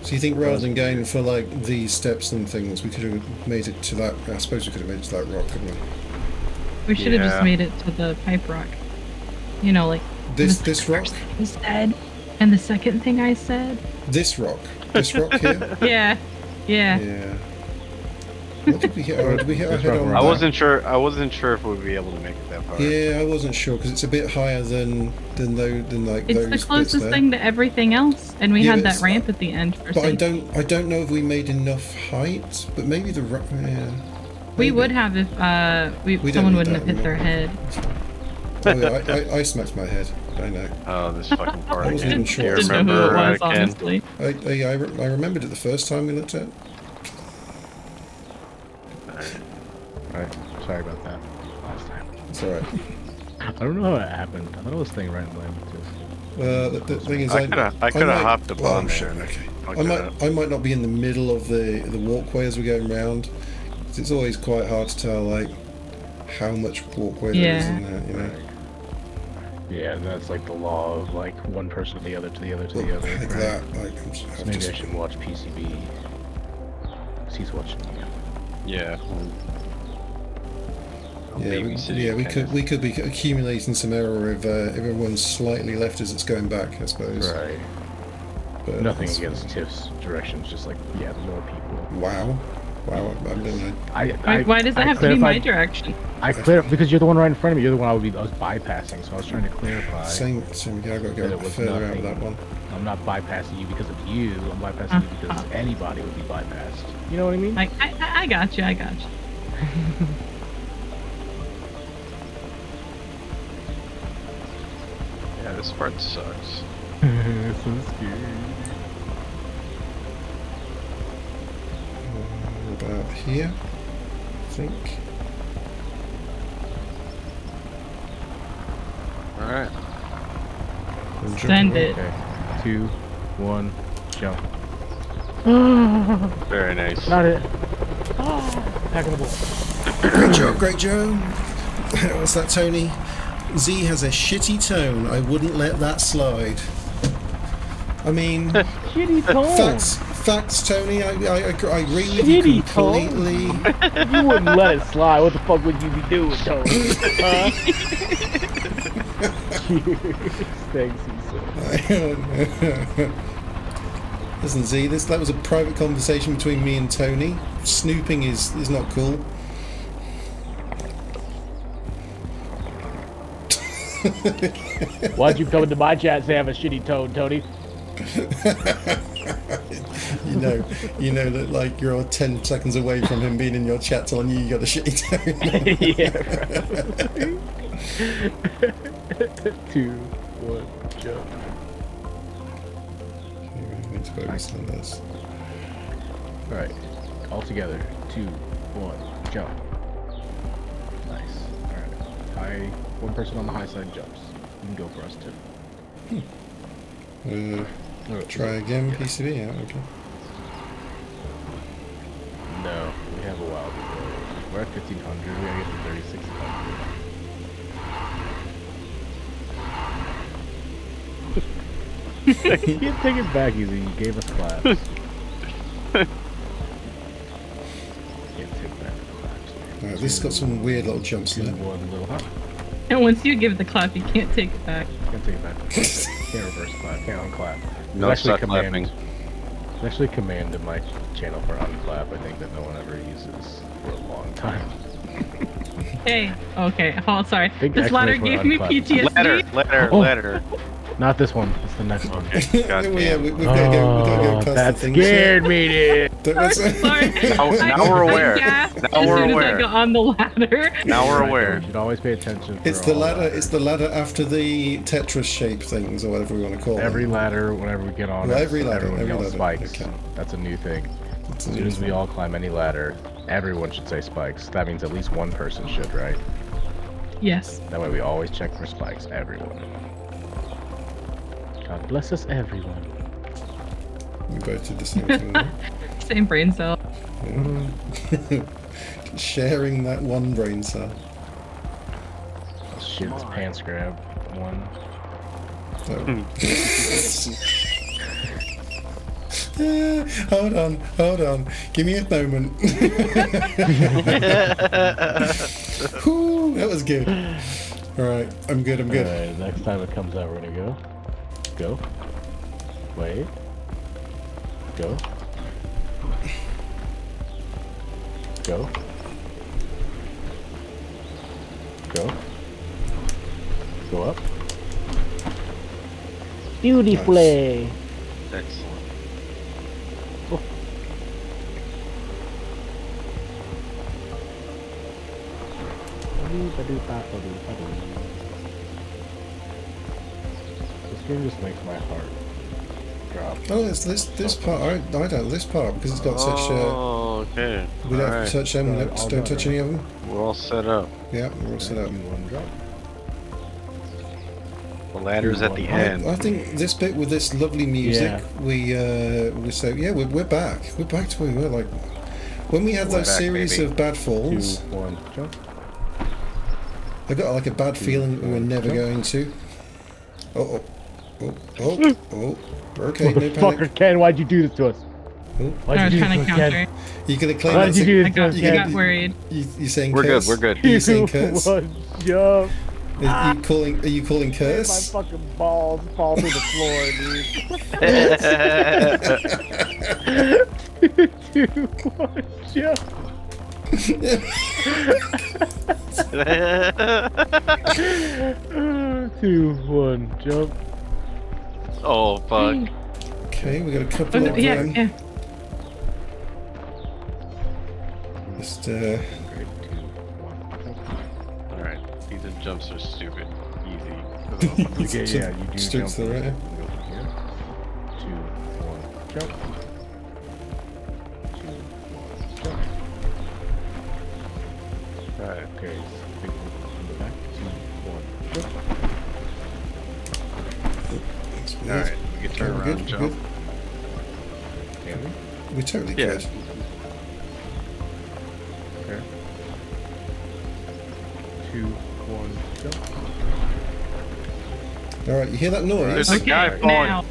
So you think rather than going for like these steps and things, we could have made it to that? I suppose we could have made it to that rock, couldn't we? We should have just made it to the pipe rock. You know, like This this rock, first thing said, and the second thing I said. this rock, this rock here. Yeah, yeah. Yeah. What did we hit? Our, did we hit our head on? we're I that? wasn't sure. I wasn't sure if we'd be able to make it that far. Yeah, I wasn't sure because it's a bit higher than than those than like It's those the bits closest there. thing to everything else, and we Yeah, had that ramp at the end for But I don't I don't know if we made enough height. But maybe the ro- yeah. We would have if uh, we, We someone wouldn't have hit their head. Oh yeah, I, I, I smacked my head. I know. Oh, this fucking part I wasn't again. even sure. you Didn't know remember, who it was, honestly. I, I, I, re- I remembered it the first time we looked at. it. Alright, sorry about that. Last time. It's alright. I don't know how it happened. I thought I was staying right in line with. Uh, the, the thing is, I coulda- I coulda might- hopped up well, on there shit, Okay. fucked I might up. I might not be in the middle of the the walkway as we're going round. 'cause It's always quite hard to tell like how much walkway there is in there. You know. Yeah, and that's like the law of like one person to the other to the other to Well, the other. like right? that. Like I'm just, So maybe just I should watch PCB. 'cause He's watching me. Yeah. I'm Yeah, we, yeah, we Ken. could we could be accumulating some error if, uh, everyone's slightly left as it's going back, I suppose. Right. But Nothing against Tiff's directions, just like yeah, more people. Wow, wow! I, I don't know. I, Why, I, why does that I have to be my direction? I clear because you're the one right in front of me. You're the one I would be. I was bypassing, so I was trying to clarify. Same, same. Yeah, I got to That go it was further out nothing. with that one. I'm not bypassing you because of you. I'm bypassing you because Uh-huh. anybody would be bypassed. You know what I mean? I, I, I got you, I got you. Yeah, this part sucks. so scary. About here, I think. All right. Send it. Okay. Two, one, jump. Very nice. Not it. Back in the ball. Great job, great job. What's that, Tony? Z has a shitty tone. I wouldn't let that slide. I mean, Shitty tone. facts, facts, Tony. I, I, I agree with you completely. If you wouldn't let it slide, what the fuck would you be doing, Tony? Huh? Thanks, Cecil. Listen, Z, this that was a private conversation between me and Tony. Snooping is is not cool. Why'd you come into my chat and say I have a shitty tone, Tony? You know, you know that like you're ten seconds away from him being in your chat telling you you got a shitty tone. yeah, Two, one, jump. we need to focus on this. Alright, all together. Two, one, jump. Nice. Alright, high, one person on the high side jumps. You can go for us too. Uh, Alright, try again, PCB. Yeah, okay. No, we have a while to go. We're at 1500. We gotta get to 3600. you can't take it back easy. You gave us claps. can't take back the claps. Alright, this has got some weird little jumps Two, in it. one, little hop. And once you give the clap, you can't take it back. Can't take it back. can't reverse clap. Can't unclap. There's No actually a suck clapping. There's actually command in my channel for unclap. I think that no one ever uses for a long time. Hey, okay. Oh, sorry. Big This ladder gave me point PTSD. Letter, letter, Oh. letter. Not this one. It's the next one. Okay, yeah, we, we've got to go, we've got to go Oh, past that the thing. scared me, dude. Don't- Sorry. Now- now we're aware. Now as we're soon as aware. I got on the ladder. Now we're aware. You should always pay attention. It's the ladder. ladders. It's the ladder after the Tetris shape things or whatever we want to call it. Every them. ladder, whenever we get on Well, every ladder, everyone every yells ladder, spikes. okay. That's a new thing. It's As soon as we all climb any ladder, everyone should say spikes. That means at least one person should, right? Yes. That way we always check for spikes, everyone. God bless us, everyone. We both did the same thing. Same brain cell. Yeah. Mm-hmm. Sharing that one brain cell. Oh, shit, this pants grab one. Oh. Ah, hold on, hold on. Give me a moment. Whew, that was good. Alright, I'm good, I'm good. Alright, next time it comes out, we're gonna go. Go. Wait. Go. Go. Go. Go up. Beautifully. Excellent. This game just makes my heart drop. Oh, it's this this part. I, I don't this part because it's got such. Uh, Oh, okay. we don't have Alright. to touch them. We Right, don't, don't touch right? any of them. We're all set up. Yeah, we're all set up. One, drop. The ladder's at the I- end. I, I think this bit with this lovely music, Yeah. we uh, we say yeah, we're, we're back. We're back to where we were. Like when we had We're those back, series baby. of bad Two, falls, one, jump. I got like a bad hmm. feeling that we were never going to. Oh, oh, oh, oh, hmm. oh. Okay, no panic. Motherfucker, Ken, why'd you do this to us? Oh, Why'd I was you do trying to to counter. Ken? you gonna claim Why that? did you do this to got, us, I got worried. You, you saying We're good, curse? we're good. Are you saying Two, curse? Are one, jump. you calling? Are you calling curse? My fucking balls fall through the floor, dude. Two, one, jump. Two, one, jump. oh, fuck. Okay, we got a couple of yeah, them. yeah. Just uh, Great, two, one, jump. Alright. These jumps are stupid. Easy. Okay, So- yeah, you do straight jump to the right. here. Go from here. Two, one, jump. Two, one, jump. Alright. Okay, that's weird. Alright. We can Okay, turn we're around good. and jump. good. Can we? We totally Yeah. could. Okay. Two, one, jump. All right, you hear that noise? There's a guy falling. now.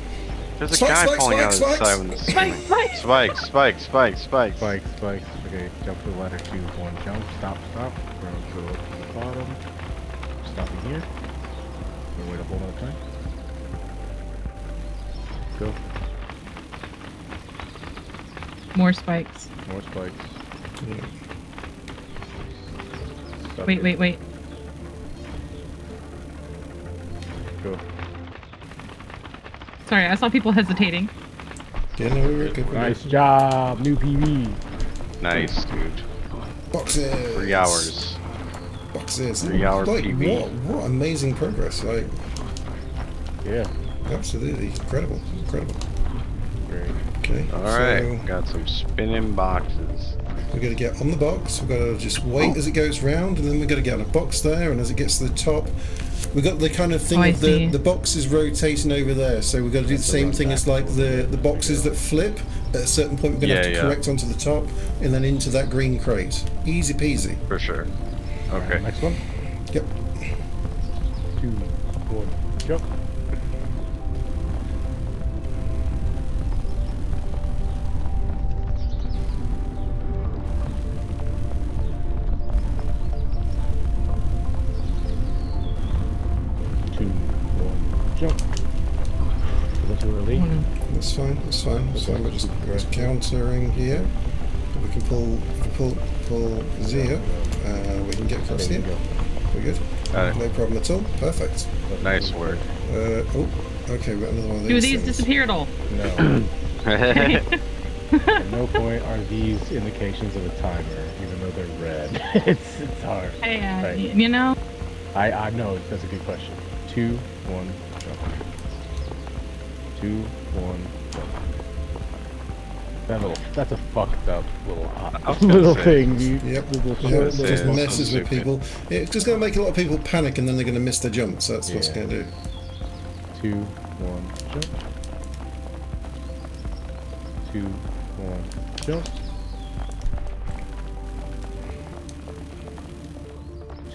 There's a Spikes, guy spikes, falling out of the side when this Spike, spike. Spikes, spikes, spikes, spikes. Spikes, spikes. Okay, jump to the ladder. Two, one, jump. Stop, stop. We're gonna go up to the bottom. Stopping here. We're gonna wait a whole nother time. Go. More spikes. More spikes. Yeah. Stop Wait, here. wait, wait. Go. Sorry, I saw people hesitating. Yeah, no, we're good. Nice job, new PB. Nice, dude. Boxes. Three hours. Boxes. Three hour like, PB. What, what amazing progress! Like, Yeah. absolutely incredible, incredible. Great. Okay. Alright. So, Got some spinning boxes. We've got to get on the box. We've got to just wait as it goes round, and then we've got to get on a box there. And as it gets to the top, we've got the kind of thing Oh, of the the box is rotating over there. So we've got to do the same thing as like the the boxes that flip. At a certain point, we're going to Yeah, have to yeah. correct onto the top, and then into that green crate. Easy peasy. For sure. Okay. Next one. Yep. Two, one, jump. That's fine. That's fine. We're just, we're just countering here. We can pull, we pull, pull Zia. Uh, we can get across There here. We're good. Got it. No problem at all. Perfect. Nice work. Uh, oh, okay. We've got another one of these. Do these things. at all? No. At no point are these indications of a timer, even though they're red. it's it's hard. Hey, uh, Right. y- you know, I I know that's a good question. Two, one, jump. Two, one, jump. That little that's a fucked up little I little say, thing. dude. Yep. Little Yeah, it say, just it's messes with stupid. people. It's just going to make a lot of people panic, and then they're going to miss their jumps. That's what's Yeah. going to do. Two, one, jump. Two, one, jump.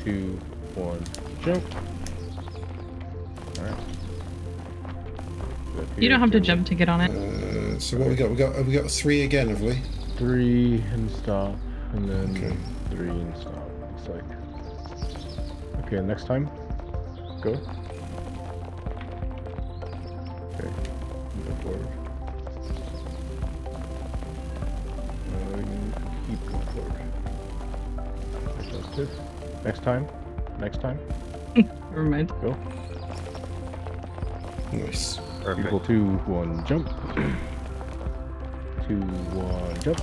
Two, one, jump. You don't have to jump to get on it. Uh, so what we got? We got we got three again, have we? Three and stop, and then Okay. three and stop. Looks like. Okay, next time. Go. Okay. Go forward. Uh, keep going forward. Adjusted. Next time. Next time. Never mind. Go. Nice. Perfect. Equal two, one, jump. two, one, jump.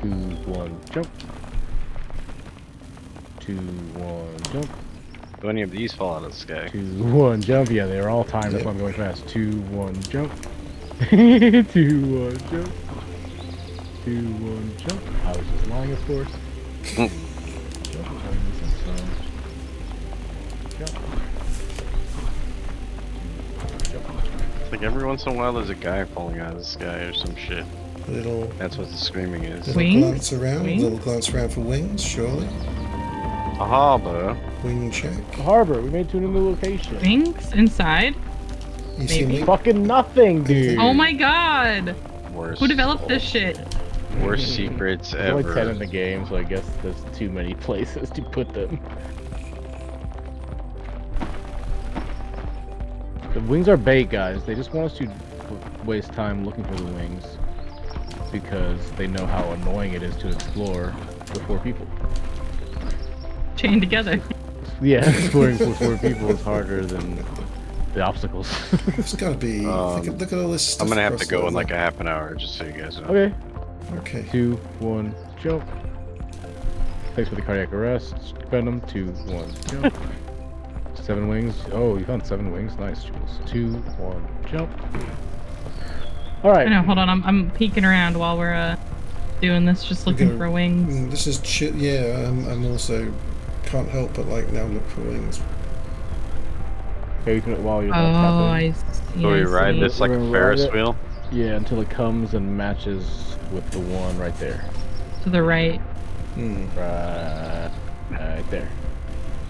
Two, one, jump. Two, one, jump. Do any of these fall out of the sky? Two, one, jump. Yeah, they're all timed. That's why I'm going fast. Two, one, jump. two, one, jump. Two, one, jump. I was just lying, of course. like every once in a while there's a guy falling out of the sky or some shit. Little That's what the screaming is. little Wings? glance around. Wings? Little glance around for wings. Surely. Aha, bro. Wing check. Harbor, we made it to a new location. Wings inside? You see a Maybe. wing? Fucking nothing, dude. Oh my god! Worst. Who developed this shit? Worst secrets There's only 10 in the game, so I guess there's too many places to put them. The wings are bait, guys. They just want us to waste time looking for the wings because they know how annoying it is to explore with four people. Chained together. Yeah, exploring with four people is harder than the obstacles. It's got to be. look, Um, at, look at all this stuff. I'm gonna have to go there. in like a half an hour, just so you guys know. okay, Okay. two, one, jump. Thanks for the cardiac arrest. Venom, two, one, jump. seven wings. Oh, you found seven wings. Nice, Jules. Two, one, jump. All right. I know, hold on, I'm, I'm peeking around while we're uh, doing this, just looking gonna- for wings. Mm, This is chi- yeah. I'm, I'm also can't help but like now look for wings. Okay, you can, while you're Oh, not I see. So we I ride this like a Ferris wheel. Yeah, until it comes and matches with the one right there. to the right. Hmm. Right, right there.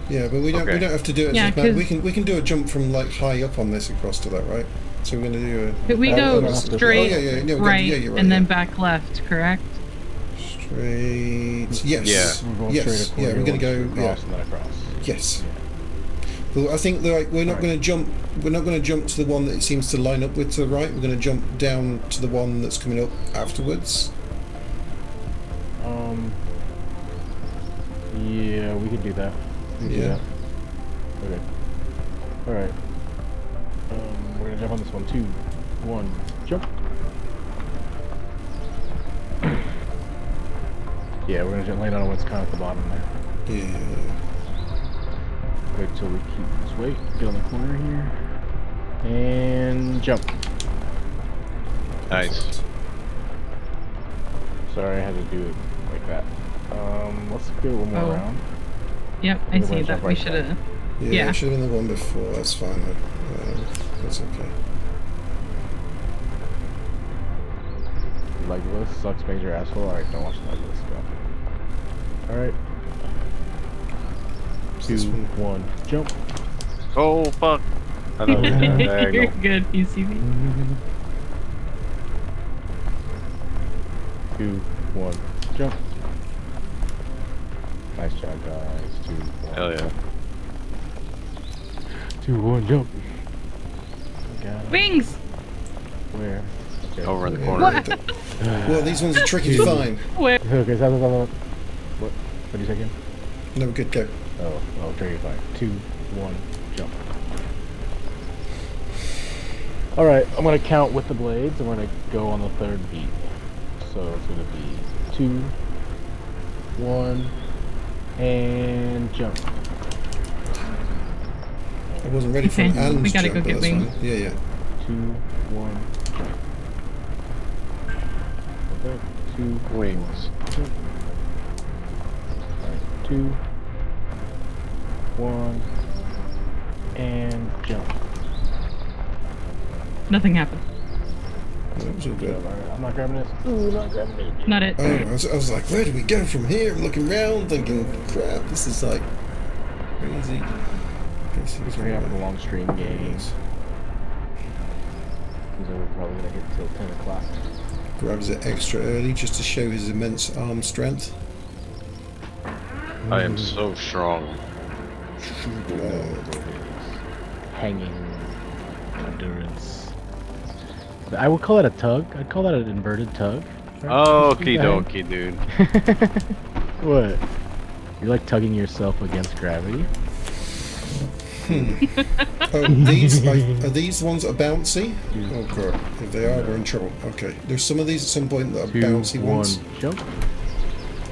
Yeah, but we don't we don't have to do it. Yeah, a man. We 'cause- can we can do a jump from like high up on this across to that, right? So we're gonna do a But we Uh, go straight oh, yeah, yeah, yeah, right, yeah, right, and then yeah. back left, correct? straight. Yes. Yeah. We're going Yes. straight Yeah, we're gonna go. across Yeah. and then across. Yes. But I think like we're not Right. going to jump. We're not going to jump to the one that it seems to line up with to the right. We're going to jump down to the one that's coming up afterwards. Um. Yeah, we could do that. We could do Yeah. Okay. All right. Um, we're gonna jump on this one. Two, one, jump. yeah, we're gonna jump land on what's kind of at the bottom there. Yeah. Wait till we keep this weight. Get on the corner here. And jump. Nice. sorry I had to do it like that. Um, let's do it one more Oh. round. Yep, I see that. jump We should have. Yeah, Yeah. it should have been the one before. That's fine though. Um, that's okay. Legless sucks major asshole. Alright, don't watch Legless. Go. Alright, two, one- one, jump. Oh fuck! I thought it was a You're diagonal. good, PCB. Two, one, jump. Nice job, guys. Two, one, Hell yeah. jump. Two, one, jump. Wings! Where? Okay. Over in the corner. right there. Well, these ones are tricky to find. Where? Okay, stop, stop, stop, stop. What? What do you say again? No, good go. Oh, oh, trigger fine. Two, one, jump. Alright, I'm gonna count with the blades. I'm gonna go on the third beat. So it's gonna be two, one, and jump. I wasn't ready for an Okay, we gotta jump, go get that's wings. fine. Yeah, yeah. Two, one, jump. Okay, two, Wings. jump. Alright, two, one, and jump. Nothing happened. I'm not grabbing this. Ooh, not grabbing it. Not it. Oh, I was, I was like, where do we go from here? I'm looking around, thinking, crap, this is like crazy. Okay, so It's gonna happen a long stream game. So we're probably gonna hit till 10 o'clock. Grabs it extra early just to show his immense arm strength. I am so strong. Hanging endurance. I would call that a tug. I'd call that an inverted tug. Oh, Okie dokie, dude. what? You're like tugging yourself against gravity. Oh, these are, are these ones that are bouncy? Oh god, if they are, we're in trouble. Okay, there's some of these at some point that are Two, bouncy one, ones. jump.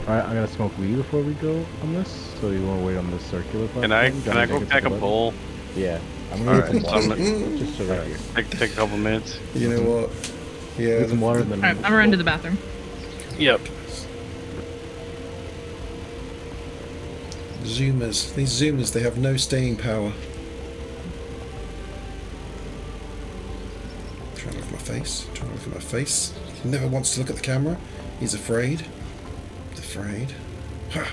Alright, I gotta smoke weed before we go on this, so you wanna wait on this circular platform? Can I can I go take pack a couple bowl? Yeah. I'm gonna Alright, get so some I'm water. gonna Just so right here. take, take a couple minutes. You know what? Yeah, Get some water and then Alright, I'm gonna the bathroom. Yep. Zoomers. These zoomers, they have no staying power. Trying to look at my face. Trying to look at my face. He never wants to look at the camera. He's afraid. He's afraid. Ha!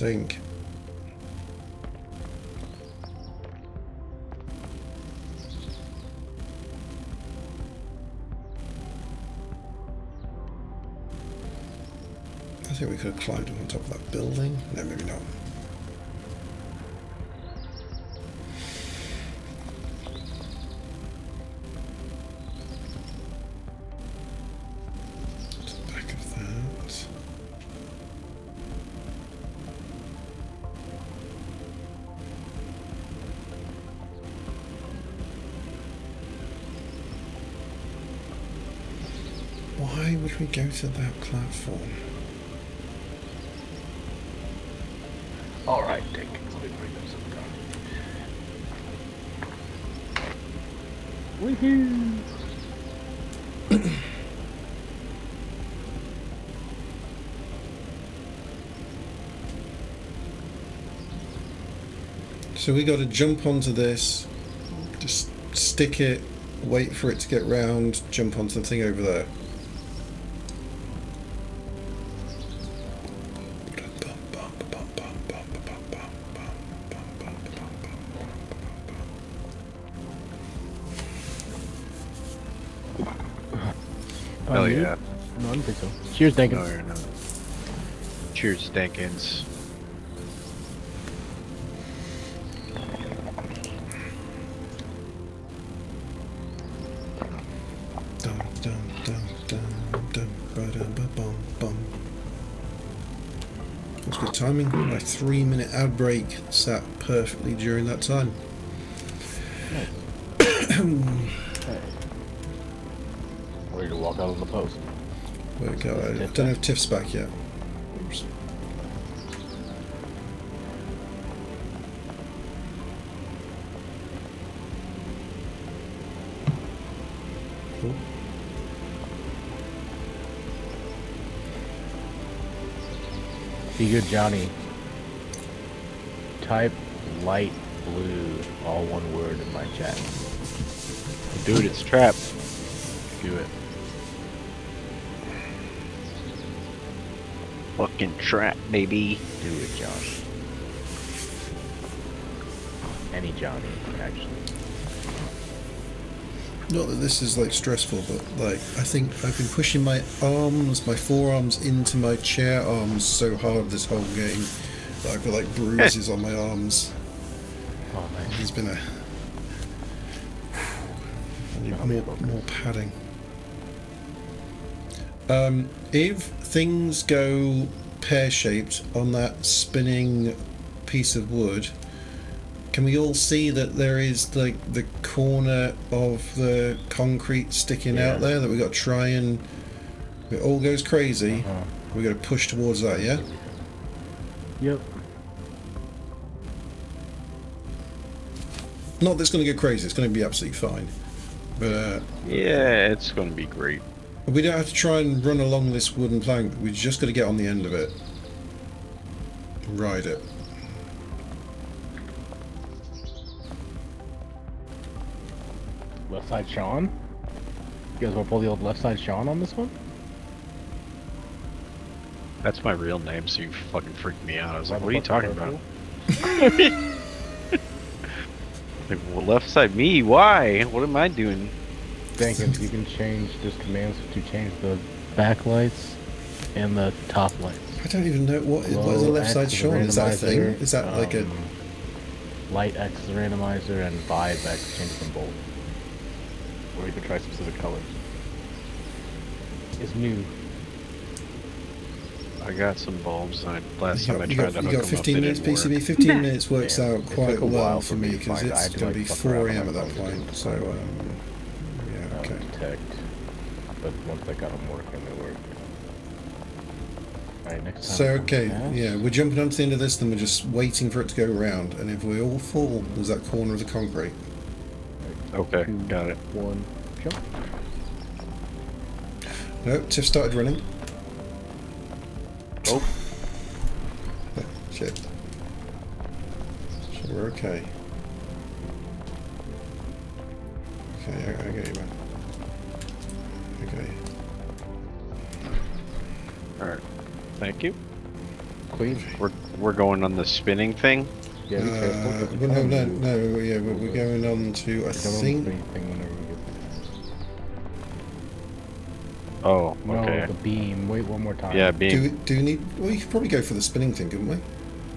Think I think we could have climbed on top of that building. No, maybe not. Go to that platform? Alright, Dick. Let me bring up some coffee. Woohoo! So we got to jump onto this, just stick it, wait for it to get round, jump onto the thing over there. Yeah. No, I don't think so. Cheers, Dankins. No, you're not. Cheers, Dankins. That's good timing. My three minute ad break sat perfectly during that time. Where we? I don't have Tiff's back yet. Oops. Cool. Be good, Johnny. Type light blue, all one word in my chat. Dude, it's trapped. Do it. Fucking trap, baby. Do it, Johnny. Any Johnny, actually. Not that this is like stressful, but like I think I've been pushing my arms, my forearms into my chair arms so hard this whole game that I've got like bruises on my arms. Oh, nice. There's been a I need more, about more padding. Um, if things go pear-shaped on that spinning piece of wood, can we all see that there is like the corner of the concrete sticking Yeah. out there that we got to try and if it all goes crazy Uh-huh. we got to push towards that yeah Yep. not that it's going to go crazy it's going to be absolutely fine but uh, Yeah, it's gonna be great. We don't have to try and run along this wooden plank we just got to get on the end of it ride it Left side Sean? You guys want to pull the old left side Sean on this one? That's my real name, so you fucking freaked me out. I was like, what are you talking about? Like, well, left side me? Why? What am I doing? Jenkins, you can change, there's commands to change the backlights and the top lights. I don't even know what is, what is a Low left side is a Sean is that a thing is that like a um, Light X is a randomizer and Vibe X changes them both. Or you can try specific colors. It's new. I got some bulbs. I, last You time I got, you tried got, to hook got 'em up, 15 they minutes didn't PCB. 15 minutes works Yeah, out quite a well while for for me me because it's going to be 4 a.m. at that point. So um, yeah, Okay. okay. But once I got them working, they work. Alright, next time. So okay, yeah, we're jumping onto the end of this, then we're just waiting for it to go around, and if we all fall, there's that corner of the concrete. Okay, Two, got it. One, jump. No, Tiff started running. Oh. Shit. So we're okay. Okay, I, I get you, man. Okay. Alright. Thank you. Queen. We're we're going on the spinning thing. Yeah, be careful. Uh, 'cause you well, no, no, no, yeah, we're, we're going on to, I Don't think, whenever we get Oh, there. No, okay. the beam. Wait one more time. Yeah, beam. do we, do we need, well, you could probably go for the spinning thing, couldn't we? Or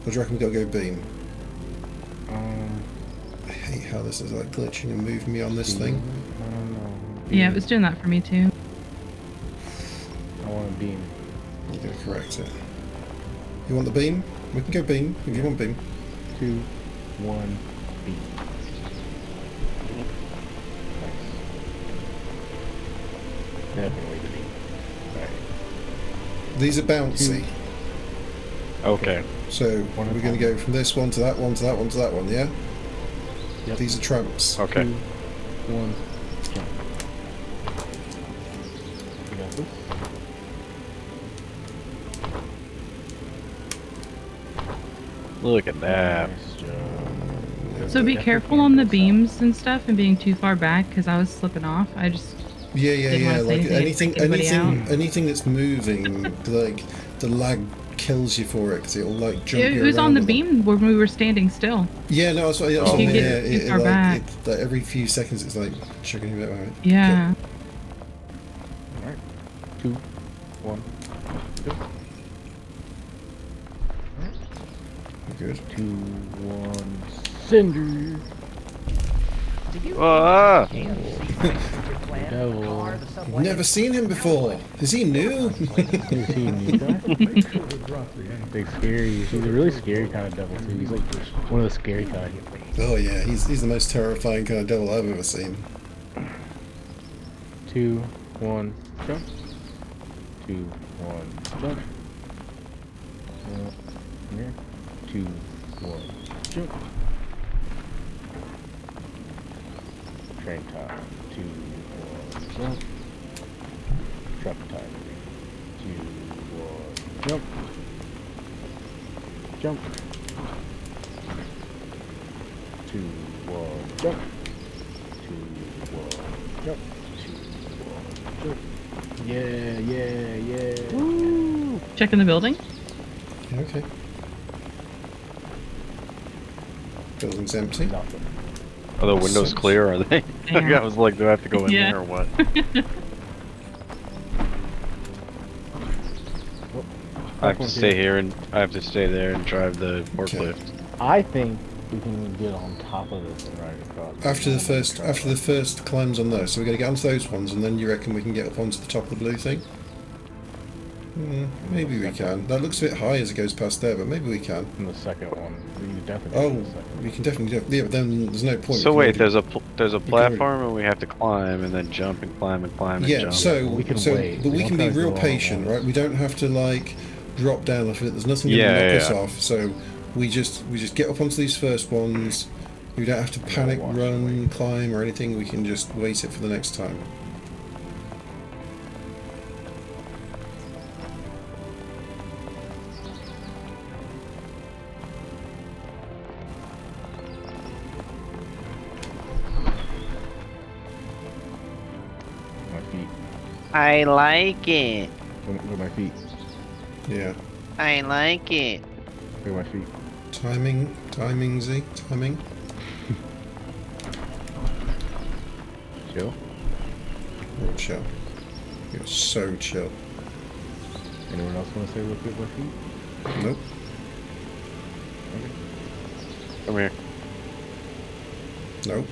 do you reckon we gotta go beam? Um, I hate how this is like glitching and moving me on this thing. I don't know. Yeah, it was doing that for me too. I want a beam. You're gonna correct it. You want the beam? We can go beam if you want beam. Two, one, beam. Nice. Definitely the beam. Alright. These are bouncy, okay. so One at we're going to go from this one to that one to that one to that one, yeah? Yep. These are tramps. Okay. Two, one, Look at that. So be careful on the beams and stuff and being too far back because I was slipping off. I just Yeah, yeah, Didn't yeah. Like anything anything, anything, out. anything that's moving, like the lag kills you for it because it'll like jump it, you it was on the a lot. beam when we were standing still. Yeah, no, that's what, that's Oh. what I You mean, get yeah, too it, it, like, back. it, like every few seconds it's like checking you out. Right? Yeah. Alright. Two, one, Good. Two, one, cinder. Ah! Devil. Never seen him before. Is he new? Is he new guy? Big scary. He's a really scary kind of devil too. He's like one of the scary kind. Oh yeah, he's he's the most terrifying kind of devil I've ever seen. Two, one, jump. Two, one, jump. Uh, here. Two, one, jump. Train time. Two, one, jump. Truck time. Two, one, jump. Jump. Two, one, jump. Two, one, jump. Two, one, jump. Yeah, yeah, yeah. Checking the building. Okay. Building's empty. Nothing. Are the windows Six. clear? Are they? Yeah. I was like, do I have to go in Yeah. there or what? I have to stay here and I have to stay there and drive the forklift. I think we can get on top of this and ride across. After the first after the first climbs on those, so we're gonna get onto those ones, and then you reckon we can get up onto the top of the blue thing? Hmm, maybe we can. That looks a bit high as it goes past there, but maybe we can. In the second one, we can definitely. Oh, second we can definitely do. Yeah, but then there's no point. So wait, there's a pl- there's a platform and we have to climb and then jump and climb and climb and jump. Yeah, jump. so We can so, wait. but We we can be real go all at patient, right? We don't have to like drop down off it. There's nothing going to Yeah, knock yeah, us off. So we just we just get up onto these first ones. We don't have to panic, run, climb, or anything. We can just wait it for the next time. I like it. Look at my feet. Yeah. I like it. Look at my feet. Timing, timing, Z, timing. Chill. Real chill. You're so chill. Anyone else want to say look at my feet? Nope. Come here. Nope.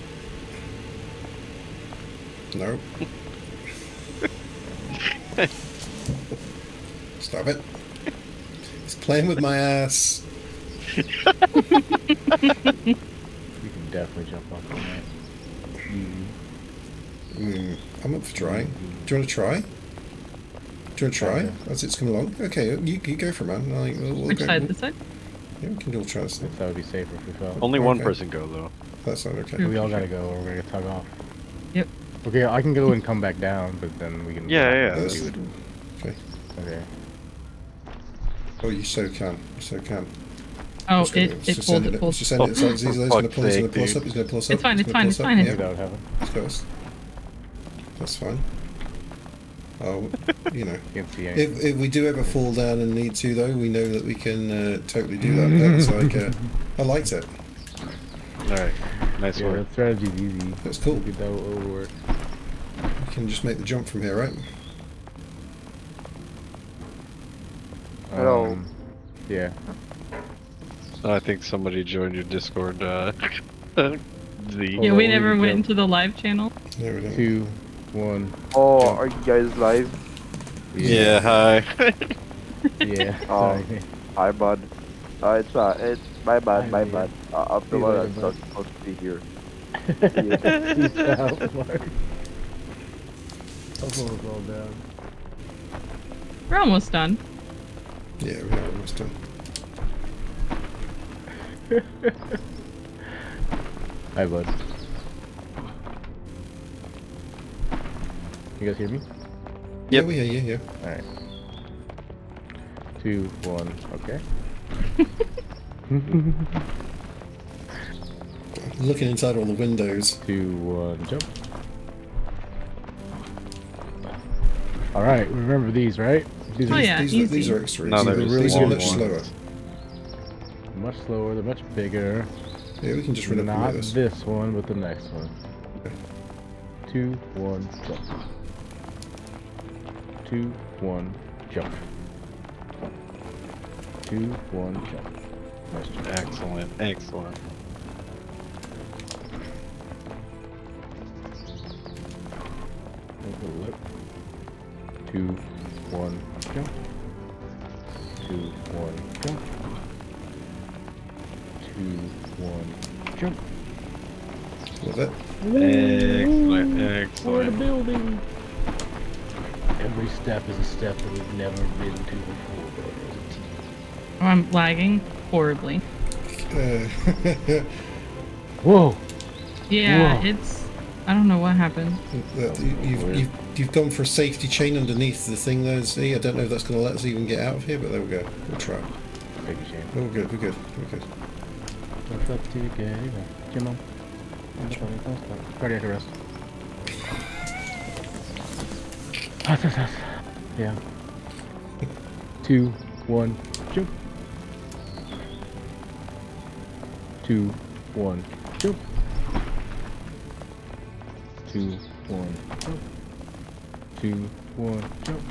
Nope. He's playing with my ass. We can definitely jump off on that. Mm. Mm, I'm up for trying. Do you want to try? Do you want to try? Okay. As it's come along? Okay, you, you go for it, man. Like, we'll, we'll Which go, side? we'll- This side? Yeah, we can all try this. That would be safer if we fell. Only one person go though. That's not okay. Hmm. We all gotta go, or we're gonna get tug off. Yep. Okay, I can go and come back down, but then we can. Yeah, yeah, That's- Oh, you so can. You so can. Oh, Just gonna- it, it just pulled, it pulled. just send it. It's like, he's going to pull us, he's going to pull us up, he's going to pull us up. It's fine, it's gonna fine, it's fine, Yeah, it's- Without having. let's That's fine. Oh, you know. You can see anything. If, if we do ever fall down and need to, though, we know that we can uh, totally do that. That's like, uh, I liked it. Alright. Nice yeah, work. that strategy's easy. That's cool. Look at that will work. We can just make the jump from here, right? Hello. Um, yeah. I think somebody joined your Discord, uh, Z. Yeah, we never went into the live channel. There we go. Two, one. Oh, are you guys live? Yeah, hi. Yeah. Oh. sorry. Hi, bud. Uh, it's uh, it's my bad, Hi, my man. bad. Uh, I'm the one that's not supposed to be here. Peace out, Mark. I'll pull all down. We're almost done. Yeah, we are almost done. Hi, bud. You guys hear me? Yeah, we hear you, yeah. Alright. Two, one, okay. Looking inside all the windows. Two, one, jump. Alright, remember these, right? These Oh, yeah, these, are, these easy. are extra No, they're They're really long much ones. slower. much slower, they're much bigger. Yeah, we can just run up and Not this. this one, but the next one. Two, one, jump. Two, one, jump. Two, one, jump. Nice jump. Excellent, excellent. Make. Two, one, jump. two, one, jump. Two, one, jump. Love it. Excellent, We're in building. Every step is a step that we've never been to before. but there's a T. I'm lagging horribly. Uh, Whoa! Yeah, Whoa. it's. I don't know what happened. that- you- you've, you've, you've gone for a safety chain underneath the thing there, see? I don't know if that's going to let us even get out of here, but there we go. We'll try. Baby shame. Oh, we're good, we're good, we're good. What's up to you, Gary? Jim on. Cardiac arrest. Yeah. Two, one, jump. Two, one, jump. Two, one, jump. Two, one, jump.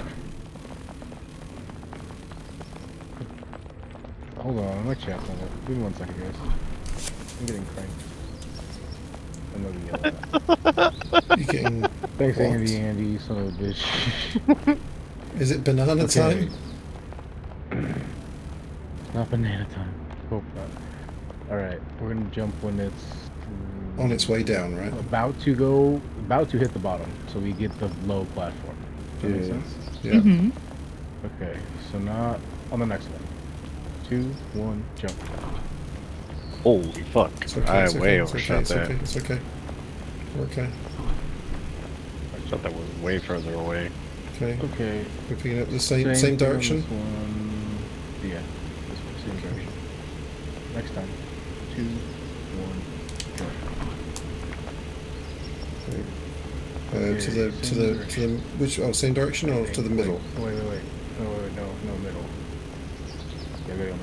Hold on, I my chat's on it. Give me one second, guys. I'm getting cranked. I'm gonna be yelling. You're getting. Thanks, What? Andy, Andy, you son of a bitch. Is it banana Okay. time? It's not banana time. Hope not. Alright, we're gonna jump when it's On its way down, right? about to go, about to hit the bottom, so we get the low platform. Does that make sense? Yeah. hmm Okay, so not on the next one. Two, one, jump. Holy fuck. It's okay, I it's okay, way it's okay, overshot it's that. it's okay. We're okay. I thought that was way further away. Okay. Okay. We're picking up the same same, thing on direction. this one. Yeah, this one, same direction. Next time. Two, one, jump. Uh, to the to same the to the which oh same direction or to the middle? Wait, wait, wait. No, wait, wait, no, no, middle. Yeah, go middle.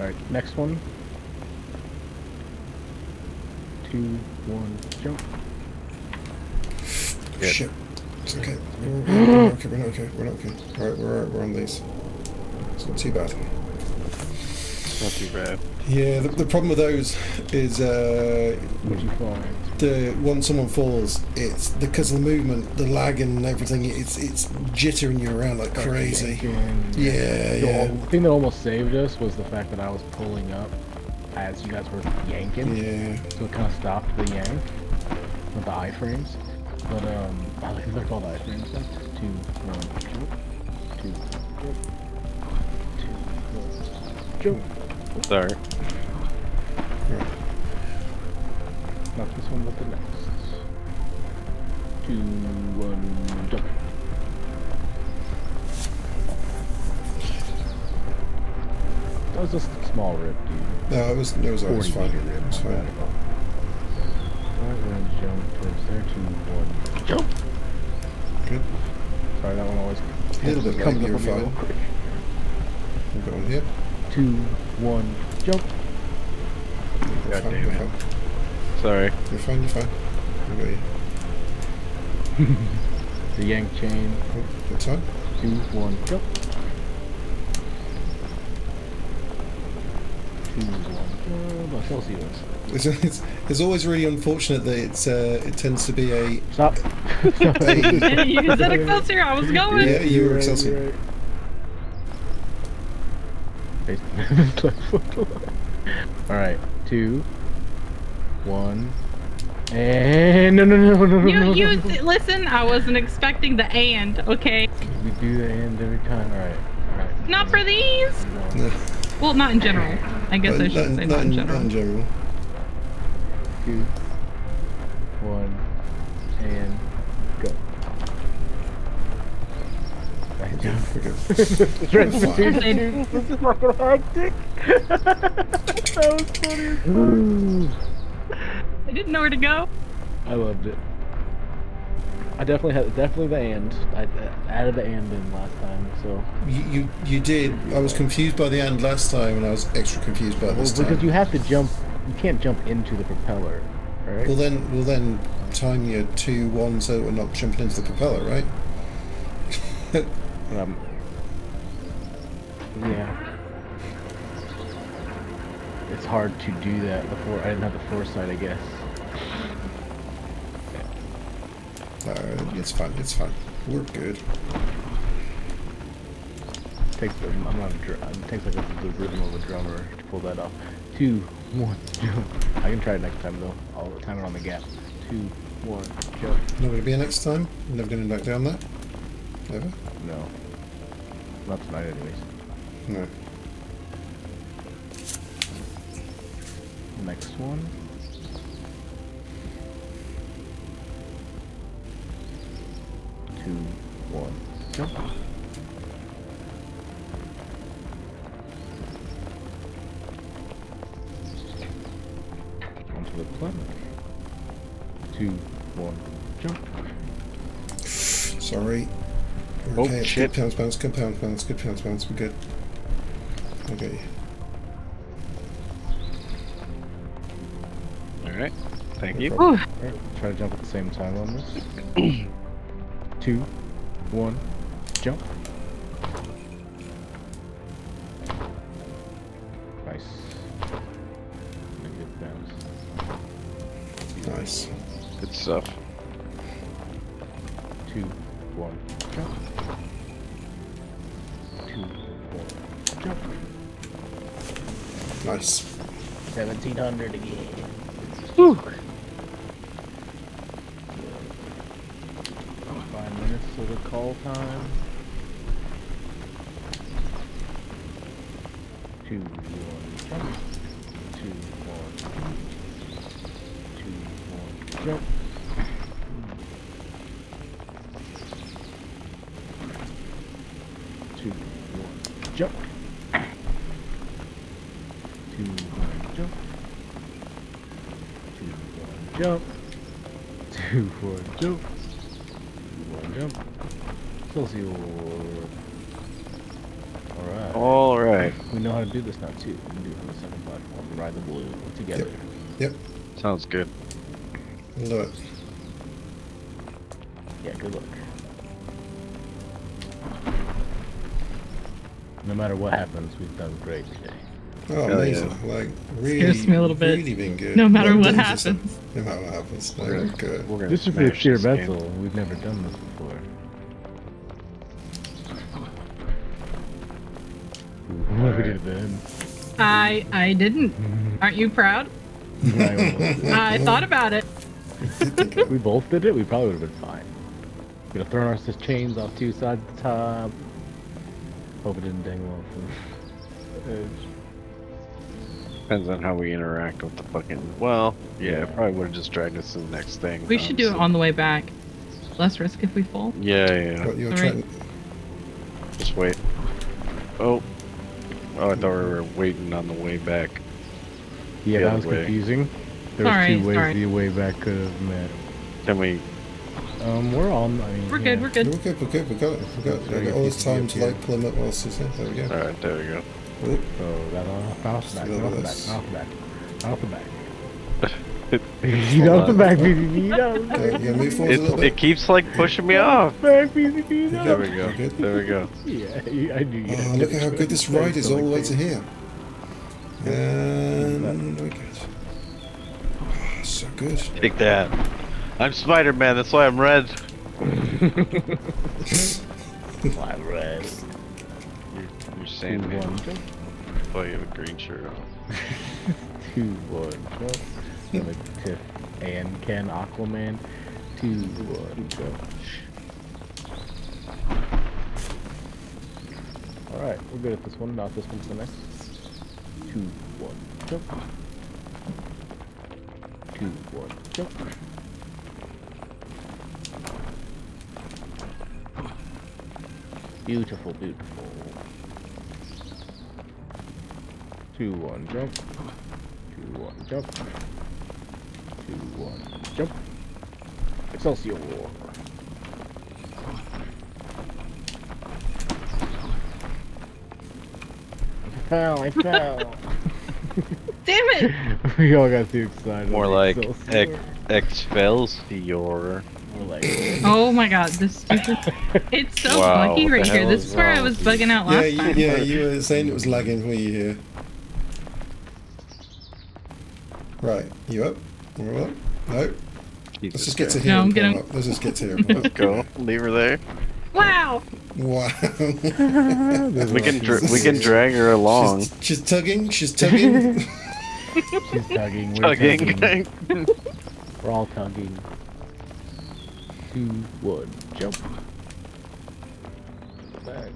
Alright, next one. Two, one, jump. Good. Shit. It's okay. We're, we're, we're okay. We're not okay. We're not okay. All right, we're we're on these. It's not too bad. Not too bad. Yeah, the, the problem with those is uh, What'd you find? The once someone falls, it's because of the movement, the lag and everything. It's it's jittering you around like crazy. Yeah, Yeah, The yeah. thing that almost saved us was the fact that I was pulling up as you guys were yanking. Yeah. So it kind of stopped the yank with the iframes. But, um, I like they're called iframes. Then. Two, one, jump. Two, jump. Jump. Sorry. Not this one, but the next. Two, one, jump. That was just a small rip, dude. No, it was it was, it was fine. It was fine. Gonna jump towards there. Two, one, jump. Good. Sorry, that one always A little bit comes up on me quick. Got one here. Two, one, jump. God damn it. Fine. Sorry. You're fine. You're fine. We got you. The yank chain. Oh, Good time. Two, one, jump. Two, one, jump. Celsius. It's, it's, it's always really unfortunate that it's uh, it tends to be a Stop. Hey. you said Excelsior, I was going. Yeah, you were Excelsior. Alright, two, one, eh, and no, no, no, no, no, You, no, you, no. listen, I wasn't expecting the and, okay? We do the end every time. Alright, alright. Not for these! no, Well, not in general. I guess uh, I not, should say not not in in, general. not in general. Two, one, and go. Right, Yeah, we're good. Right, Fine. dude, dude, this is fucking hectic. that was funny as fuck. I didn't know where to go. I loved it. I definitely had definitely the and. I, I added the and in last time, so You, you you did. I was confused by the end last time, and I was extra confused by it well, this because you have to jump. You can't jump into the propeller, right? Well then, well then, time your two one so we're not jumping into the propeller, right? Um, yeah. It's hard to do that before. I didn't have the foresight, I guess. It's fine. It's fine. We're good. takes the, I'm not a dr- it takes like a, the rhythm of a drummer to pull that off. Two, one, jump. I can try it next time though. I'll time it on the gap. Two, one, jump. Not to be a next time. Never to back down that. Ever. No. Not tonight anyways. No. Next one. Two, one, jump. Onto the plug. Two, one, jump. Sorry. We're Oh, okay. It's shit. Good pounds, pounds, good pounds, pounds, good pounds, pounds. We're good. Okay. Alright. Thank you. Whew. Alright, try to jump at the same time on this. Two, one, jump. Nice. Good bounce. Nice. Good stuff. Two, one, jump. Two, one, jump. Nice. 1700 again. Five minutes till the call time. We know to do this now too. We can do it on the second platform. Ride the blue together. Yep. Sounds good. We'll do it. Yeah, good luck. No matter what happens, we've done great today. Oh, Hell amazing. Like, really, Scares me a little bit. really been good. No matter Well, what dangerous, happens. No matter what happens. No, We're we're gonna- good. We're gonna This should be a smash sheer this game. We've never done this before. I I didn't. Aren't you proud? I thought about it. we both did it, we probably would have been fine. we could have thrown our chains off two sides of the top. Hope it didn't dangle off the edge. Depends on how we interact with the fucking. Well, yeah, it probably would have just dragged us to the next thing. We should do it on the way back. Less risk if we fall. Yeah, yeah. What, you're Alright. Just wait. Oh. Oh, I thought we were waiting on the way back. Yeah, that was way. confusing. There was Sorry, two ways sorry. the way back could have met. Can we? Um, we're on. I mean, We're yeah. good. We're good. We're good. good, we're good, we got it. We got, Sorry, we got all this time to up like pull him up whilst he's. There we go. Alright, there we go. Oop. So that off, off back, off back, off back, off back. It, Beat the back, baby. Beat the Okay, you gonna move forward a little it, it keeps like pushing me off. back, baby. Beat Yeah. There we go. Good. There we go. Yeah, you- I do. Oh, look at how good this ride is all the way to here. And we're good. Oh, ah, so good. Take that. I'm Spider-Man. That's why I'm red. Fly red. You're, you're Two, Sandman. Oh, you have a green shirt on. Two, one, jump. Tiff and Ken Aquaman. Two, one, jump. Alright, we're good at this one. Not this one's the next. Two, one, jump. Two, one, jump. Beautiful, beautiful. Two, one, jump. Two, one, jump. Two, one, jump. Excelsior! I fell, I fell. Damn it! we all got too excited. More like Excelsior. Excelsior. More like. Oh my god, this stupid. It's so Wow, buggy right here. This is is where I was bugging out Yeah, last you, time. yeah, you were saying it was lagging when you here. Right, you up? We're up? No? Let's just get to here No, I'm him getting- up. Let's just get to here Let's go. Leave her there. Wow. Wow. We can dr- we can drag her along. she's, she's tugging. She's tugging. She's tugging. We're Tugging. tugging. We're all tugging. Two, one, jump. Back.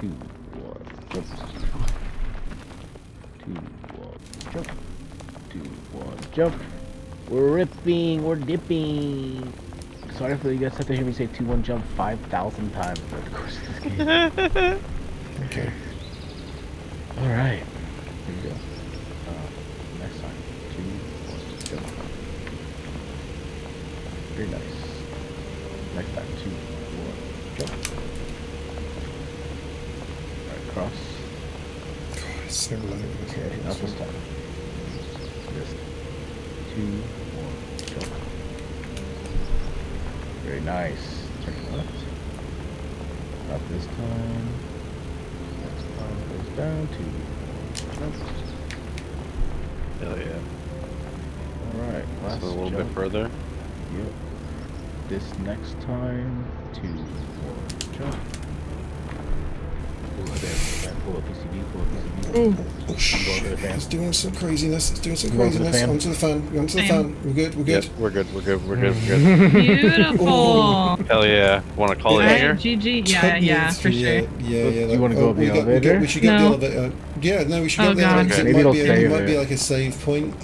Two, one, jump. Two, one, jump. Two, one, jump. We're ripping, we're dipping. Sorry for you guys have to hear me say 2-1 jump 5,000 times over the course of this game. okay. Alright. Here we go. Uh, next time. 2, 1, jump. Very nice. Next time. 2, 1, jump. Alright, cross. God. Okay, up this time. Just 2, very nice. Turn left. Up this time. Next time goes down to left. Hell yeah. Alright, last so a little jump. bit further. Yep. This next time to jump. It's doing some craziness. It's doing some Go over the craziness. fan. Onto the fan. Onto the Fan. fan. We're good. We're good. Yep, we're good. We're good. We're good. We're good. Beautiful. Hell yeah. Want to call it here? GG. Yeah, Tug yeah, for through, sure. Yeah, yeah, yeah. Do you wanna go up we the got- we got- elevator? We should go No. up the elevator. Yeah, no, we should Oh, go up the God. elevator. 'cause Okay. It, might it'll be, stay it might be like a save point.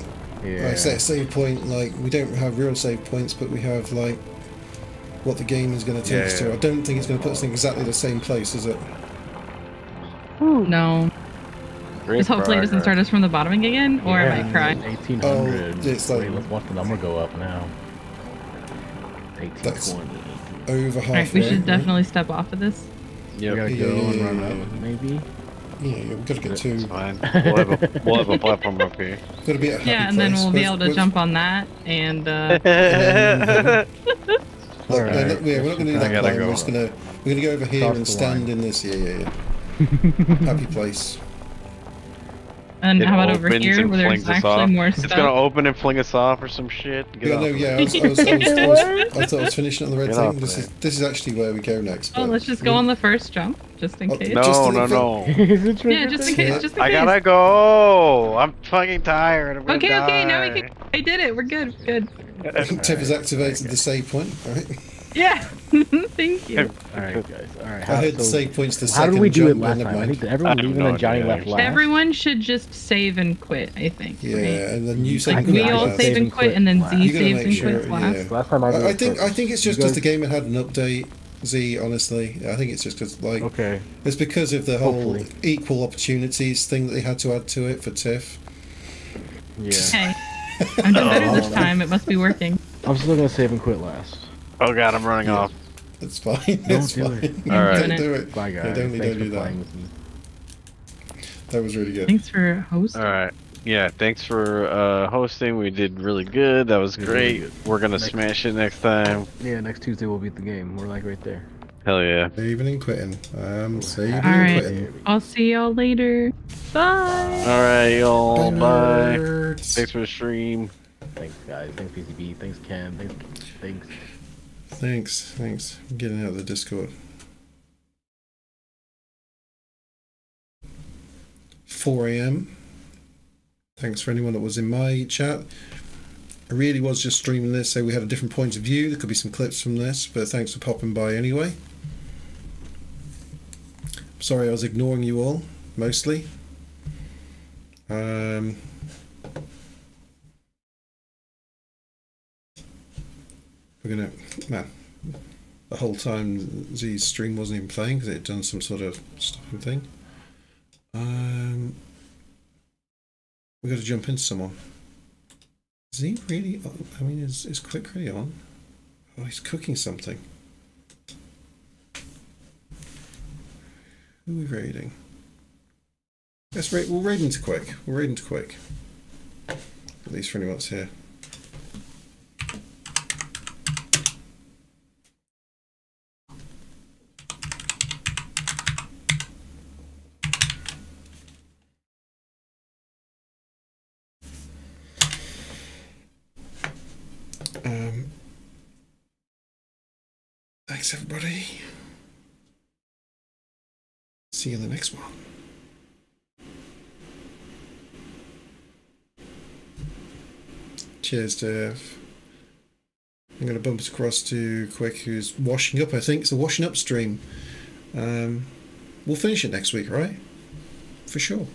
Yeah. Like say a save point, like we don't have real save points, but we have like what the game is going to take Yeah, us yeah. to. I don't think it's going to put us in exactly the same place, is it? No. Great Just hopefully it doesn't start us from the bottom again, or yeah, I might cry. 1800. Oh, it's like- Wait, let's watch the number go up now. That's 1820. Over halfway. Alright, we should right? definitely step off of this. We gotta Yeah, go yeah, and run yeah, up, maybe. Yeah, yeah, we've got to get It's fine. We'll have a we'll have a platform up here. Got to be at a happy Yeah, and then we'll be able to where's- jump on that and uh Look, no, Alright. look, yeah, we're not going to do that gotta go. We're just going to we're going to go over here Cross and stand line. in this. Yeah, yeah, yeah. Happy place. and It how about over here where there's actually off. more It's gonna open and fling us off or some shit. Get yeah, off no, yeah. I, was, I, was, I, was, I, was, I thought I was finishing on the red Get thing. This there. is this is actually where we go next. Oh, let's just go on the first jump, just in Oh, case. Just No, a no, no. Yeah, just in case, just in I case. gotta go. I'm fucking tired. I'm gonna Okay, okay, now we can. I did it. We're good. Good. Tev has activated the save point. All right. Yeah. Thank you. Alright, guys. Alright, I how, heard so save points the how did we do it last time? I think everyone I have leaving no and Johnny idea, left last. Everyone should just save and quit. I think. Yeah, right? and then you save Like think we all got save and quit, and then last. Z You gotta saves make and sure, quits last. yeah. Last time I I, I it think I think it's just because the game had had an update. Z, honestly, I think it's just because like Okay. it's because of the whole Hopefully. equal opportunities thing that they had to add to it for TIFF. Yeah. Hey, I'm doing better this time. It must be working. I'm still gonna save and quit last. Oh god, I'm running Yeah. off. It's fine. Don't it's do fine. it. All right. Don't do it. Bye guys. Yeah, don't, Thanks don't for do that. playing with me. That was really good. Thanks for hosting. All right. Yeah, thanks for uh, hosting. We did really good. That was We did really great. We're gonna Next- smash it next time. Yeah, next Tuesday we'll beat the game. We're like right there. Hell yeah. Saving and quitting. Um, saving All and right. quitting. I'll see y'all later. Bye. All right, y'all. Bye. nerds. Thanks for the stream. Thanks guys. Thanks PCB. Thanks Ken. Thanks. Thanks. Thanks. Thanks. I'm getting out of the Discord. 4 a.m. Thanks for anyone that was in my chat. I really was just streaming this, so we had a different point of view. There could be some clips from this, but thanks for popping by anyway. Sorry, I was ignoring you all mostly. Um, we're gonna man. The whole time Z's stream wasn't even playing because it had done some sort of stopping thing. Um, we got to jump into someone. Is he really? on- I mean, is is Quick really on? Oh, he's cooking something. Who are we raiding? Let's raid. We'll raid into Quick. We'll raid into Quick. At least for anyone that's here. Thanks, everybody. See you in the next one. Cheers, Dave. I'm going to bump it across to Quick, who's washing up, I think. It's a washing up stream. Um, we'll finish it next week, right? For sure.